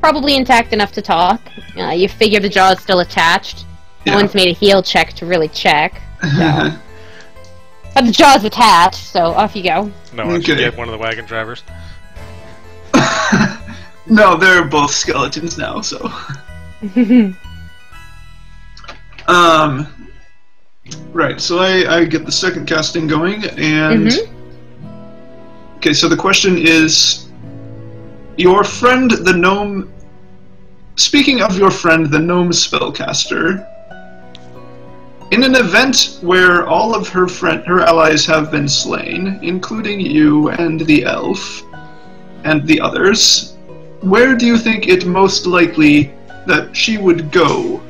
probably intact enough to talk. Uh, you figure the jaw is still attached. No Yeah. one's made a heal check to really check. *laughs* But the jaw's attached, so off you go. No, I should Okay. get one of the wagon drivers. *laughs* no, they're both skeletons now. So. *laughs* Um. Right. So I I get the second casting going, and Mhm. okay. So the question is, your friend the gnome. Speaking of your friend the gnome spellcaster, in an event where all of her friend her allies have been slain, including you and the elf, and the others, where do you think it most likely that she would go?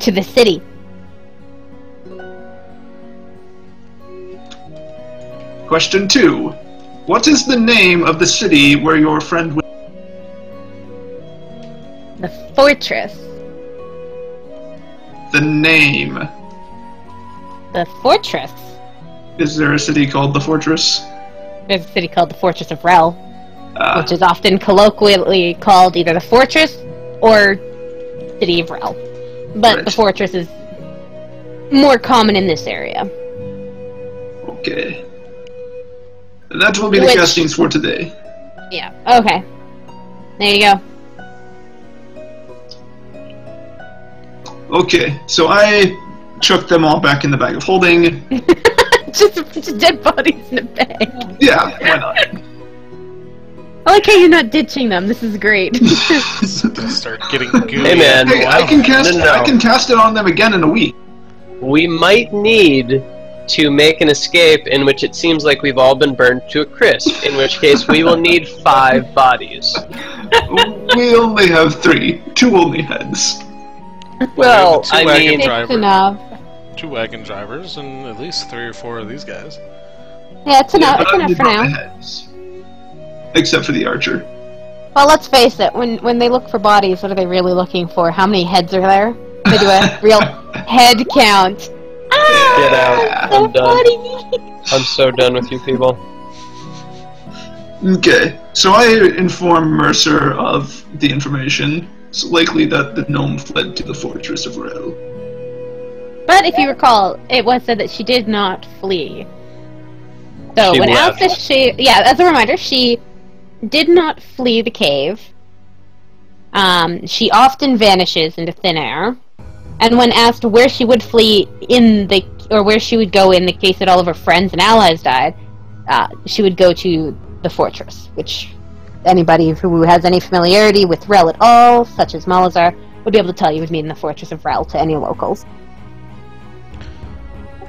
To the city. Question two. What is the name of the city where your friend was? The fortress. the name? The fortress. Is there a city called the Fortress? There's a city called the Fortress of Rel, Ah, which is often colloquially called either the Fortress or City of Rel. But the Fortress is more common in this area. okay. That will be the castings for today. Yeah. Okay. There you go. Okay, so I chucked them all back in the bag of holding. *laughs* just a bunch of dead bodies in a bag. Yeah, why not? *laughs* I like how you're not ditching them. This is great. *laughs* Start getting gooey. Hey, man. hey, I can cast. No, no, no. I can cast it on them again in a week. We might need to make an escape in which it seems like we've all been burned to a crisp, in which case we will need *laughs* five bodies. we only have three. Two only heads. Well, two I wagon mean, It's enough. Two wagon drivers and at least three or four of these guys. Yeah, it's enough. Yeah, It's enough for now. heads. Except for the archer. Well, let's face it. When when they look for bodies, what are they really looking for? How many heads are there? They do a *laughs* real head count. Ah, Get out. so I'm done. funny. I'm so done with you people. Okay, so I inform Mercer of the information. It's likely that the gnome fled to the fortress of Rel. But if you recall, it was said that she did not flee. So She when left. asked she, yeah, as a reminder, she did not flee the cave. Um, she often vanishes into thin air, and when asked where she would flee in the or where she would go in the case that all of her friends and allies died, uh, she would go to the fortress, which anybody who has any familiarity with Rel at all, such as Molazar, would be able to tell you would mean the fortress of Rel to any locals.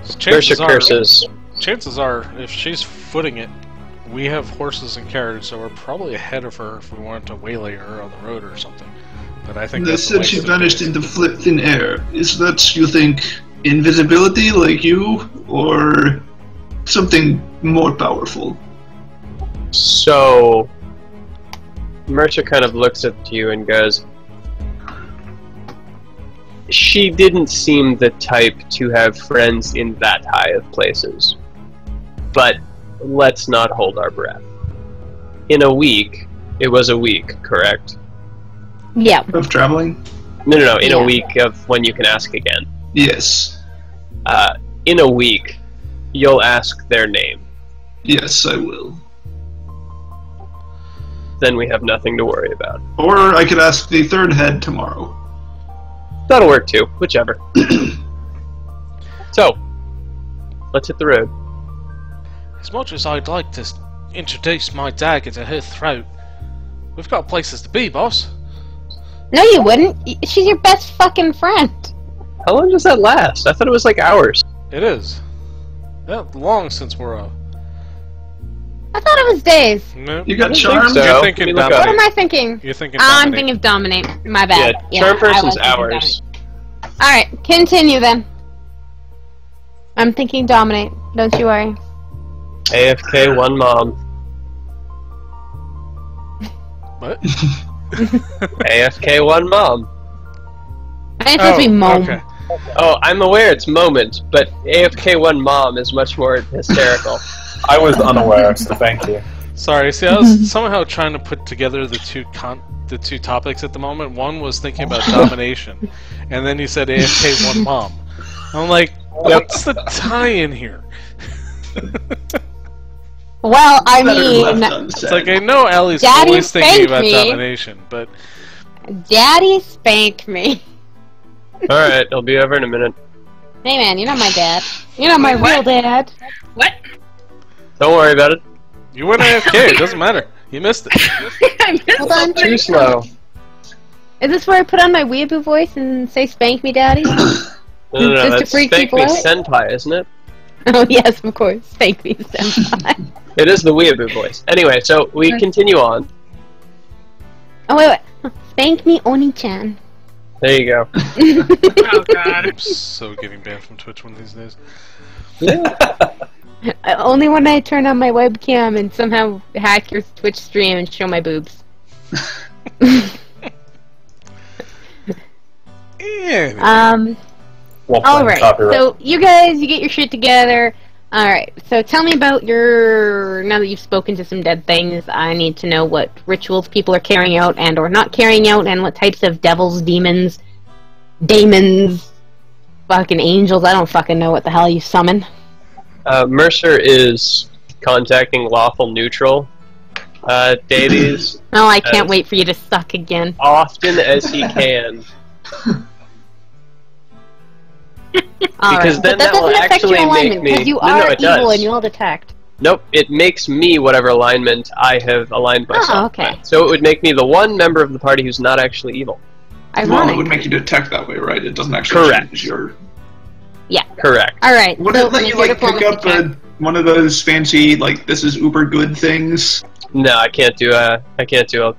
Mercer Chances are, curses. chances are, if she's footing it, we have horses and carriage, so we're probably ahead of her if we wanted to waylay her on the road or something. But I think They that's said waste she vanished into flit thin air. Is that, you think, invisibility like you, or something more powerful? So, Mercer kind of looks at you and goes, She didn't seem the type to have friends in that high of places. But let's not hold our breath. In a week, it was a week, correct? Yeah. Of traveling? No, no, no, in Yeah. a week of when you can ask again. Yes. Uh, in a week, you'll ask their name. Yes, I will. Then we have nothing to worry about. Or I could ask the third head tomorrow. That'll work too, whichever. *clears throat* so, let's hit the road. As much as I'd like to introduce my dagger to her throat, we've got places to be, boss. No, you wouldn't. She's your best fucking friend. How long does that last? I thought it was like hours. It is. Yeah, long since we're uh, I thought it was days. no, You got I charm? think so. You're thinking me dominate. What am I thinking? You're thinking. I'm thinking of dominate. My bad. Yeah, charm I person's was hours. All right, continue then. I'm thinking dominate. Don't you worry. AFK one mom. What? *laughs* AFK one mom. I ain't supposed to be oh, mom. okay. Oh, I'm aware it's moment, but AFK one mom is much more hysterical. *laughs* I was unaware, so thank you. Sorry. See, I was *laughs* somehow trying to put together the two con- the two topics at the moment. One was thinking about domination, and then you said AFK one mom. I'm like, what's the tie-in here? Well, I mean. It's like I know Allie's Daddy always thinking about me. domination, but Daddy spanked me. Alright, I'll be over in a minute. Hey man, you're not my dad. You're not my Wait, real dad. What? Don't worry about it. you went AFK. It doesn't matter. You missed it. *laughs* I missed Hold on. Too slow. Is this where I put on my weeaboo voice and say "spank me, daddy"? *coughs* No, no, no, Just to that's freak Spank people Me out? Senpai, isn't it? *laughs* oh yes, of course, Thank me, senpai. *laughs* It is the weeaboo voice. Anyway, so we continue on. oh wait, wait, spank me, Oni-chan. There you go. *laughs* Oh god. I'm so getting banned from Twitch one of these days. Uh, Only when I turn on my webcam and somehow hack your Twitch stream and show my boobs. Anyway. um. Won't All copyright. So you guys, you get your shit together. All right. So tell me about your. Now that you've spoken to some dead things, I need to know what rituals people are carrying out and/or not carrying out, and what types of devils, demons, daemons, fucking angels. I don't fucking know what the hell you summon. Uh, Mercer is contacting lawful neutral uh, deities *clears throat* Oh, I can't wait for you to suck again. often as he can. *laughs* All Because right. then but that, that will actually your make me- because you No, no, it evil does. and you will detect. Nope, it makes me whatever alignment I have aligned myself. Oh, myself. okay. with. So it would make me the one member of the party who's not actually evil. well, it Ironic. would make you detect that way, right? It doesn't actually Correct. change your. Yeah. Correct. All right. Would so it let you like pick up a, one of those fancy like this is uber good things? No, I can't do a. I can't do a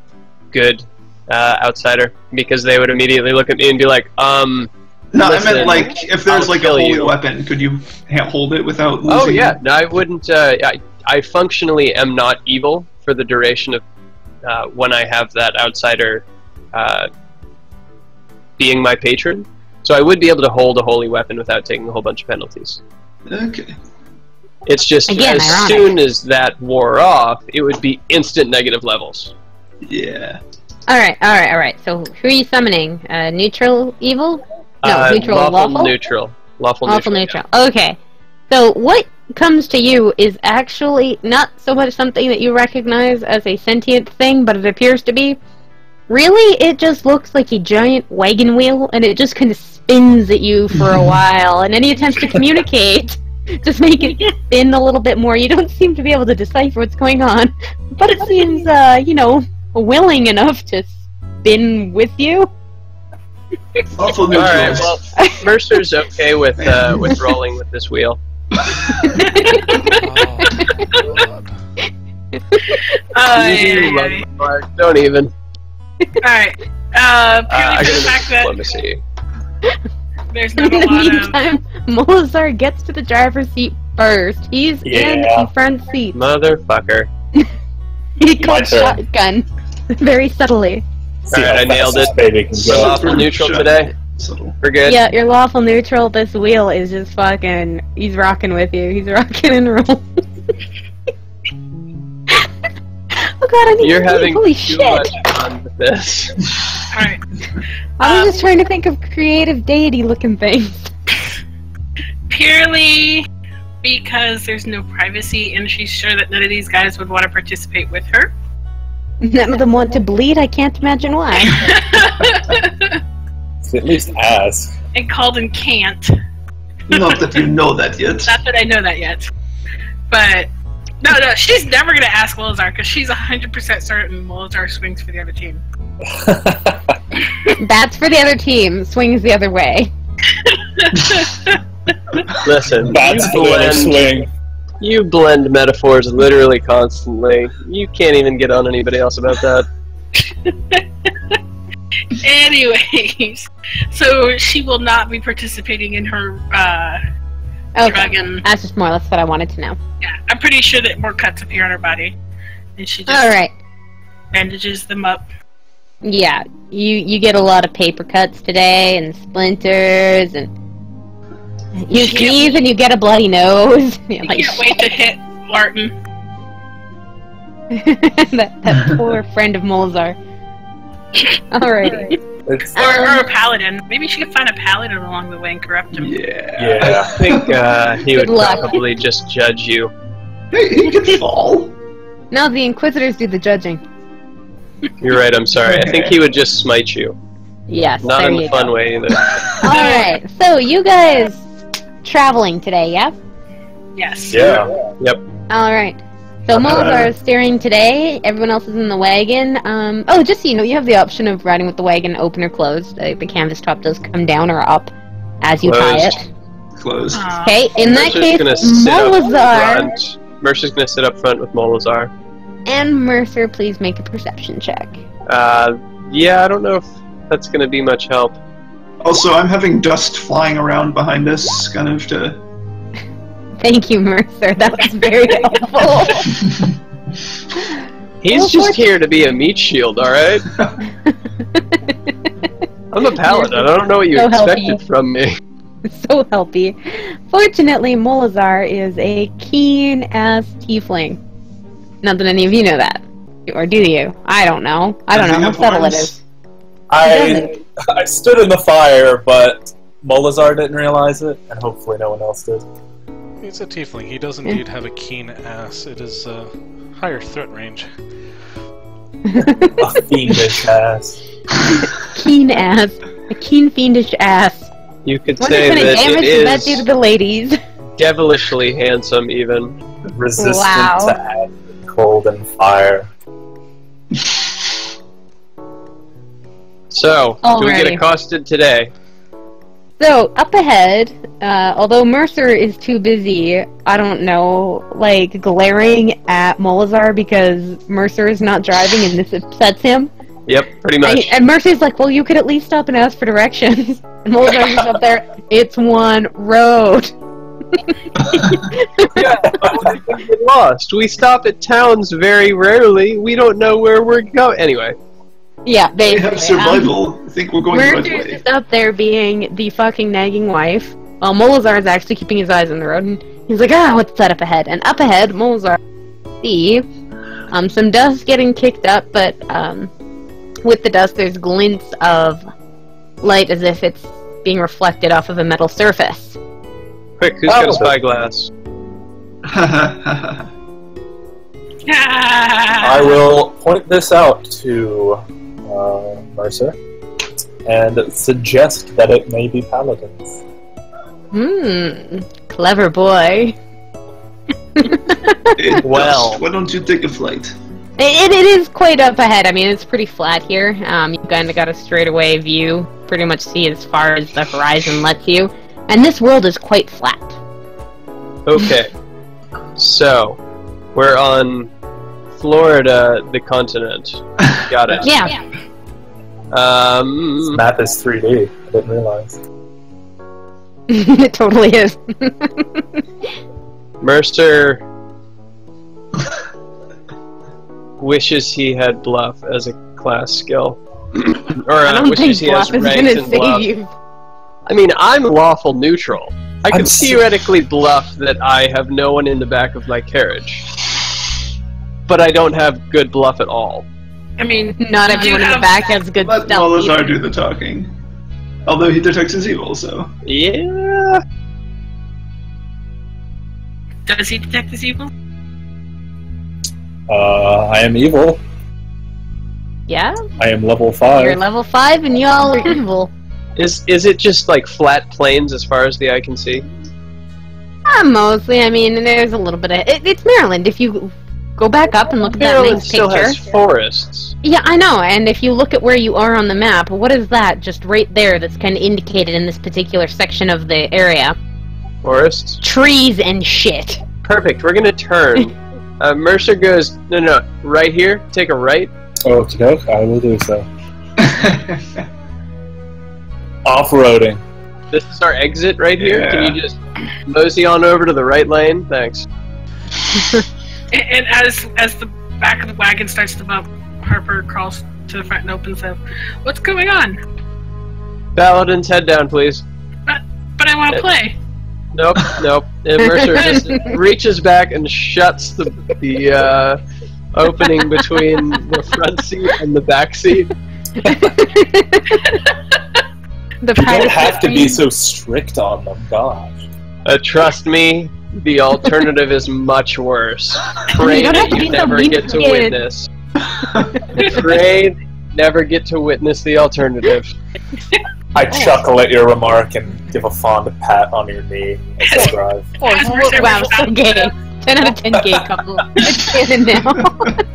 good uh, outsider because they would immediately look at me and be like, um. No, I Listen, meant like if there's I'll like a holy you. weapon, could you hold it without losing? Oh yeah, no, I wouldn't. Uh, I, I functionally am not evil for the duration of uh, when I have that outsider uh, being my patron. So I would be able to hold a holy weapon without taking a whole bunch of penalties. Okay. It's just Again, as ironic. soon as that wore off, it would be instant negative levels. Yeah. All right, all right, all right. So who are you summoning? Uh, neutral evil? No, uh, neutral lawful, lawful. neutral, lawful, Lawful neutral. neutral. Okay. So what comes to you is actually not so much something that you recognize as a sentient thing, but it appears to be. Really, it just looks like a giant wagon wheel, and it just kind of spins at you for a *laughs* while. And any attempts to communicate *laughs* just make it spin a little bit more. You don't seem to be able to decipher what's going on, but it seems, uh, you know, willing enough to spin with you. Awful All neutral. right, well, Mercer's okay with uh, *laughs* with rolling with this wheel. *laughs* Oh, God. Uh, You love Mark, Don't even. Alright. Uh, Uh, purely the got fact that diplomacy. there's In not a the lot of. meantime, Molazar gets to the driver's seat first. He's in the front seat. Motherfucker. *laughs* He My called shotgun very subtly. See Alright, how I nailed it. Baby can We're lawful neutral today. We're good. Yeah, you're lawful neutral. This wheel is just fucking. He's rocking with you. He's *laughs* rocking and rolling. oh god, I need You're to having Holy too shit! much fun with this. Alright. I was Um, just trying to think of creative deity looking things. Purely because there's no privacy and she's sure that none of these guys would want to participate with her. None of them want to bleed. I can't imagine why. At least ask. and Calden can't. Not that you know that yet. *laughs* Not that I know that yet. But no, no, she's never gonna ask Molazar because she's hundred percent certain Molazar swings for the other team. *laughs* That's for the other team. Swings the other way. *laughs* Listen, That's you the other blend, swing. You blend metaphors literally constantly. You can't even get on anybody else about that. *laughs* Anyways, so she will not be participating in her uh, Okay. dragon. That's just more or less what I wanted to know. Yeah, I'm pretty sure that more cuts appear on her body, and she just All right. bandages them up. Yeah, you you get a lot of paper cuts today and splinters and you Shit. sneeze and you get a bloody nose. *laughs* You're like, can't wait to hit Martin. *laughs* that, that poor *laughs* friend of Molazar. Alrighty. It's, Or, or a paladin. Maybe she could find a paladin along the way and corrupt him. Yeah. yeah. I think uh, he would luck. probably just judge you. Hey, he can fall. No, the Inquisitors do the judging. You're right. I'm sorry. I think he would just smite you. Yes, Not there in you the fun go. way either. Alright, so you guys traveling today, yeah? Yes. Yeah. Yep. Alright. So Molazar is steering today, everyone else is in the wagon. Um, oh, just so you know, you have the option of riding with the wagon open or closed. The, the canvas top does come down or up as you tie it. Closed. Okay, in that Mercer's case, gonna up Molazar front. Mercer's gonna sit up front with Molazar. and Mercer, please make a perception check. Uh, yeah, I don't know if that's gonna be much help. Also, I'm having dust flying around behind us, kind of to. Thank you, Mercer. That was very *laughs* helpful. He's Well, just here to be a meat shield, alright? *laughs* I'm a paladin. I don't know what you So expected healthy. from me. *laughs* so healthy. Fortunately, Molazar is a keen ass tiefling. Not that any of you know that. Or do you? I don't know. I don't Does know how subtle it is. horns? is. I *laughs* I stood in the fire, but Molazar didn't realize it, and hopefully no one else did. He's a tiefling. He does indeed have a keen ass. It is a higher threat range. *laughs* A fiendish ass. *laughs* Keen ass. A keen fiendish ass. You could Wonder say what kind of that damage it did that do to the ladies? devilishly handsome, even. Resistant Wow. to cold and fire. So, do we get accosted today? So, up ahead, uh, although Mercer is too busy, I don't know, like, glaring at Molazar because Mercer is not driving and this upsets him. Yep, pretty much. and Mercy's like, well, you could at least stop and ask for directions. *laughs* And Molazar's up there, it's one road. *laughs* Yeah, We get lost. We stop at towns very rarely. We don't know where we're going. Anyway, Yeah, they basically. have Um, survival. I think we're going the right Mercer's way. just up there being the fucking nagging wife, while Molazar is actually keeping his eyes on the road, and he's like, ah, what's that up ahead? And up ahead, Molazar see um, some dust getting kicked up, but um, with the dust, there's glints of light as if it's being reflected off of a metal surface. quick, who's got a Oh. spyglass? *laughs* I will point this out to uh, Mercer and suggest that it may be paladins. Hmm, clever boy. It *laughs* Well. why don't you take a flight? It, it is quite up ahead. I mean, it's pretty flat here. Um, you kind of got a straightaway view. Pretty much see as far as the horizon lets you. And this world is quite flat. Okay. *laughs* so, we're on Florida, the continent. Got it. Yeah. This Um, map is 3D. I didn't realize. it *laughs* totally is. Mercer wishes he had bluff as a class skill. *coughs* or I uh, don't think wishes he has bluff is ranks gonna in save bluff. you. I mean, I'm lawful neutral. I I'm can s- theoretically bluff that I have no one in the back of my carriage. But I don't have good bluff at all. I mean, Not You do everyone in the have- back has good Let stealth. Molazar either. do the talking. Although he detects his evil, so. Yeah. does he detect his evil? Uh, I am evil. Yeah, I am level 5. you're 5. level five and y'all are evil. Is is it just like flat plains as far as the eye can see? Uh, mostly. I mean, there's a little bit of it, it's Maryland. If you go back up and look at that Maryland main still picture, has forests. yeah, I know. And if you look at where you are on the map, what is that just right there that's kind of indicated in this particular section of the area? Forests. Trees and shit. Perfect. We're gonna turn. *laughs* uh, Mercer goes. No, no, right here. Take a right. Okie doke, I will do so. *laughs* Off roading. This is our exit right here. Yeah. Can you just mosey on over to the right lane? Thanks. *laughs* And, and as as the back of the wagon starts to bump, Harper crawls to the front and opens up. What's going on? Paladins, head down, please. But but I want to play. Nope, nope. And Mercer *laughs* just reaches back and shuts the the uh, opening between the front seat and the back seat. the You don't have to be so strict on them, gosh. Uh, trust me, the alternative is much worse. *laughs* Pray don't that you never get to to kids. witness. *laughs* Pray never get to witness the alternative. I chuckle at your remark and give a fond pat on your knee as I drive. Oh, wow, so gay. 10 out of 10 gay couple. *laughs* It's canon now.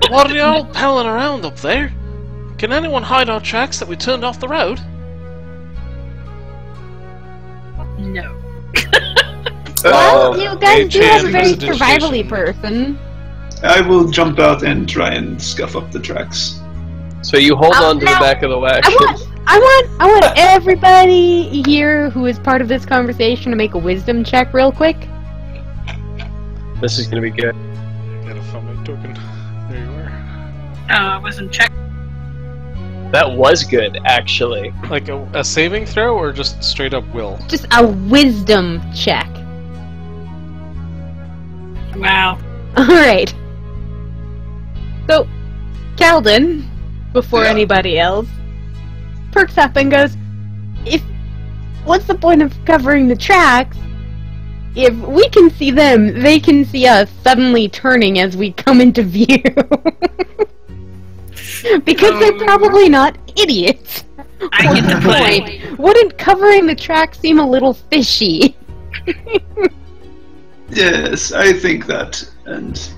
What are you all palling around up there? Can anyone hide our tracks that we turned off the road? No. Well, Uh, you guys do have a very survivally person. I will jump out and try and scuff up the tracks. So you hold Uh, on to the back of the wagon. I want, I want, I want everybody here who is part of this conversation to make a wisdom check real quick. This is gonna be good. Gotta find my token. There you are. Uh, I wasn't checked. That was good, actually. Like a, a saving throw or just straight up will? Just a wisdom check. Wow. *laughs* All right. So, Calden, before Yeah. anybody else, perks up and goes, "If what's the point of covering the tracks? If we can see them, they can see us suddenly turning as we come into view." *laughs* because they're Um, probably not idiots. I get play. Point. Wouldn't covering the track seem a little fishy? *laughs* Yes, I think that, and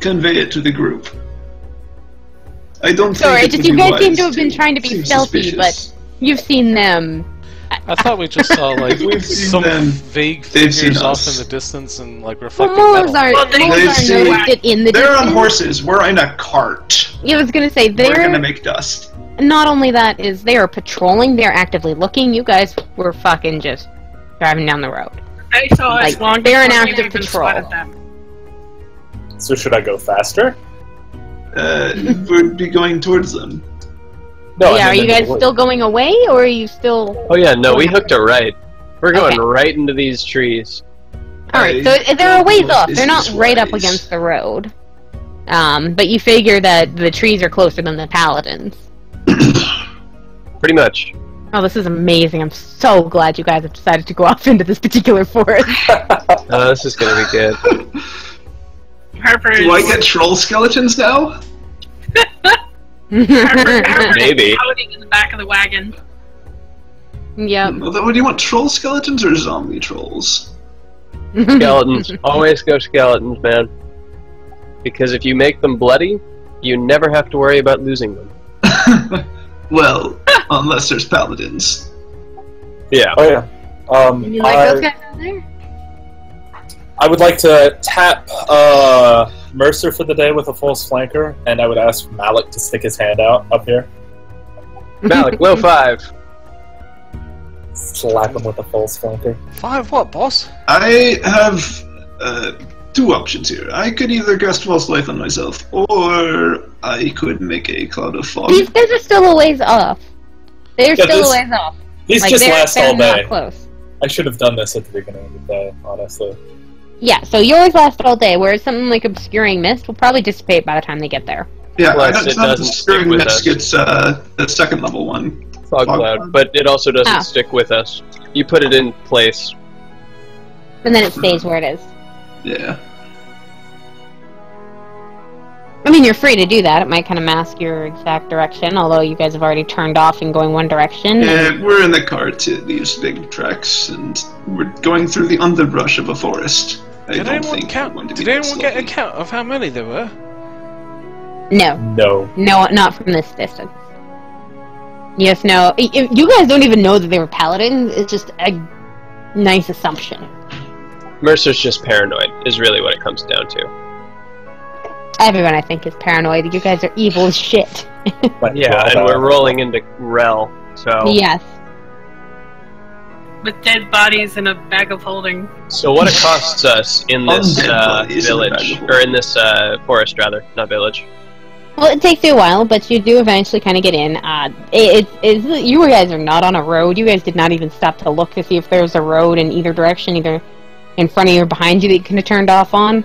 convey it to the group. I don't Sorry, think it just would you guys seem to have been trying to be seem stealthy, suspicious. You've seen them. I thought we just saw *laughs* like We've seen some them. vague They've seen figures off in the distance and like Well, reflecting Moles metal. are, Well, They're seen- noticed it in the They're on horses. We're in a cart. Yeah, I was gonna say We're they're gonna make dust. not only that is they are patrolling, they're actively looking. You guys were fucking just driving down the road. They saw us Like, long they're an before we active even patrol. them. So should I go faster? Uh, we'd be going towards them. No. I yeah, are you guys like, still going away, or are you still? Oh yeah, no, we hooked it right. We're going Okay. right into these trees. All right, I so they're a ways off. They're not business right up against the road. Um, but you figure that the trees are closer than the paladins. Pretty much. Oh, this is amazing! I'm so glad you guys have decided to go *laughs* off into this particular forest. *laughs* Oh, this is gonna be good. Harper. Do I get troll skeletons now? Harper, Harper Maybe. is pouting in the back of the wagon. yep. Although, do you want troll skeletons or zombie trolls? Skeletons. *laughs* Always go skeletons, man. Because if you make them bloody, you never have to worry about losing them. Well, *laughs* unless there's paladins. Yeah. Oh yeah. Um, you like I, those guys out there? I would like to tap uh, Mercer for the day with a false flanker, and I would ask Malik to stick his hand out up here, *laughs* Malik, low five. slap him with a false flanker. Five what, boss? I have uh, two options here. I could either cast false life on myself, or I could make a cloud of fog. These guys are still a ways off. They're Yeah, still this- a ways off. These Like just they're, last they're all not day. close. I should have done this at the beginning of the day, honestly. Yeah, so yours last all day, whereas something like obscuring mist will probably dissipate by the time they get there. yeah, Plus, I don't, it it's not doesn't obscuring stick with mist, us. It's uh, the second level one. Fog Fog cloud. cloud. But it also doesn't Ah. stick with us. You put it in place. And then it stays where it is. Yeah. I mean, you're free to do that. It might kind of mask your exact direction, although you guys have already turned off and going one direction. Yeah, we're in the car to these big tracks, and we're going through the underbrush of a forest. I Did don't anyone think count? we're going to Did be anyone get a count of how many there were? No, No. no, not from this distance. Yes, no. y- y- You guys don't even know that they were paladins. It's just a nice assumption. Mercer's just paranoid, is really what it comes down to. Everyone, I think, is paranoid. You guys are evil as shit. *laughs* But Yeah, well, and uh, we're rolling into Rel, so. Yes. With dead bodies and a bag of holding. So what it costs us in this uh, bodies in a bag village, or in this uh, forest rather, not village. Well, it takes you a while, but you do eventually kind of get in. Uh, it, it, it, you guys are not on a road. You guys did not even stop to look to see if there's a road in either direction, either in front of you or behind you that you could have turned off on.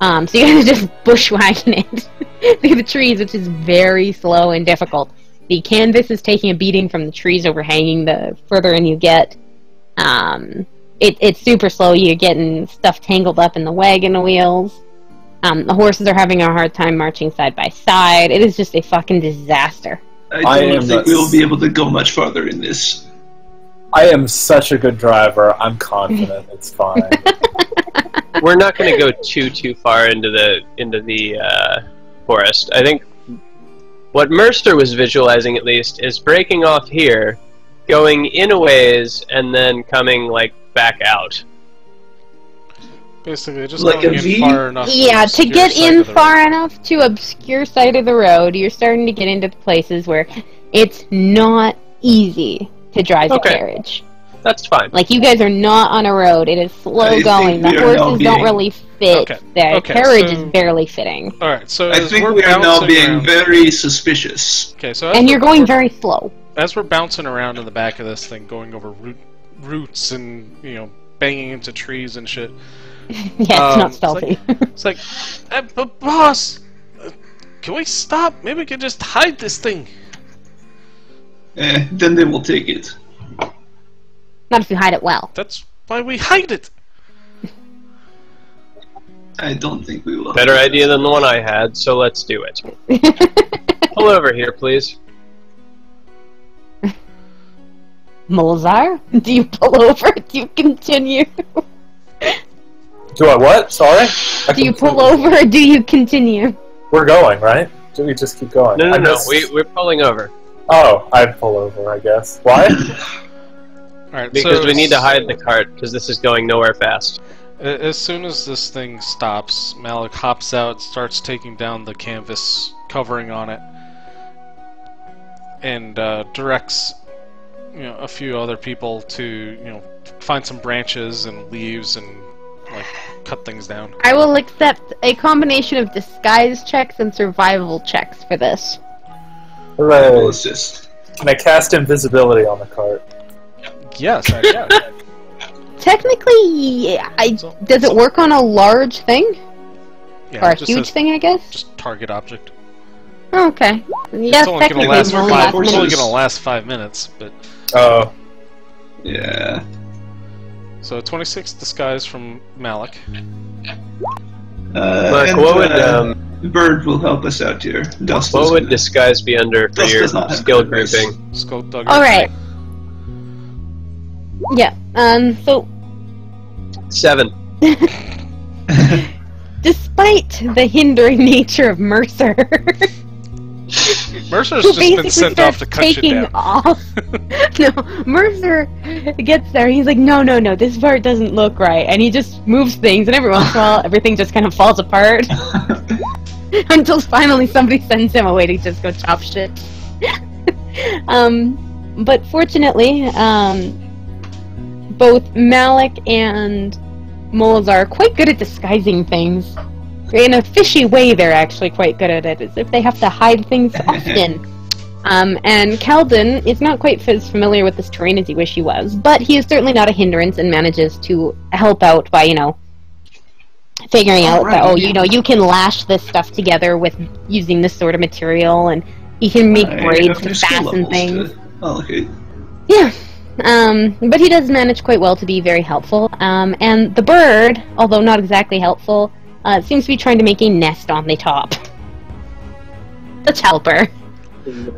Um, so you *laughs* guys are just bushwhacking it *laughs* through the trees, which is very slow and difficult. The canvas is taking a beating from the trees overhanging the further in you get. Um, it, it's super slow. You're getting stuff tangled up in the wagon wheels. Um, the horses are having a hard time marching side by side. It is just a fucking disaster. I I don't am think we'll be able to go much farther in this. I am such a good driver. I'm confident. *laughs* It's fine. *laughs* We're not going to go too too far into the into the uh, forest. I think what Mercer was visualizing at least is breaking off here, going in a ways, and then coming like back out. Basically, just Like going a in V? far enough. Yeah, to obscure get in far road. enough to obscure side of the road, you're starting to get into places where it's not easy to drive Okay. a carriage. That's fine. Like you guys are not on a road; it is slow I going. The we are horses don't being- really fit. Okay, The okay, carriage so- is barely fitting, All right, so I think we're now being around- very suspicious. Okay, so and you're going very slow. as we're bouncing around in the back of this thing, going over root, roots and you know banging into trees and shit. *laughs* yeah, it's Um, not it's stealthy. It's like, eh, but boss, uh, can we stop? Maybe we can just hide this thing. Eh, then they will take it. not if you hide it well. That's why we hide it. I don't think we will. Better idea than the one I had, so let's do it. *laughs* Pull over here, please. Molazar, do you pull over? Do you continue? Do I what? Sorry. I Do you pull over or do you continue? We're going, right? Do we just keep going? No, no, I no. missed- We, we're pulling over Oh, I'd pull over, I guess. Why? *coughs* All right, because so we need to hide the cart because this is going nowhere fast. As soon as this thing stops, Malik hops out, starts taking down the canvas covering on it, and uh, directs you know a few other people to you know find some branches and leaves and like cut things down. I will accept a combination of disguise checks and survival checks for this. Will Hooray. assist. Can I cast invisibility on the cart? Yes, I, Technically, yeah, I, So- does it work on a large thing? yeah, or a huge says thing, I guess? Just target object. Oh, okay. Yes, it's only gonna technically, last we're only five. It's only gonna last five minutes, but Oh, Yeah. so 26 disguise from Malik. Uh, Look, and, what would uh, um, Bird will help us out here. Dust what is would gonna- disguise be under for Dust your does not have skill good grouping? Skulldugger. All right. Yeah. Um. So, Seven. *laughs* despite the hindering nature of Mercer, Mercer's who just been sent off to cut you taking down. off. *laughs* no, Mercer gets there. He's like, no, no, no, this part doesn't look right, and he just moves things, and every once in a while, everything just kind of falls apart *laughs* *laughs* until finally somebody sends him away to just go chop shit. *laughs* um, but fortunately, um, both Malik and Moles are quite good at disguising things. In a fishy way, they're actually quite good at it, as if they have to hide things *laughs* often. Um, and Calden is not quite as familiar with this terrain as he wish he was, but he is certainly not a hindrance and manages to help out by, you know, figuring out Alright, that, oh, yeah. you know, you can lash this stuff together with using this sort of material, and he can make I braids have to fasten things. to allocate. Yeah. Um, but he does manage quite well to be very helpful. Um, and the bird, although not exactly helpful, uh, seems to be trying to make a nest on the top. Let's help her.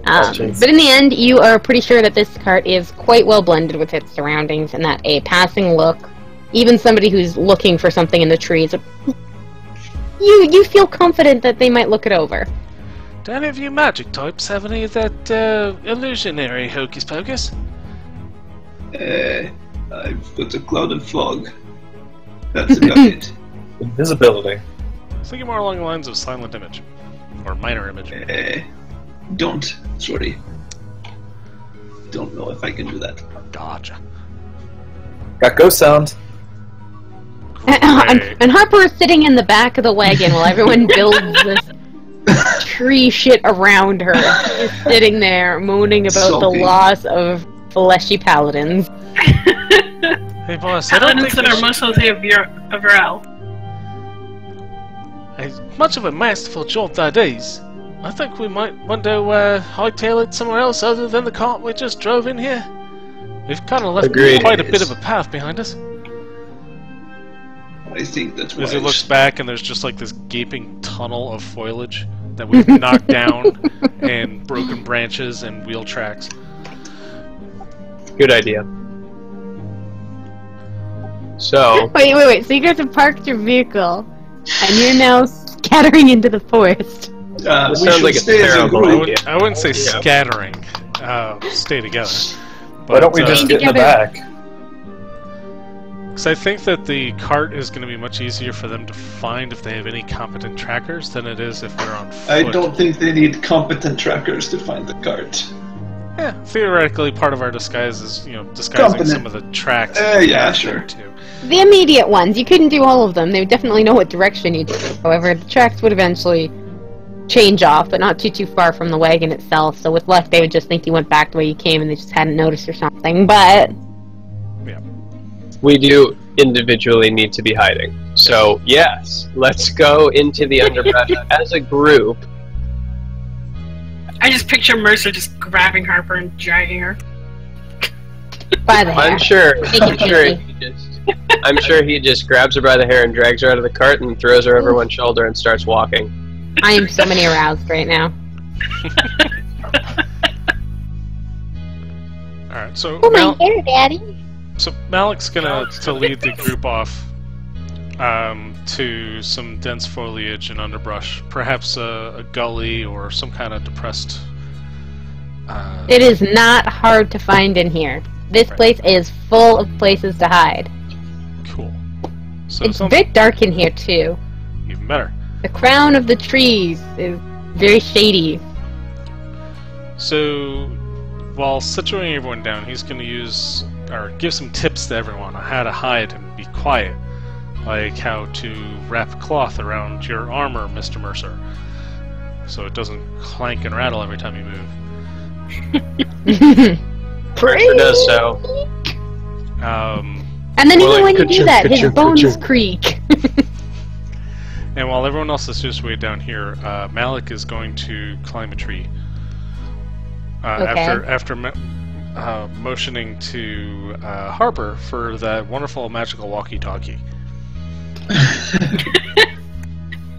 Um, but in the end, you are pretty sure that this cart is quite well blended with its surroundings, and that a passing look, even somebody who's looking for something in the trees, you you feel confident that they might look it over. Do any of you magic types have any of that uh, illusionary hocus pocus? Uh, I've got a cloud of fog. That's about *laughs* it. invisibility. Thinking more along the lines of silent image or minor image. Uh, don't. Sorry. Don't know if I can do that. Gotcha. Got ghost sound. And, and Harper is sitting in the back of the wagon while everyone *laughs* builds this tree shit around her, just sitting there moaning about the Sulking. loss of fleshy paladins. *laughs* Hey, boss, I don't Paladins think that are should- mostly of your of Rel. As much of a masterful job that is, I think we might want to uh, hightail it somewhere else other than the cart we just drove in here. We've kind of left Agreed. quite a bit of a path behind us. I think that's As wise. he looks back, and there's just like this gaping tunnel of foliage that we've knocked *laughs* down, and broken branches and wheel tracks. Good idea. So, *laughs* Wait, wait, wait. So you guys have parked your vehicle, and you're now scattering into the forest. Uh, we sounds like a stay as a terrible I group. idea. wouldn't, I wouldn't say Yeah. scattering. Uh, stay together. Why don't we uh, just get in the back? Because I think that the cart is going to be much easier for them to find if they have any competent trackers than it is if they're on foot. I don't think they need competent trackers to find the cart. Yeah, theoretically, part of our disguise is you know disguising Competent. some of the tracks. Uh, yeah, sure. Too. The immediate ones, you couldn't do all of them. They would definitely know what direction you took. However, the tracks would eventually change off, but not too too far from the wagon itself. So with luck, they would just think you went back the way you came, and they just hadn't noticed or something. But we do individually need to be hiding. So, yes, let's go into the underbrush *laughs* as a group. I just picture Mercer just grabbing Harper and dragging her. by the hair. I'm sure. I'm sure he just. I'm sure he just grabs her by the hair and drags her out of the cart and throws her over one shoulder and starts walking. I am so many aroused right now. *laughs* All right, so Oh my Mal- hair, Daddy! So Malik's gonna to lead the group off um, to some dense foliage and underbrush, perhaps a, a gully or some kind of depressed. Uh, It is not hard to find in here. This Right. place is full of places to hide. cool. So It's a bit dark in here too. even better. The crown of the trees is very shady. So, while situating everyone down, he's going to use or give some tips to everyone on how to hide and be quiet, like how to wrap cloth around your armor, Mister Mercer, so it doesn't clank and rattle every time you move. *laughs* Mercer does so. Um, And then More even like when you do that, his bones creak. and while everyone else is just way down here, uh, Malik is going to climb a tree. Uh, Okay. After after mo- uh, motioning to uh, Harper for that wonderful magical walkie-talkie. *laughs*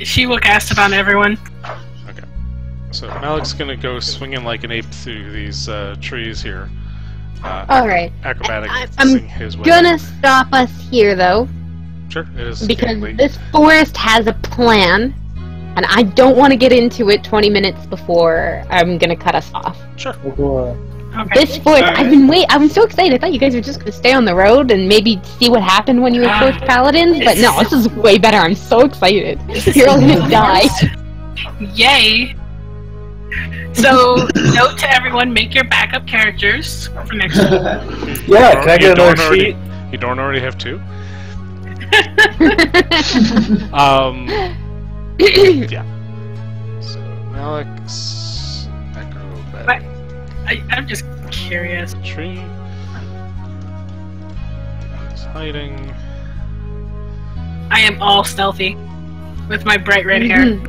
She will cast it on everyone. Okay. So Malik's gonna go swinging like an ape through these uh, trees here. Uh, Alright. acrobatic I- I'm his way. Gonna stop us here though, Sure, it is because gately. this forest has a plan, and I don't want to get into it 20 minutes before I'm gonna cut us off. Sure. Okay. This forest, I've been wait. I'm so excited. I thought you guys were just gonna stay on the road and maybe see what happened when you approach paladins, but no, this is way better. I'm so excited. You're all gonna *laughs* die. Yay! So, note to everyone: make your backup characters for next week. *laughs* Yeah, can I You get another don't already- sheet? You don't already have two. *laughs* Um. yeah. So Malik's acrobatic I, I'm just curious. tree. He's hiding. I am all stealthy with my bright red hair. Mhm.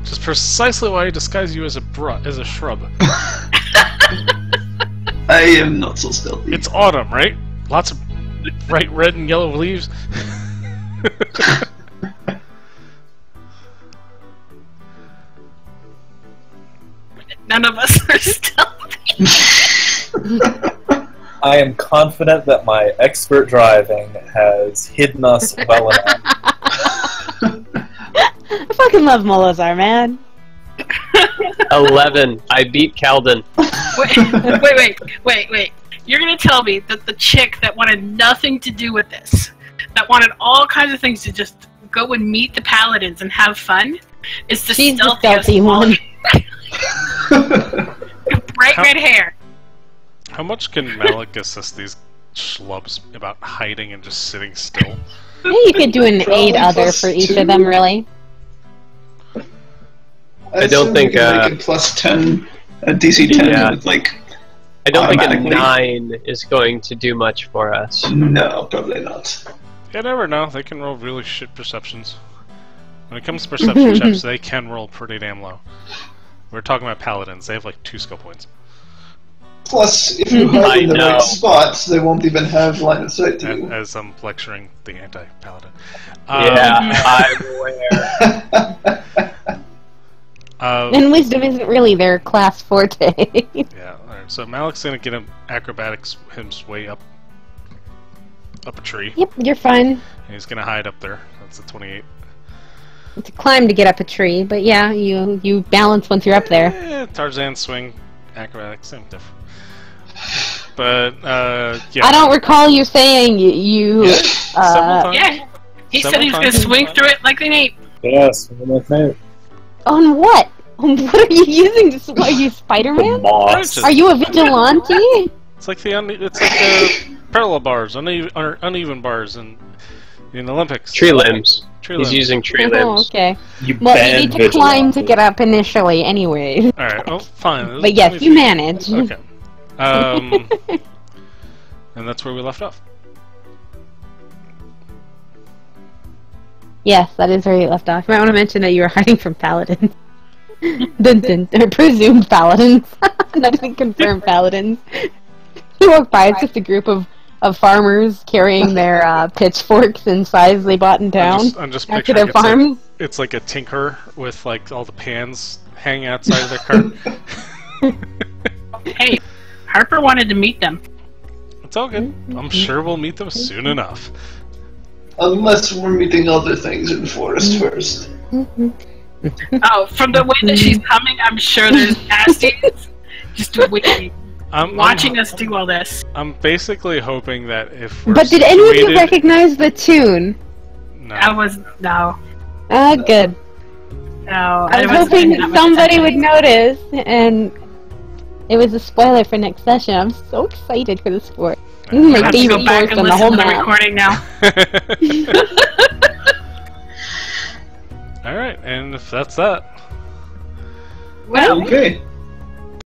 Which is precisely why I disguise you as a bru- as a shrub. *laughs* I am not so stealthy. It's autumn, right? Lots of bright red and yellow leaves. *laughs* None of us are stealthy. *laughs* I am confident that my expert driving has hidden us well enough. *laughs* I fucking love Molazar, man. *laughs* Eleven. I beat Calden. Wait, wait, wait, wait, wait. You're gonna tell me that the chick that wanted nothing to do with this, that wanted all kinds of things to just go and meet the paladins and have fun, is the She's the stealthiest stealthy one. *laughs* Bright How- red hair. How much can Malik assist these schlubs about hiding and just sitting still? Yeah, you could do an aid other for each of them, really. I don't think, uh, make it plus ten, uh, DC ten Yeah. with like I don't think a nine is going to do much for us. no, probably not. You never know. They can roll really shit perceptions. When it comes to perception *laughs* checks, they can roll pretty damn low. We're talking about paladins. They have like two skill points. Plus, if you *laughs* I hide in the know. right spots, they won't even have line of sight to a- you. As I'm lecturing the anti-paladin. Um, Yeah, *laughs* I'm aware. *laughs* uh, And wisdom isn't really their class forte. yeah. Alright. So Malik's gonna get him acrobatics his way up, up a tree. yep, you're fine. And he's gonna hide up there. That's a 28. It's a climb to get up a tree, but yeah, you you balance once you're up there. Eh, Tarzan swing, acrobatics, same difference. But uh, yeah. I don't recall you saying you, you Several uh. Yeah. He Several said he was going to times. swing through it like an ape. Yes, like that. on what? *laughs* What are you using to? sw- Are you Spider-Man? Moss. Are you a vigilante? It's like the un- it's like the parallel bars, uneven, uneven bars in in Olympics. Tree limbs. Tree He's limbs. using tree limbs. Oh, limbs. okay. You Well, you need to climb to get up initially, anyway. All right. Oh, fine. But yes, you feet. manage. Okay. Um, *laughs* and that's where we left off. Yes, that is where you left off. You might want to mention that you were hiding from paladins. *laughs* dun, dun, or presumed paladins. *laughs* Not even confirmed paladins. You walk by, it's just a group of, of farmers carrying *laughs* their uh, pitchforks and scythes they bought in I'm town just, I'm just back to picturing their it's like, it's like a tinker with like all the pans hanging outside of their cart. *laughs* Hey, Harper wanted to meet them. It's all good. Mm-hmm. I'm sure we'll meet them soon enough. Unless we're meeting other things in forest first. Oh, from the way that she's coming, I'm sure there's *laughs* nasties just waiting, I'm, watching I'm, us do all this. I'm basically hoping that if we're But did any of you recognize the tune? No. I was no, Ah, good. no. I was wasn't hoping that somebody would notice, and it was a spoiler for next session. I'm so excited for this sport. This is I my have to favorite go back and on the listen whole to the map. recording now. *laughs* *laughs* all right, and if that's that, Well, Okay.